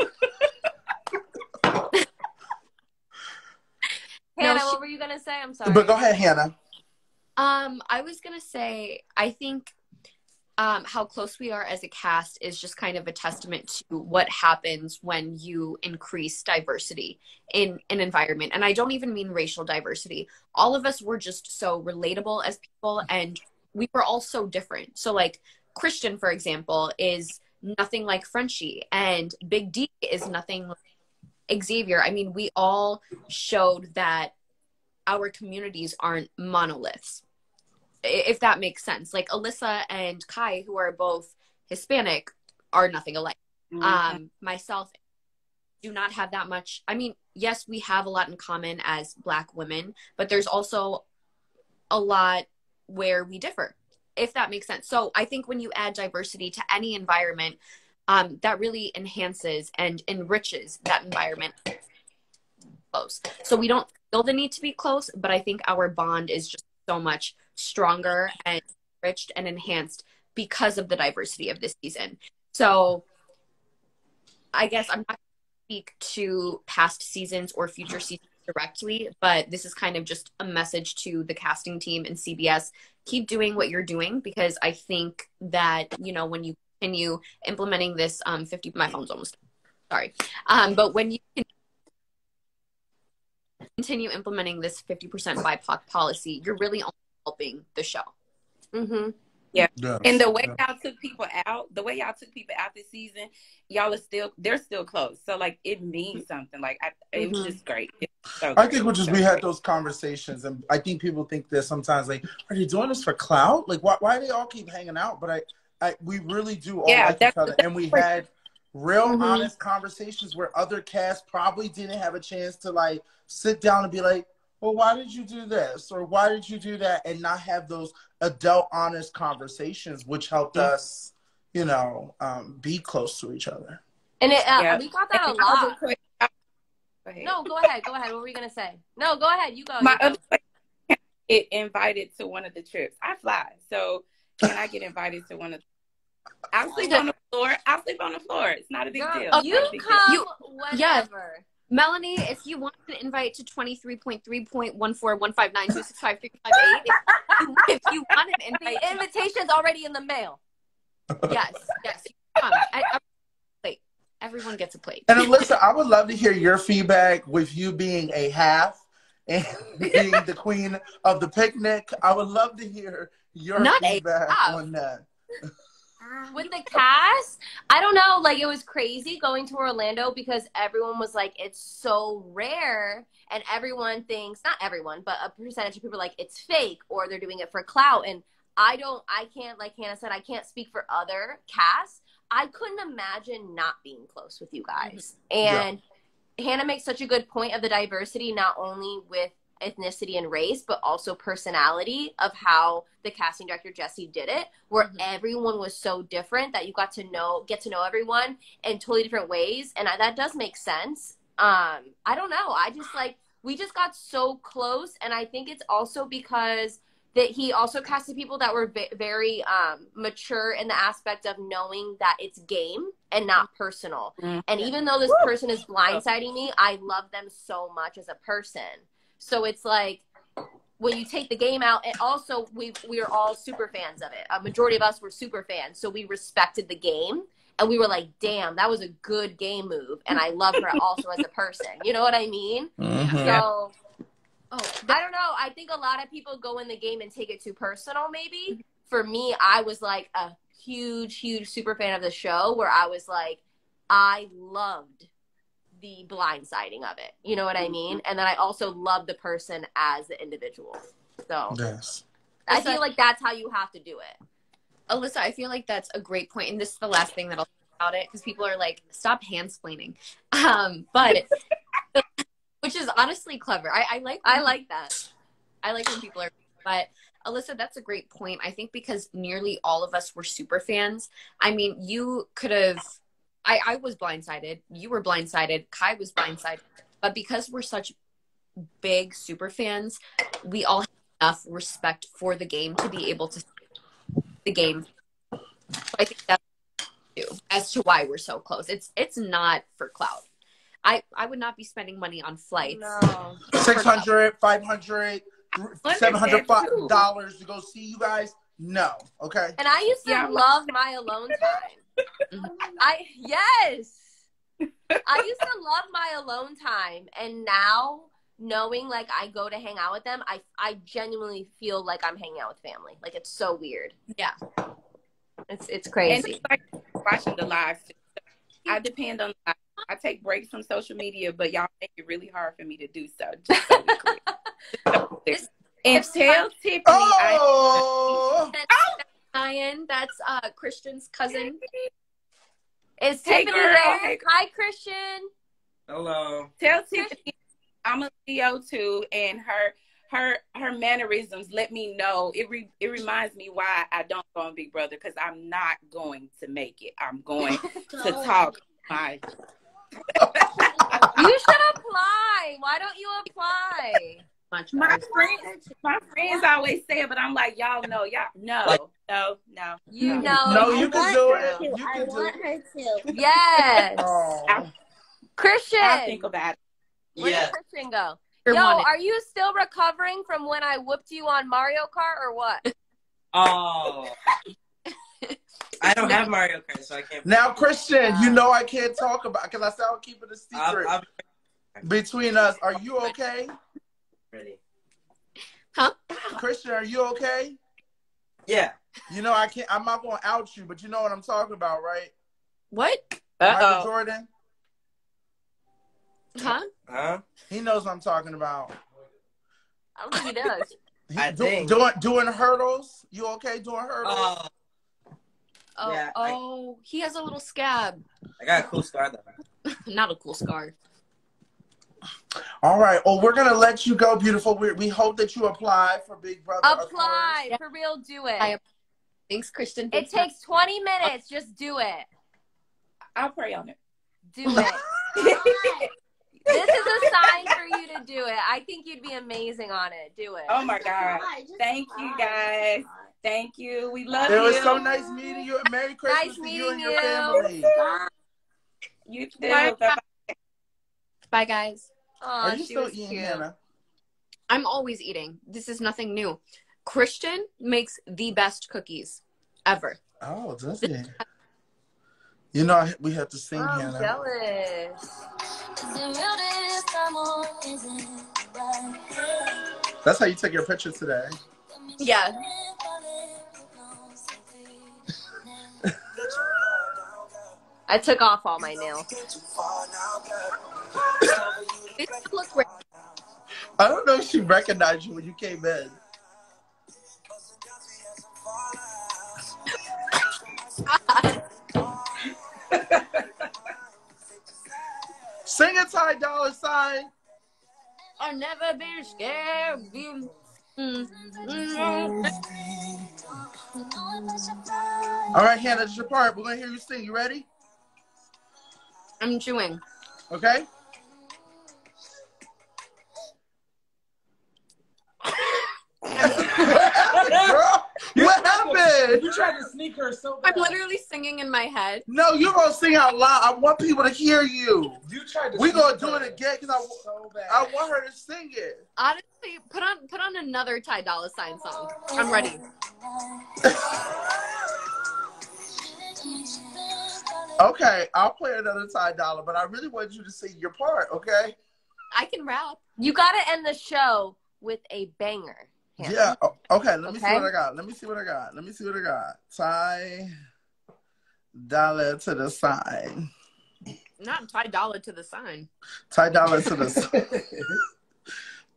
Hannah, she- what were you gonna say? I'm sorry. But go ahead, Hannah. Um, I was gonna say, I think um, how close we are as a cast is just kind of a testament to what happens when you increase diversity in an environment. And I don't even mean racial diversity. All of us were just so relatable as people, and we were all so different. So, like Christian, for example, is nothing like Frenchie, and Big D is nothing like Xavier. I mean, we all showed that our communities aren't monoliths if that makes sense. Like Alyssa and Kai, who are both Hispanic, are nothing alike. Mm-hmm. Um, myself do not have that much. I mean, yes, we have a lot in common as Black women, but there's also a lot where we differ, if that makes sense. So I think when you add diversity to any environment, um, that really enhances and enriches that environment. Close. So we don't feel the need to be close, but I think our bond is just so much stronger and enriched and enhanced because of the diversity of this season. So I guess I'm not speak to past seasons or future seasons directly, but this is kind of just a message to the casting team and CBS. Keep doing what you're doing because I think that, you know, when you continue implementing this um 50 my phone's almost sorry. Um but when you continue implementing this 50% BIPOC policy, you're really only helping the show. Mm-hmm. Yes. And the way Yeah. y'all took people out, the way y'all took people out this season, y'all are still they're still close. So like it means something. Like I, it was Mhm. just great. Was so I great. think which just so we had great. those conversations, and I think people think that sometimes like, are you doing this for clout? Like, why why do they all keep hanging out? But I, I we really do all Yeah, like each other, and we had real Mhm. honest conversations where other casts probably didn't have a chance to like sit down and be like, well, why did you do this or why did you do that, and not have those adult honest conversations, which helped Yeah. us, you know, um, be close to each other. And it, uh, Yeah. we got that a And my other lot. question- Go. No, go ahead. Go ahead. What were you gonna say? No, go ahead. You go. My you go. other question, get invited to one of the trips. I fly, so can I get invited to one of? the I'll sleep on the floor. I'll sleep on the floor. It's not a big Girl, deal. You a big deal. come You- whenever. Melanie, if you want an invite to 23.3.14159265358, if, if you want an invite, The invitation's already in the mail. yes, yes, you come. I, I, plate. Everyone gets a plate. And Alyssa, I would love to hear your feedback with you being a half and being the queen of the picnic. I would love to hear your Not feedback on that. With the cast i don't know like it was crazy going to orlando because everyone was like it's so rare and everyone thinks not everyone but a percentage of people are like it's fake or they're doing it for clout and i don't i can't like hannah said i can't speak for other casts. I couldn't imagine not being close with you guys. Mm-hmm. And hannah makes such a good point of the diversity not only with ethnicity and race but also personality of how the casting director jesse did it where Mhm. everyone was so different that you got to know get to know everyone in totally different ways and I, that does make sense. Um i don't know. I just like we just got so close and i think it's also because that he also casted people that were ve- very um, mature in the aspect of knowing that it's game and not personal. Mhm. and even though this person is blindsiding me i love them so much as a person so it's like when you take the game out, and also we we are all super fans of it. A majority of us were super fans, so we respected the game, and we were like, "Damn, that was a good game move," and I love her also as a person. You know what I mean? Mm-hmm. So Oh, I don't know. I think a lot of people go in the game and take it too personal. Maybe for me, I was like a huge, huge super fan of the show, where I was like, I loved the blind siding of it. You know what I mm-hmm. mean? And then I also love the person as the individual. So yes. I feel like that's how you have to do it. Alyssa, I feel like that's a great point, and this is the last thing that I'll about it because people are like, stop handsplaining. Um, but which is honestly clever. I, I like I like that. I like when people are but Alyssa, that's a great point. I think because nearly all of us were super fans. I mean, you could have I, I was blindsided. You were blindsided. Kai was blindsided. But because we're such big super fans, we all have enough respect for the game to be able to the game. So I think that's as to why we're so close. It's it's not for cloud. I, I would not be spending money on flights. No. 600 500 $700 to go see you guys. No. Okay. And I used to yeah, love my alone time. I yes. I used to love my alone time and now knowing like I go to hang out with them, I I genuinely feel like I'm hanging out with family. Like it's so weird. Yeah. It's it's crazy. It's like watching the live. I depend on live. I take breaks from social media, but y'all make it really hard for me to do so. Just so, and tell Tiffany. Oh! I, oh! Ryan. That's uh, Christian's cousin. It's hey, Tiffany girl. Hi, Christian. Hello. Tell Tiffany I'm a Leo too, and her her her mannerisms let me know. It re, it reminds me why I don't go on Big Brother because I'm not going to make it. I'm going to talk my. you should apply. Why don't you apply? My friends, my friends always say it, but I'm like, y'all know, y'all no, no, no. You no. know, no, you I can do it. You can I do want it. her to. Yes. oh. Christian, I think about it. Where yeah. did Christian go? Yo, are you still recovering from when I whooped you on Mario Kart or what? Oh. I don't have Mario Kart, so I can't. Now, Christian, you know I can't talk about because I said I'll keep it a secret. I'll, I'll... Between us, are you okay? Ready. Huh? Christian, are you okay? Yeah. You know, I can't. I'm not going to out you, but you know what I'm talking about, right? What? Uh-oh. Michael Jordan. Huh? Huh? He knows what I'm talking about. I don't think he does. he, I do, think. Doing, doing hurdles. You okay doing hurdles? Uh, oh, yeah, oh, I, he has a little scab. I got a cool scar though. not a cool scar. All right. Well, we're gonna let you go, beautiful. We, we hope that you apply for Big Brother. Apply for real. Do it. I, thanks, Christian. It takes twenty minutes. Just do it. I'll pray on it. Do it. this is a sign for you to do it. I think you'd be amazing on it. Do it. Oh my God. Thank you guys. Thank you. We love you. It was so nice meeting you. Merry Christmas nice to you and your you. family. You too. Bye. Bye, guys. Aw, Are you still eating cute. Hannah? I'm always eating. This is nothing new. Christian makes the best cookies ever. Oh, does he? You know, we have to sing I'm Hannah. jealous. That's how you took your picture today. Yeah. I took off all my nails. I don't know if she recognized you when you came in. Sing a Ty Dolla Sign. I've never been scared of you. All right, Hannah, it's your part. We're going to hear you sing. You ready? I'm chewing. Okay. what happened? You tried to sneak her so bad. I'm literally singing in my head. No, you're gonna sing out loud. I want people to hear you. You tried to. We gonna do it again because I so bad. I want her to sing it. Honestly, put on put on another Ty Dolla Sign song. I'm ready. okay, I'll play another Ty Dolla, but I really want you to sing your part. Okay. I can rap. You gotta end the show with a banger. Yeah. Okay. Let okay. me see what I got. Let me see what I got. Let me see what I got. Ty Dolla to the sign. Not Ty Dolla to the sign. Ty Dolla to the sign.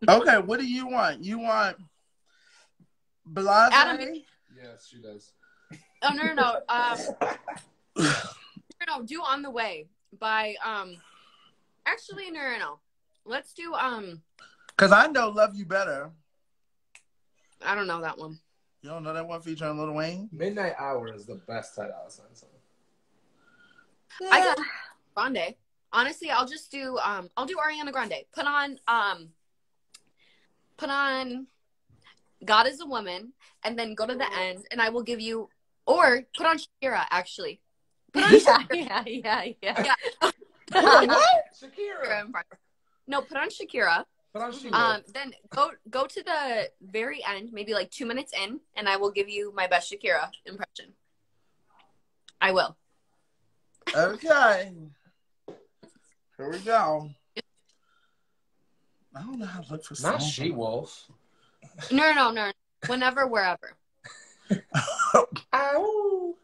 okay. What do you want? You want Blase? Adam, yes, she does. Oh no no no. Um, no, no, do on the way by um. Actually, no no no. Let's do um. Cause I know love you better. I don't know that one. You don't know that one featuring Lil Wayne? Midnight Hour is the best Ty Dolla Sign song. I got Grande. Honestly, I'll just do um I'll do Ariana Grande. Put on um put on God is a woman and then go to the end and I will give you or put on Shakira actually. Put on yeah, Shakira. yeah, yeah, yeah. Shakira. No, put on Shakira. But on she Um then go go to the very end, maybe like 2 minutes in and I will give you my best Shakira impression. I will. Okay. Here we go. I don't know how to look for Not. She Wolf. No, no, no. Whenever wherever. Ow.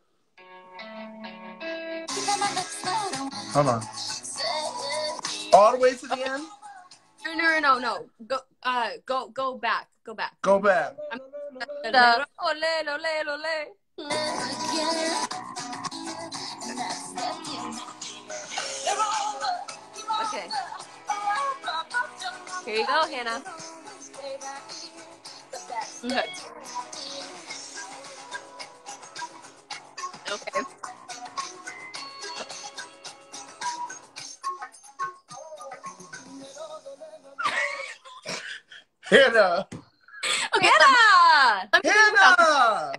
Hold on. All the way to the end? No, no, no, no. Go, uh, go, go back. Go back. Go back. The ole, ole, ole. Okay. Here you go, Hannah. Okay. Okay. Hannah! Okay. Hannah! Let me think about. Hannah!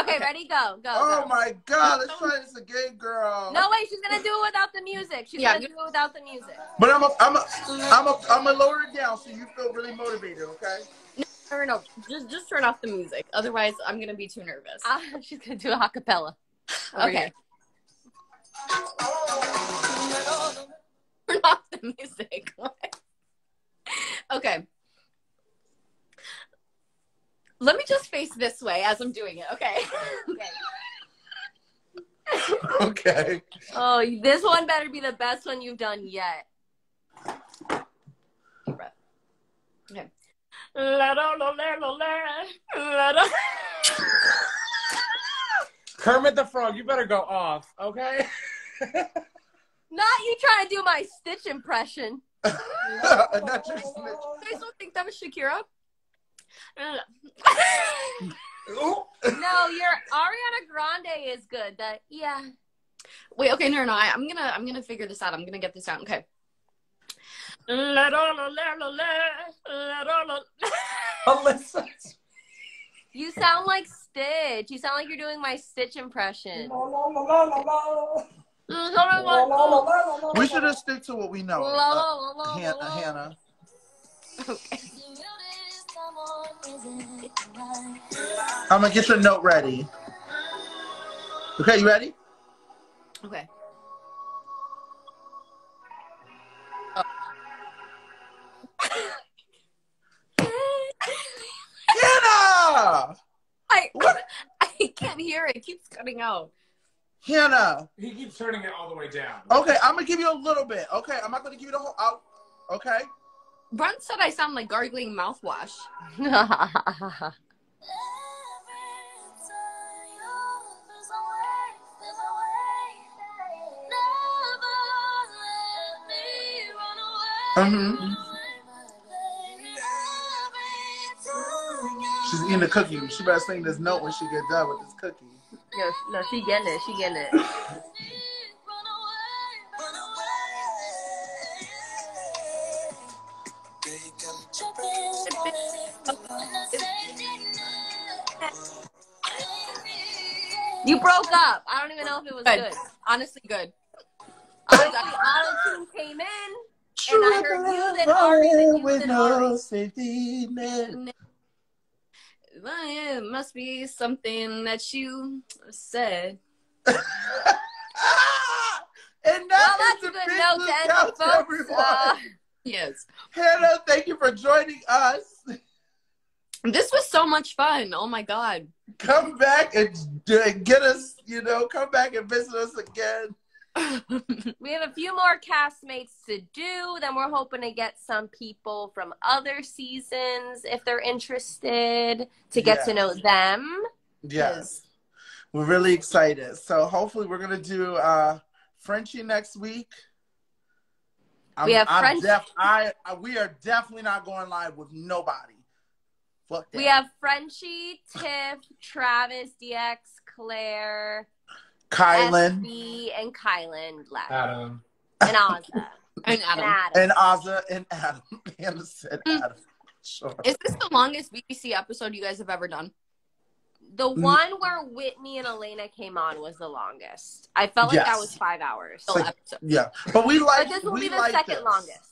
Okay, ready? Go, go, Oh go. my god, let's try this again, girl. No, way, she's gonna do it without the music. She's Yeah, gonna do it without the music. But I'm a, I'm a, I'm a, I'm a lower it down so you feel really motivated, okay? No, no, no. Just, just turn off the music. Otherwise, I'm gonna be too nervous. Ah, she's gonna do a acapella. Over Okay. here. Turn off the music. Okay. Let me just face this way as I'm doing it. Okay. okay. Okay. Oh, this one better be the best one you've done yet. Deep breath. Okay. Kermit the Frog, you better go off, okay? Not you trying to do my Stitch impression. Not your snitch. You guys don't think that was Shakira? Ooh. No, your Ariana Grande is good. That yeah. Wait, okay, no, no, I, I'm gonna, I'm gonna figure this out. I'm gonna get this down. Okay. Alyssa. You sound like Stitch. You sound like you're doing my Stitch impression. We should have stick to what we know. Uh, Han- uh, Hannah. Okay. I'm gonna get your note ready. Okay, you ready? Okay. Hannah! I, What? I can't hear it. It keeps cutting out. Hannah. He keeps turning it all the way down. Okay, I'm gonna give you a little bit. Okay, I'm not gonna give you the whole out. Okay. Brent said I sound like gargling mouthwash. Mm-hmm. She's eating a cookie. She better sing this note when she get done with this cookie. no, no, she getting it. She getting it. up. I don't even know if it was Good. good. Honestly, good. Honestly, auto tune came in. And I heard you, then Ari, then you, with no Ari. safety net. Well, It must be something that you said. And Well, that's a good big note blue to end couch, with, folks. everyone. Uh, Yes. Hannah, thank you for joining us. This was so much fun. Oh my god. Come back and get us, you know, come back and visit us again. we have a few more castmates to do. Then we're hoping to get some people from other seasons if they're interested to get to know them. Yes. We're really excited. So hopefully we're gonna do uh Frenchie next week. I'm, We have I, I we are definitely not going live with nobody. Fuck that. We have Frenchie, Tiff, Travis, DX, Claire, Kyland SB, and Kyland left. Adam. And Azah. And and Adam. Adam. and Azah and Adam. Hannah said Mm. Adam. Sure. Is this the longest BBC episode you guys have ever done? The Mm. one where Whitney and Elena came on was the longest. I felt like that was five hours. Full Like- Yeah, but we like. This will we be the second this. longest.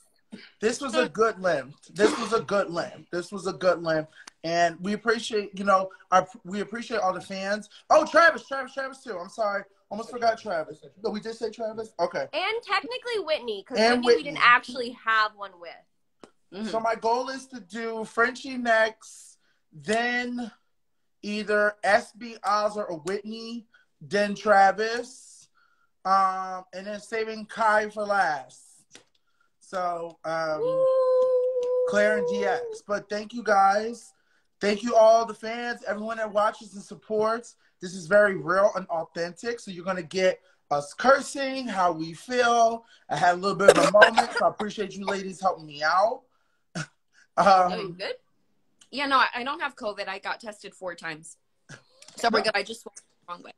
This was a good limb. This was a good limb. This was a good limb, and we appreciate you know our we appreciate all the fans. Oh, Travis, Travis, Travis too. I'm sorry, almost forgot Travis. No, we did say Travis. Okay. And technically Whitney, because Whitney, Whitney. we didn't actually have one with. Mhm. So my goal is to do Frenchie next, then either SB Azah or Whitney, then Travis, um, and then saving Kai for last. So um, Claire and DX. But thank you guys. Thank you all the fans, everyone that watches and supports. This is very real and authentic. So you're gonna get us cursing, how we feel. I had a little bit of a moment, so I appreciate you ladies helping me out. Oh, you Um, good? Yeah, no, I, don't have COVID. I got tested four times. So we're good. I just went the wrong way.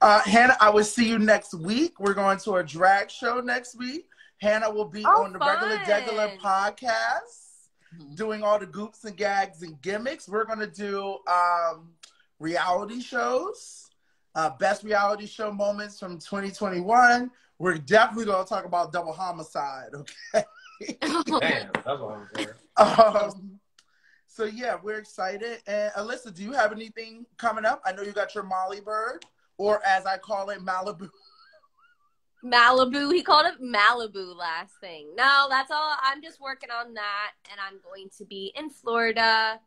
uh, Hannah, I will see you next week. We're going to a drag show next week. Hannah will be Oh, on the regular fun. Degular podcast, Mhm. doing all the goops and gags and gimmicks. We're going to do um, reality shows, uh, best reality show moments from 2021. We're definitely going to talk about double homicide, okay? Damn, that's what I'm for. Um, so yeah, we're excited. And Alyssa, do you have anything coming up? I know you got your Molly Bird, or as I call it, Malibu. Malibu. He called it Malibu last thing. No, that's all. I'm just working on that, and I'm going to be in Florida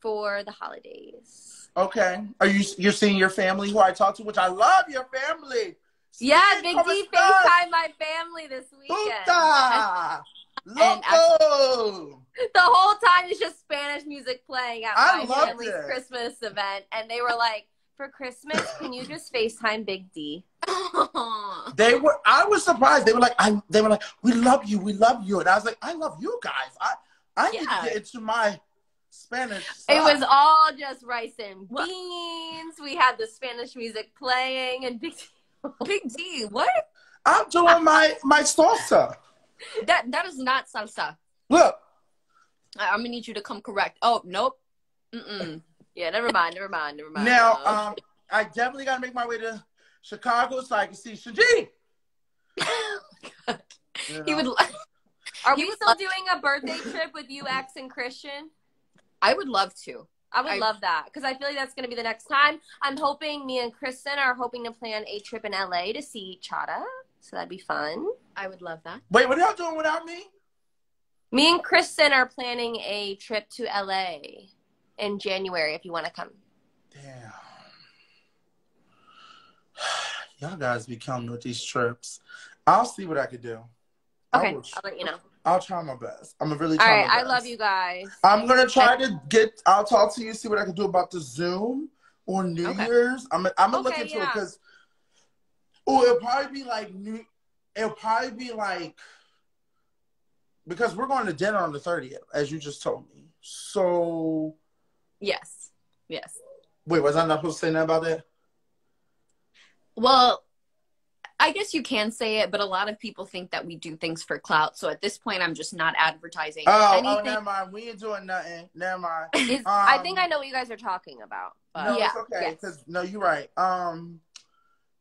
for the holidays. Okay. Are you you're seeing your family who I talked to, which I love your family. Yeah, Sí, Big D? FaceTime my family this weekend. Puta! And Loco! The whole time it's just Spanish music playing at I my family's it. Christmas event, and they were like, "For Christmas, can you just FaceTime Big D?" They were. I was surprised. They were like, I. They were like, we love you. We love you. And I was like, I love you guys. I. I need Yeah. to get into my Spanish. It was all just rice and What? beans. We had the Spanish music playing, and Big D. Big D, what? I'm doing my my salsa. That that is not salsa. Look. I, I'm gonna need you to come correct. Oh nope. Mm-mm. Yeah, never mind, never mind, never mind. Now, Uh, um, I definitely got to make my way to Chicago so I can see Shinji. You He know? would. are he we still love- doing a birthday trip with you, X, and Christian? I would love to. I would I- love that because I feel like that's going to be the next time. I'm hoping me and Kristen are hoping to plan a trip in LA to see Chaddha. so that'd be fun. I would love that. Wait, what are y'all doing without me? Me and Kristen are planning a trip to LA in January if you want to come. Damn. Y'all guys be coming with these trips. I'll see what I could do. Okay, will- I'll let you know. I'll try my best. I'm gonna really All try right, my I love you guys. I'm gonna try to get. I'll talk to you. See what I can do about the Zoom or New Okay. Year's. I'm. I'm gonna look Okay, into it because. Oh, it'll probably be like new. It'll probably be like. Because we're going to dinner on the 30th, as you just told me. So Yes. Yes. wait, was I not supposed to say that about that? Well, I guess you can say it, but a lot of people think that we do things for clout. So at this point, I'm just not advertising Oh, oh, never mind. We ain't doing nothing. Never mind. Is- I Um, think I know what you guys are talking about. But No, Yeah, it's okay. yes. Because no, you're right. Um,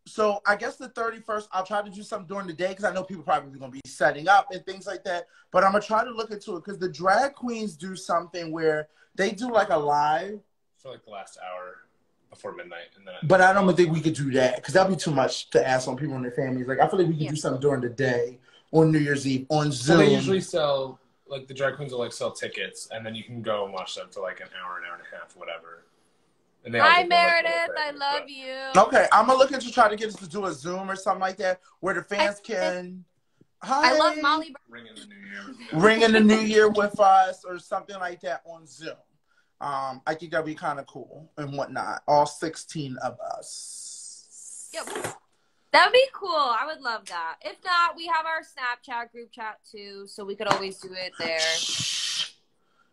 so I guess the 31st, I'll try to do something during the day because I know people probably going to be setting up and things like that. But I'm gonna try to look into it because the drag queens do something where they do like a live, For like the last hour before midnight, and then but I don't think we could do that because that'd be too much to ask on people and their families. Like I feel like we could Yeah. do something during the day on New Year's Eve on Zoom. So they usually sell like the drag queens will like sell tickets, and then you can go and watch them for like an hour, an hour and a half, whatever. And Hi did like, Meredith, I love but- you. Okay, I'm gonna look into try to get us to do a Zoom or something like that where the fans can. Hi. I love Molly. Ringing the new year. ring in the new year with us or something like that on Zoom. Um, I think that'd be kind of cool and whatnot. All 16 of us. Yep. That would be cool. I would love that. If not, we have our Snapchat group chat too, so we could always do it there.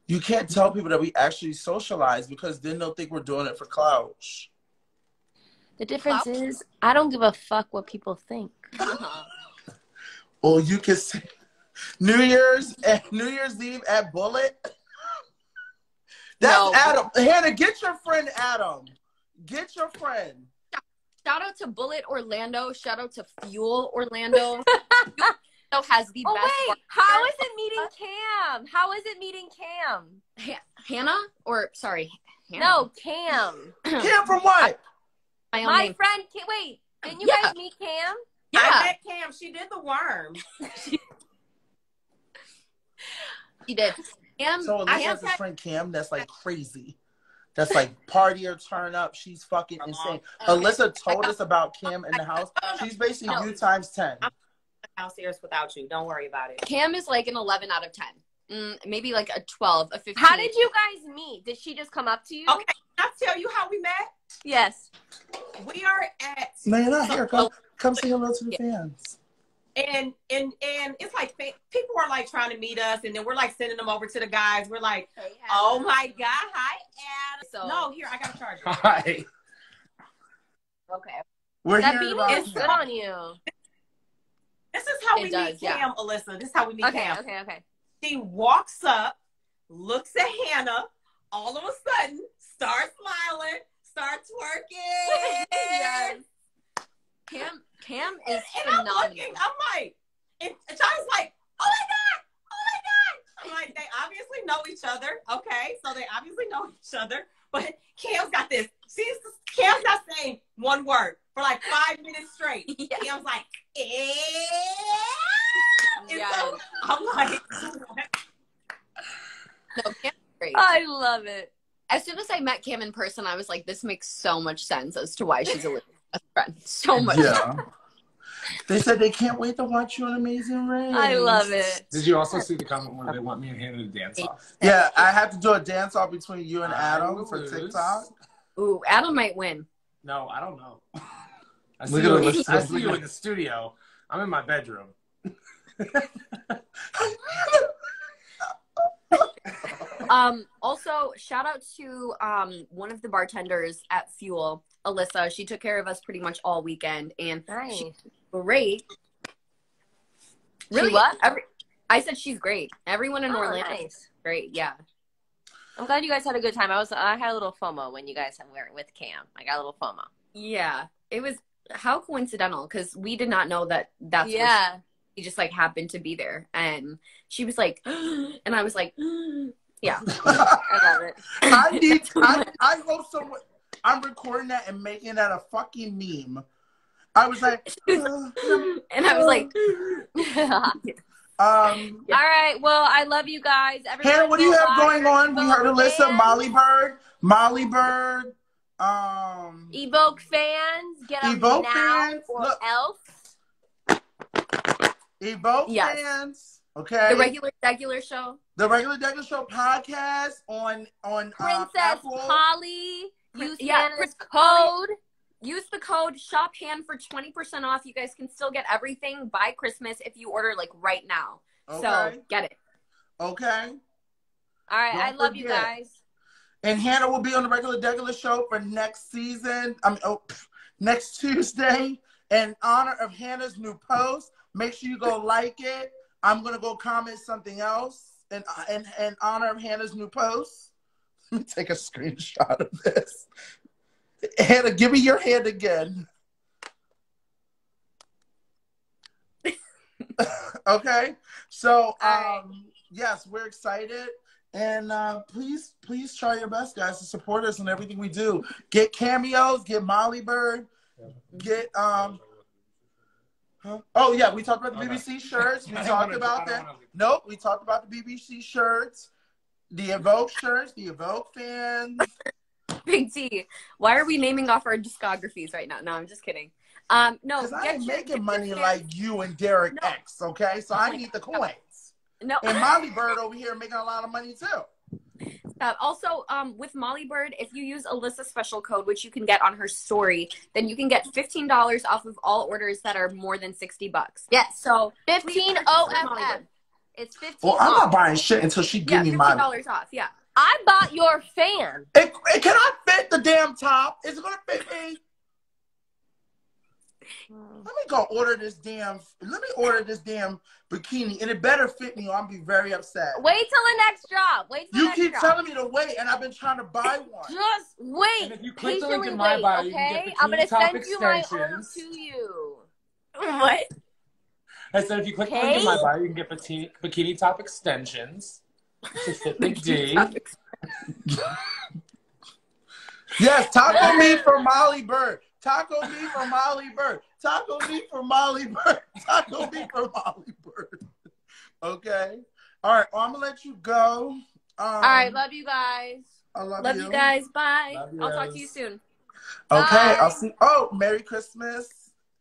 You can't tell people that we actually socialize because then they'll think we're doing it for clout. The difference is, I don't give a fuck what people think. Uh-huh. Well, you can see New Year's and New Year's Eve at Bullet. That's No. Adam. Hannah, get your friend Adam. Get your friend. Shout out to Bullet Orlando. Shout out to Fuel Orlando. Fuel has the Oh best. wait, how is it meeting Cam? How is it meeting Cam? Ha- Hannah or sorry, Hannah. No, Cam. Cam from what? my own My friend. Cam, wait, didn't you Yeah. guys meet Cam? Yeah, I met Cam. She did the worm. she did. Cam, So I Alyssa has have this had- friend Cam that's like crazy. That's like party or turn up. She's fucking insane. Okay. Alyssa told us about Cam in the house. She's basically No. you times ten. Downstairs without you. Don't worry about it. Cam is like an 11 out of 10. Mm, maybe like a 12, a 15. How did you guys meet? Did she just come up to you? Okay, can I tell you how we met? Yes. We are at No, you're not here. Come, So- come say hello to the fans. And and and it's like people are like trying to meet us, and then we're like sending them over to the guys. We're like, oh my god, hi, Adam. So- no, here I got a charger. Hi. Okay. We're That hearing beanie about is good on you. This is how It we does, meet yeah. Cam, Alyssa. This is how we meet Okay, Cam. okay, okay. She walks up, looks at Hannah, all of a sudden starts smiling, starts twerking. Yes. Cam, Cam is And I'm phenomenal. looking, I'm like, and John's like, oh my God, oh my God. I'm like, they obviously know each other. Okay. So they obviously know each other. But Cam's got this. She's Cam's not saying one word for like five minutes straight. Yeah. Cam's like, eh. And Yes. so I'm like, No, Cam's great. I love it. as soon as I met Cam in person, I was like, this makes so much sense as to why she's a best friend. So much. Yeah. They said they can't wait to watch you on Amazing Race. I love it. Did you also see the comment where they want me and Hannah to dance off? Yeah, I have to do a dance off between you and Adam will for lose. TikTok. Ooh, Adam might win. No, I don't know. I see, Look you, at in, I see you in the studio. I'm in my bedroom. Um, also, shout out to um one of the bartenders at Fuel, Alyssa. She took care of us pretty much all weekend, and Nice. she's great. Really, what? Every, I said she's great. Everyone in Oh, Orlando, is nice. great. Yeah. I'm glad you guys had a good time. I was I had a little FOMO when you guys were with Cam. I got a little FOMO. Yeah, it was how coincidental because we did not know that that's yeah. she just like happened to be there, and she was like, and I was like, yeah, I love it. I need. I, I hope someone. I'm recording that and making that a fucking meme. I was like, uh, and I was like, um, All right. Well, I love you guys. Everyone Hannah, what do you have going on? We heard Alyssa. Molly Bird, Molly Bird, um, Evoke fans, get them Evoke now fans, or look. else. Evoke Yes. fans. Okay, the regular regular show. The regular Decker Show podcast on on uh, Princess Apple. Polly. Use Yeah, Hannah's Princess code. Use the code SHOPHAN for 20% off. You guys can still get everything by Christmas if you order like right now. Okay, So get it. okay. All right. Don't I love you guys. And Hannah will be on the regular Degular show for next season. I mean, oh, pff, next Tuesday. In honor of Hannah's new post, make sure you go like it. I'm gonna go comment something else in in, in honor of Hannah's new post. Let me take a screenshot of this. Hannah, give me your hand again. okay, so um, yes, we're excited. And uh, please, please try your best, guys, to support us in everything we do. Get cameos, get Molly Bird, get um. Huh? Oh yeah, we talked about the Okay. BBC shirts. We talked about that. wanna- Nope, we talked about the BBC shirts, the Evoke shirts, the Evoke fans. Big D, why are we naming off our discographies right now? No, I'm just kidding. Um, no, Because I get ain't your- get making money like you and Derek No. X, okay? So I need the coins. no. And Molly Bird over here making a lot of money too. Uh, also, um, with Molly Bird, if you use Alyssa special code, which you can get on her story, then you can get fifteen dollars off of all orders that are more than sixty bucks. Yes. So 15 purchase OFF. Bird. It's 15 Well, I'm not buying shit until she Yeah, give me fifteen my. dollars off. Yeah. I bought your fan. It, it, can I fit the damn top? Is it gonna fit me? Mm. Let me go order this damn. Let me order this damn bikini, and it better fit me, or I'll be very upset. Wait till the next drop. Wait till You next keep drop. telling me to wait, and I've been trying to buy one. Just wait. And if you click the link in my wait, bio, you can okay? get I'm gonna bikini top send you my own extensions. to you. What? I said if you click the link in my Okay. bio, you can get bikini, bikini top extensions to fit Big D. Yes, taco meat for Molly Bird. Taco meat for Molly Bird. Taco meat for Molly Bird. Taco meat for Molly Bird. Okay. All right. Well, I'm gonna let you go. Um, All right, love you guys. I love, Love you guys. Bye. Love you I'll talk to you soon. Okay. Bye. I'll see. Oh, Merry Christmas.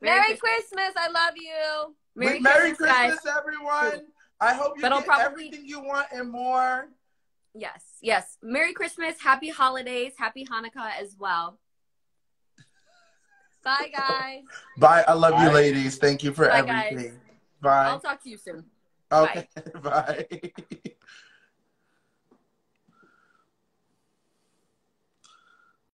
Merry Christmas. I love you. Merry, Merry Christmas, guys. Christmas, everyone. I hope you But get probably- everything you want and more. Yes, yes. Merry Christmas, Happy Holidays, Happy Hanukkah as well. Bye, guys. Bye. I love you, ladies. Thank you for Bye, guys. everything. Bye. I'll talk to you soon. okay. Bye.